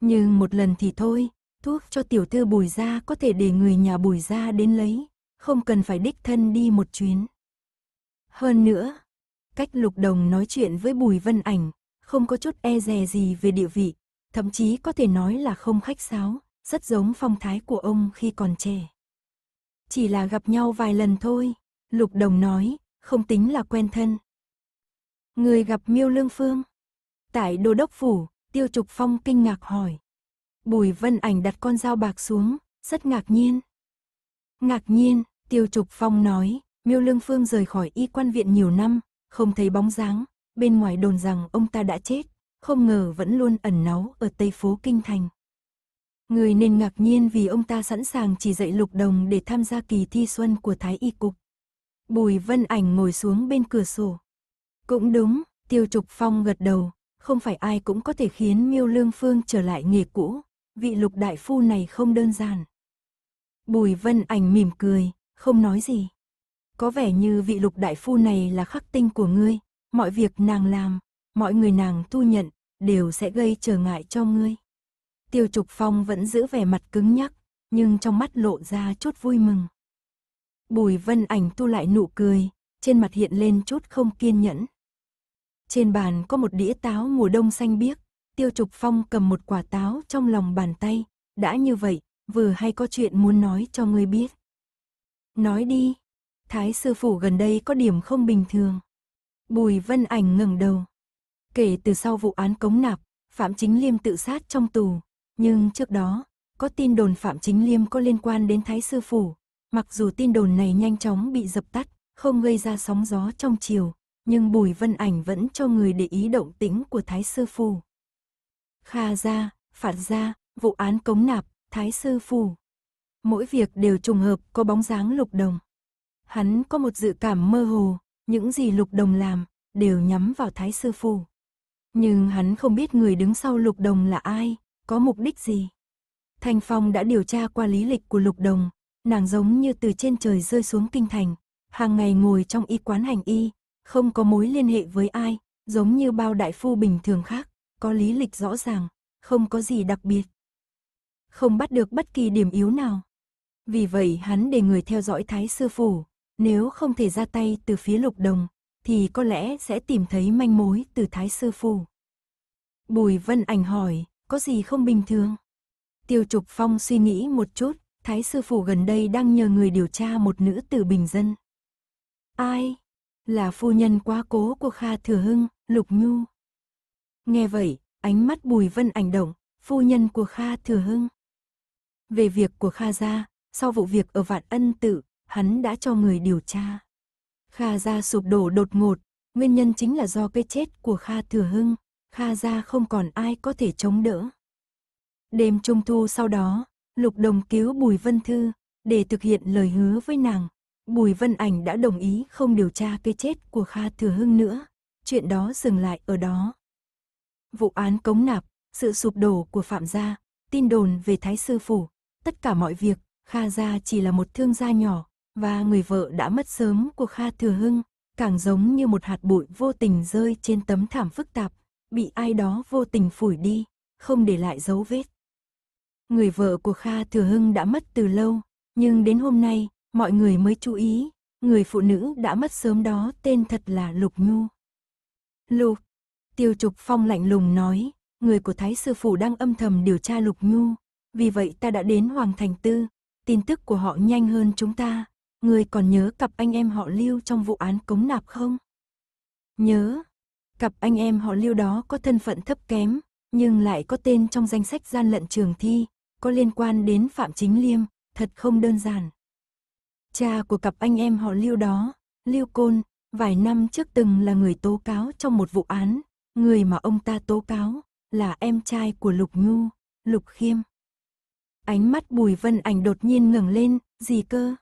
Nhưng một lần thì thôi, thuốc cho tiểu thư bùi ra có thể để người nhà bùi ra đến lấy, không cần phải đích thân đi một chuyến. Hơn nữa, cách lục đồng nói chuyện với bùi vân ảnh, không có chút e dè gì về địa vị, thậm chí có thể nói là không khách sáo, rất giống phong thái của ông khi còn trẻ. Chỉ là gặp nhau vài lần thôi, lục đồng nói, không tính là quen thân. Người gặp miêu lương phương. Tại đô đốc phủ, tiêu trục phong kinh ngạc hỏi. Bùi vân ảnh đặt con dao bạc xuống, rất ngạc nhiên. Ngạc nhiên, tiêu trục phong nói, miêu lương phương rời khỏi y quan viện nhiều năm, không thấy bóng dáng, bên ngoài đồn rằng ông ta đã chết, không ngờ vẫn luôn ẩn náu ở tây phố kinh thành. Người nên ngạc nhiên vì ông ta sẵn sàng chỉ dạy lục đồng để tham gia kỳ thi xuân của Thái Y Cục. Bùi vân ảnh ngồi xuống bên cửa sổ. Cũng đúng, tiêu trục phong gật đầu, không phải ai cũng có thể khiến miêu lương phương trở lại nghề cũ, vị lục đại phu này không đơn giản. Bùi vân ảnh mỉm cười, không nói gì. Có vẻ như vị lục đại phu này là khắc tinh của ngươi, mọi việc nàng làm, mọi người nàng tu nhận, đều sẽ gây trở ngại cho ngươi. Tiêu Trục Phong vẫn giữ vẻ mặt cứng nhắc, nhưng trong mắt lộ ra chút vui mừng. Bùi Vân Ảnh tu lại nụ cười, trên mặt hiện lên chút không kiên nhẫn. Trên bàn có một đĩa táo mùa đông xanh biếc, Tiêu Trục Phong cầm một quả táo trong lòng bàn tay, đã như vậy, vừa hay có chuyện muốn nói cho ngươi biết. Nói đi, Thái sư phủ gần đây có điểm không bình thường. Bùi Vân Ảnh ngẩng đầu. Kể từ sau vụ án cống nạp, Phạm Chính Liêm tự sát trong tù, nhưng trước đó, có tin đồn Phạm Chính Liêm có liên quan đến Thái sư phủ. Mặc dù tin đồn này nhanh chóng bị dập tắt, không gây ra sóng gió trong chiều, nhưng Bùi Vân Ảnh vẫn cho người để ý động tĩnh của Thái sư phủ. Kha gia, Phạt gia, vụ án cống nạp, Thái sư phủ. Mỗi việc đều trùng hợp có bóng dáng lục đồng. Hắn có một dự cảm mơ hồ, những gì lục đồng làm, đều nhắm vào Thái sư phủ. Nhưng hắn không biết người đứng sau lục đồng là ai, có mục đích gì. Thanh Phong đã điều tra qua lý lịch của lục đồng, nàng giống như từ trên trời rơi xuống kinh thành, hàng ngày ngồi trong y quán hành y, không có mối liên hệ với ai, giống như bao đại phu bình thường khác, có lý lịch rõ ràng, không có gì đặc biệt. Không bắt được bất kỳ điểm yếu nào. Vì vậy hắn để người theo dõi Thái Sư Phủ, nếu không thể ra tay từ phía lục đồng, thì có lẽ sẽ tìm thấy manh mối từ Thái Sư Phủ. Bùi Vân Ảnh hỏi, có gì không bình thường? Tiêu Trục Phong suy nghĩ một chút, Thái Sư Phủ gần đây đang nhờ người điều tra một nữ tử bình dân. Ai? Là phu nhân quá cố của Kha Thừa Hưng, Lục Nhu. Nghe vậy, ánh mắt Bùi Vân ảnh động, phu nhân của Kha Thừa Hưng. Về việc của Kha gia, sau vụ việc ở Vạn Ân Tự, hắn đã cho người điều tra. Kha gia sụp đổ đột ngột, nguyên nhân chính là do cái chết của Kha Thừa Hưng, Kha gia không còn ai có thể chống đỡ. Đêm trung thu sau đó, Lục Đồng cứu Bùi Vân Thư, để thực hiện lời hứa với nàng. Bùi Vân Ảnh đã đồng ý không điều tra cái chết của Kha Thừa Hưng nữa, chuyện đó dừng lại ở đó. Vụ án cống nạp, sự sụp đổ của Phạm gia, tin đồn về Thái Sư Phủ, tất cả mọi việc, Kha gia chỉ là một thương gia nhỏ, và người vợ đã mất sớm của Kha Thừa Hưng, càng giống như một hạt bụi vô tình rơi trên tấm thảm phức tạp, bị ai đó vô tình phủi đi, không để lại dấu vết. Người vợ của Kha Thừa Hưng đã mất từ lâu, nhưng đến hôm nay, mọi người mới chú ý, người phụ nữ đã mất sớm đó tên thật là Lục Nhu. Lục, Tiêu Trục Phong lạnh lùng nói, người của Thái Sư Phủ đang âm thầm điều tra Lục Nhu, vì vậy ta đã đến Hoàng Thành Tư, tin tức của họ nhanh hơn chúng ta, người còn nhớ cặp anh em họ Lưu trong vụ án cống nạp không? Nhớ, cặp anh em họ Lưu đó có thân phận thấp kém, nhưng lại có tên trong danh sách gian lận trường thi, có liên quan đến Phạm Chính Liêm, thật không đơn giản. Cha của cặp anh em họ Lưu đó, Lưu Côn, vài năm trước từng là người tố cáo trong một vụ án, người mà ông ta tố cáo là em trai của Lục Nhu, Lục Khiêm. Ánh mắt Bùi Vân Ảnh đột nhiên ngẩng lên, gì cơ?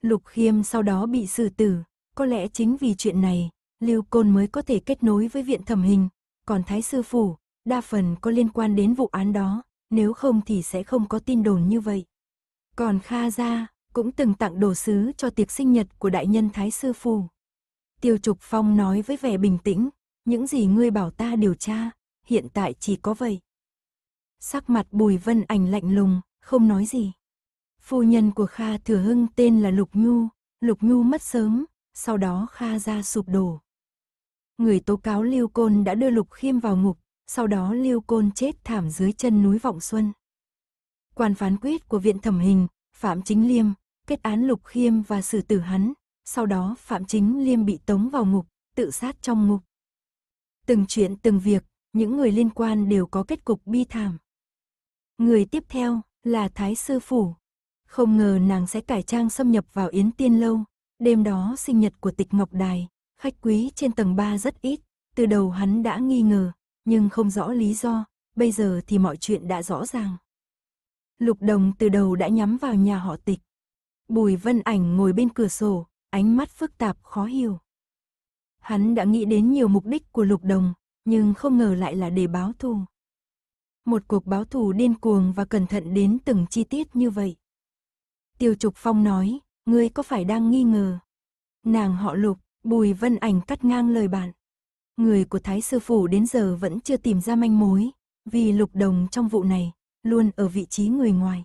Lục Khiêm sau đó bị xử tử, có lẽ chính vì chuyện này, Lưu Côn mới có thể kết nối với viện thẩm hình, còn Thái Sư Phủ, đa phần có liên quan đến vụ án đó, nếu không thì sẽ không có tin đồn như vậy. Còn Kha Gia, cũng từng tặng đồ sứ cho tiệc sinh nhật của đại nhân Thái Sư Phủ. Tiêu Trục Phong nói với vẻ bình tĩnh, những gì ngươi bảo ta điều tra, hiện tại chỉ có vậy. Sắc mặt Bùi Vân Ảnh lạnh lùng, không nói gì. Phu nhân của Kha Thừa Hưng tên là Lục Nhu, Lục Nhu mất sớm, sau đó Kha ra sụp đổ. Người tố cáo Lưu Côn đã đưa Lục Khiêm vào ngục, sau đó Lưu Côn chết thảm dưới chân núi Vọng Xuân. Quan phán quyết của viện thẩm hình, Phạm Chính Liêm, kết án Lục Khiêm và xử tử hắn, sau đó Phạm Chính Liêm bị tống vào ngục, tự sát trong ngục. Từng chuyện từng việc, những người liên quan đều có kết cục bi thảm. Người tiếp theo là Thái Sư Phủ. Không ngờ nàng sẽ cải trang xâm nhập vào Yến Tiên Lâu. Đêm đó sinh nhật của tịch Ngọc Đài, khách quý trên tầng 3 rất ít. Từ đầu hắn đã nghi ngờ, nhưng không rõ lý do, bây giờ thì mọi chuyện đã rõ ràng. Lục Đồng từ đầu đã nhắm vào nhà họ tịch. Bùi Vân Ảnh ngồi bên cửa sổ, ánh mắt phức tạp khó hiểu. Hắn đã nghĩ đến nhiều mục đích của Lục Đồng, nhưng không ngờ lại là để báo thù. Một cuộc báo thù điên cuồng và cẩn thận đến từng chi tiết như vậy. Tiêu Trục Phong nói, ngươi có phải đang nghi ngờ? Nàng họ Lục, Bùi Vân Ảnh cắt ngang lời bạn. Người của Thái Sư Phủ đến giờ vẫn chưa tìm ra manh mối, vì Lục Đồng trong vụ này, luôn ở vị trí người ngoài.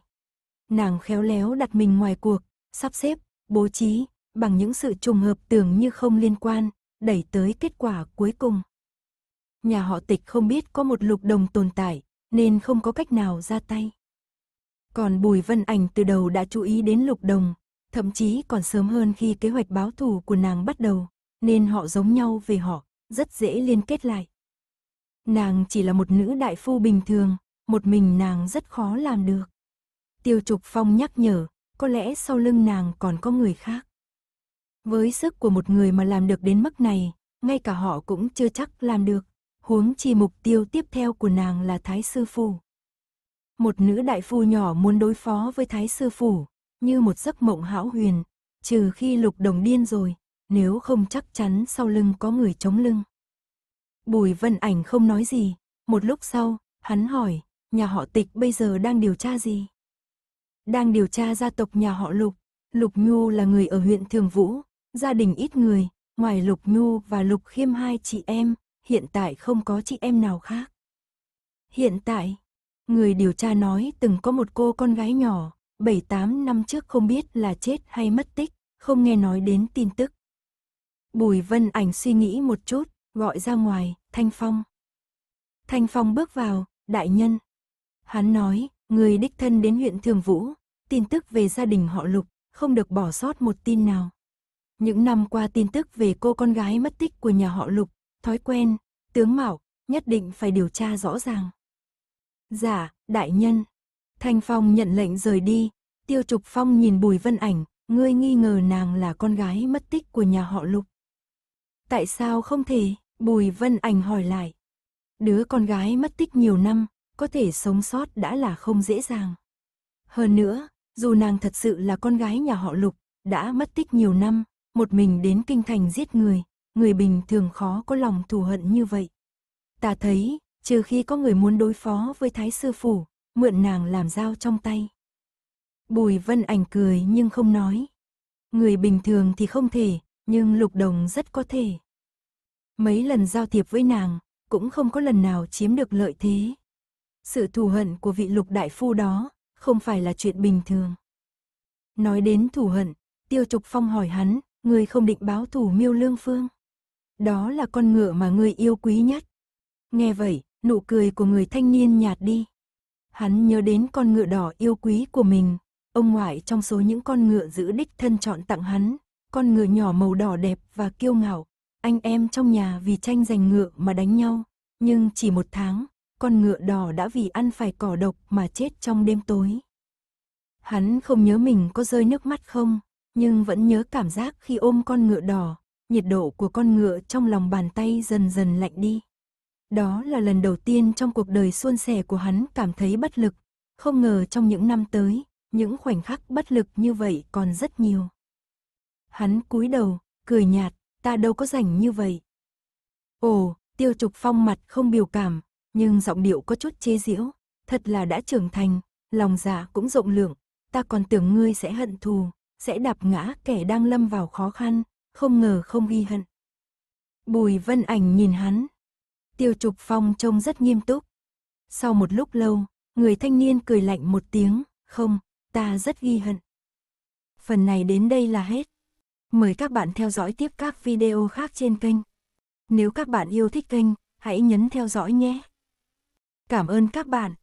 Nàng khéo léo đặt mình ngoài cuộc, sắp xếp, bố trí, bằng những sự trùng hợp tưởng như không liên quan, đẩy tới kết quả cuối cùng. Nhà họ tịch không biết có một lục đồng tồn tại, nên không có cách nào ra tay. Còn Bùi Vân Ảnh từ đầu đã chú ý đến lục đồng, thậm chí còn sớm hơn khi kế hoạch báo thù của nàng bắt đầu, nên họ giống nhau về họ, rất dễ liên kết lại. Nàng chỉ là một nữ đại phu bình thường, một mình nàng rất khó làm được. Tiêu Trục Phong nhắc nhở, có lẽ sau lưng nàng còn có người khác. Với sức của một người mà làm được đến mức này, ngay cả họ cũng chưa chắc làm được, huống chi mục tiêu tiếp theo của nàng là Thái Sư Phủ. Một nữ đại phu nhỏ muốn đối phó với Thái Sư Phủ, như một giấc mộng hão huyền, trừ khi lục đồng điên rồi, nếu không chắc chắn sau lưng có người chống lưng. Bùi Vân Ảnh không nói gì, một lúc sau, hắn hỏi, nhà họ tịch bây giờ đang điều tra gì? Đang điều tra gia tộc nhà họ Lục, Lục Nhu là người ở huyện Thường Vũ, gia đình ít người, ngoài Lục Nhu và Lục Khiêm hai chị em, hiện tại không có chị em nào khác. Hiện tại, người điều tra nói từng có một cô con gái nhỏ, 7-8 năm trước không biết là chết hay mất tích, không nghe nói đến tin tức. Bùi Vân Ảnh suy nghĩ một chút, gọi ra ngoài, Thanh Phong. Thanh Phong bước vào, đại nhân. Hắn nói, người đích thân đến huyện Thường Vũ, tin tức về gia đình họ Lục, không được bỏ sót một tin nào. Những năm qua tin tức về cô con gái mất tích của nhà họ Lục, thói quen, tướng mạo, nhất định phải điều tra rõ ràng. Dạ, đại nhân. Thanh Phong nhận lệnh rời đi, Tiêu Trục Phong nhìn Bùi Vân Ảnh, ngươi nghi ngờ nàng là con gái mất tích của nhà họ Lục. Tại sao không thể? Bùi Vân Ảnh hỏi lại. Đứa con gái mất tích nhiều năm, có thể sống sót đã là không dễ dàng. Hơn nữa, dù nàng thật sự là con gái nhà họ Lục, đã mất tích nhiều năm, một mình đến kinh thành giết người, người bình thường khó có lòng thù hận như vậy. Ta thấy, trừ khi có người muốn đối phó với Thái Sư Phủ, mượn nàng làm dao trong tay. Bùi Vân Ảnh cười nhưng không nói. Người bình thường thì không thể, nhưng Lục Đồng rất có thể. Mấy lần giao thiệp với nàng, cũng không có lần nào chiếm được lợi thế. Sự thù hận của vị Lục Đại Phu đó, không phải là chuyện bình thường. Nói đến thù hận, Tiêu Trục Phong hỏi hắn, người không định báo thù miêu lương phương. Đó là con ngựa mà người yêu quý nhất. Nghe vậy, nụ cười của người thanh niên nhạt đi. Hắn nhớ đến con ngựa đỏ yêu quý của mình, ông ngoại trong số những con ngựa giữ đích thân chọn tặng hắn, con ngựa nhỏ màu đỏ đẹp và kiêu ngạo. Anh em trong nhà vì tranh giành ngựa mà đánh nhau, nhưng chỉ một tháng, con ngựa đỏ đã vì ăn phải cỏ độc mà chết trong đêm tối. Hắn không nhớ mình có rơi nước mắt không, nhưng vẫn nhớ cảm giác khi ôm con ngựa đỏ, nhiệt độ của con ngựa trong lòng bàn tay dần dần lạnh đi. Đó là lần đầu tiên trong cuộc đời suôn sẻ của hắn cảm thấy bất lực, không ngờ trong những năm tới, những khoảnh khắc bất lực như vậy còn rất nhiều. Hắn cúi đầu, cười nhạt, ta đâu có rảnh như vậy. Ồ, tiêu trục phong mặt không biểu cảm, nhưng giọng điệu có chút chế giễu, thật là đã trưởng thành, lòng dạ cũng rộng lượng, ta còn tưởng ngươi sẽ hận thù, sẽ đạp ngã kẻ đang lâm vào khó khăn, không ngờ không ghi hận. Bùi vân ảnh nhìn hắn. Tiêu trục phong trông rất nghiêm túc. Sau một lúc lâu, người thanh niên cười lạnh một tiếng, không, ta rất ghi hận. Phần này đến đây là hết. Mời các bạn theo dõi tiếp các video khác trên kênh. Nếu các bạn yêu thích kênh, hãy nhấn theo dõi nhé. Cảm ơn các bạn.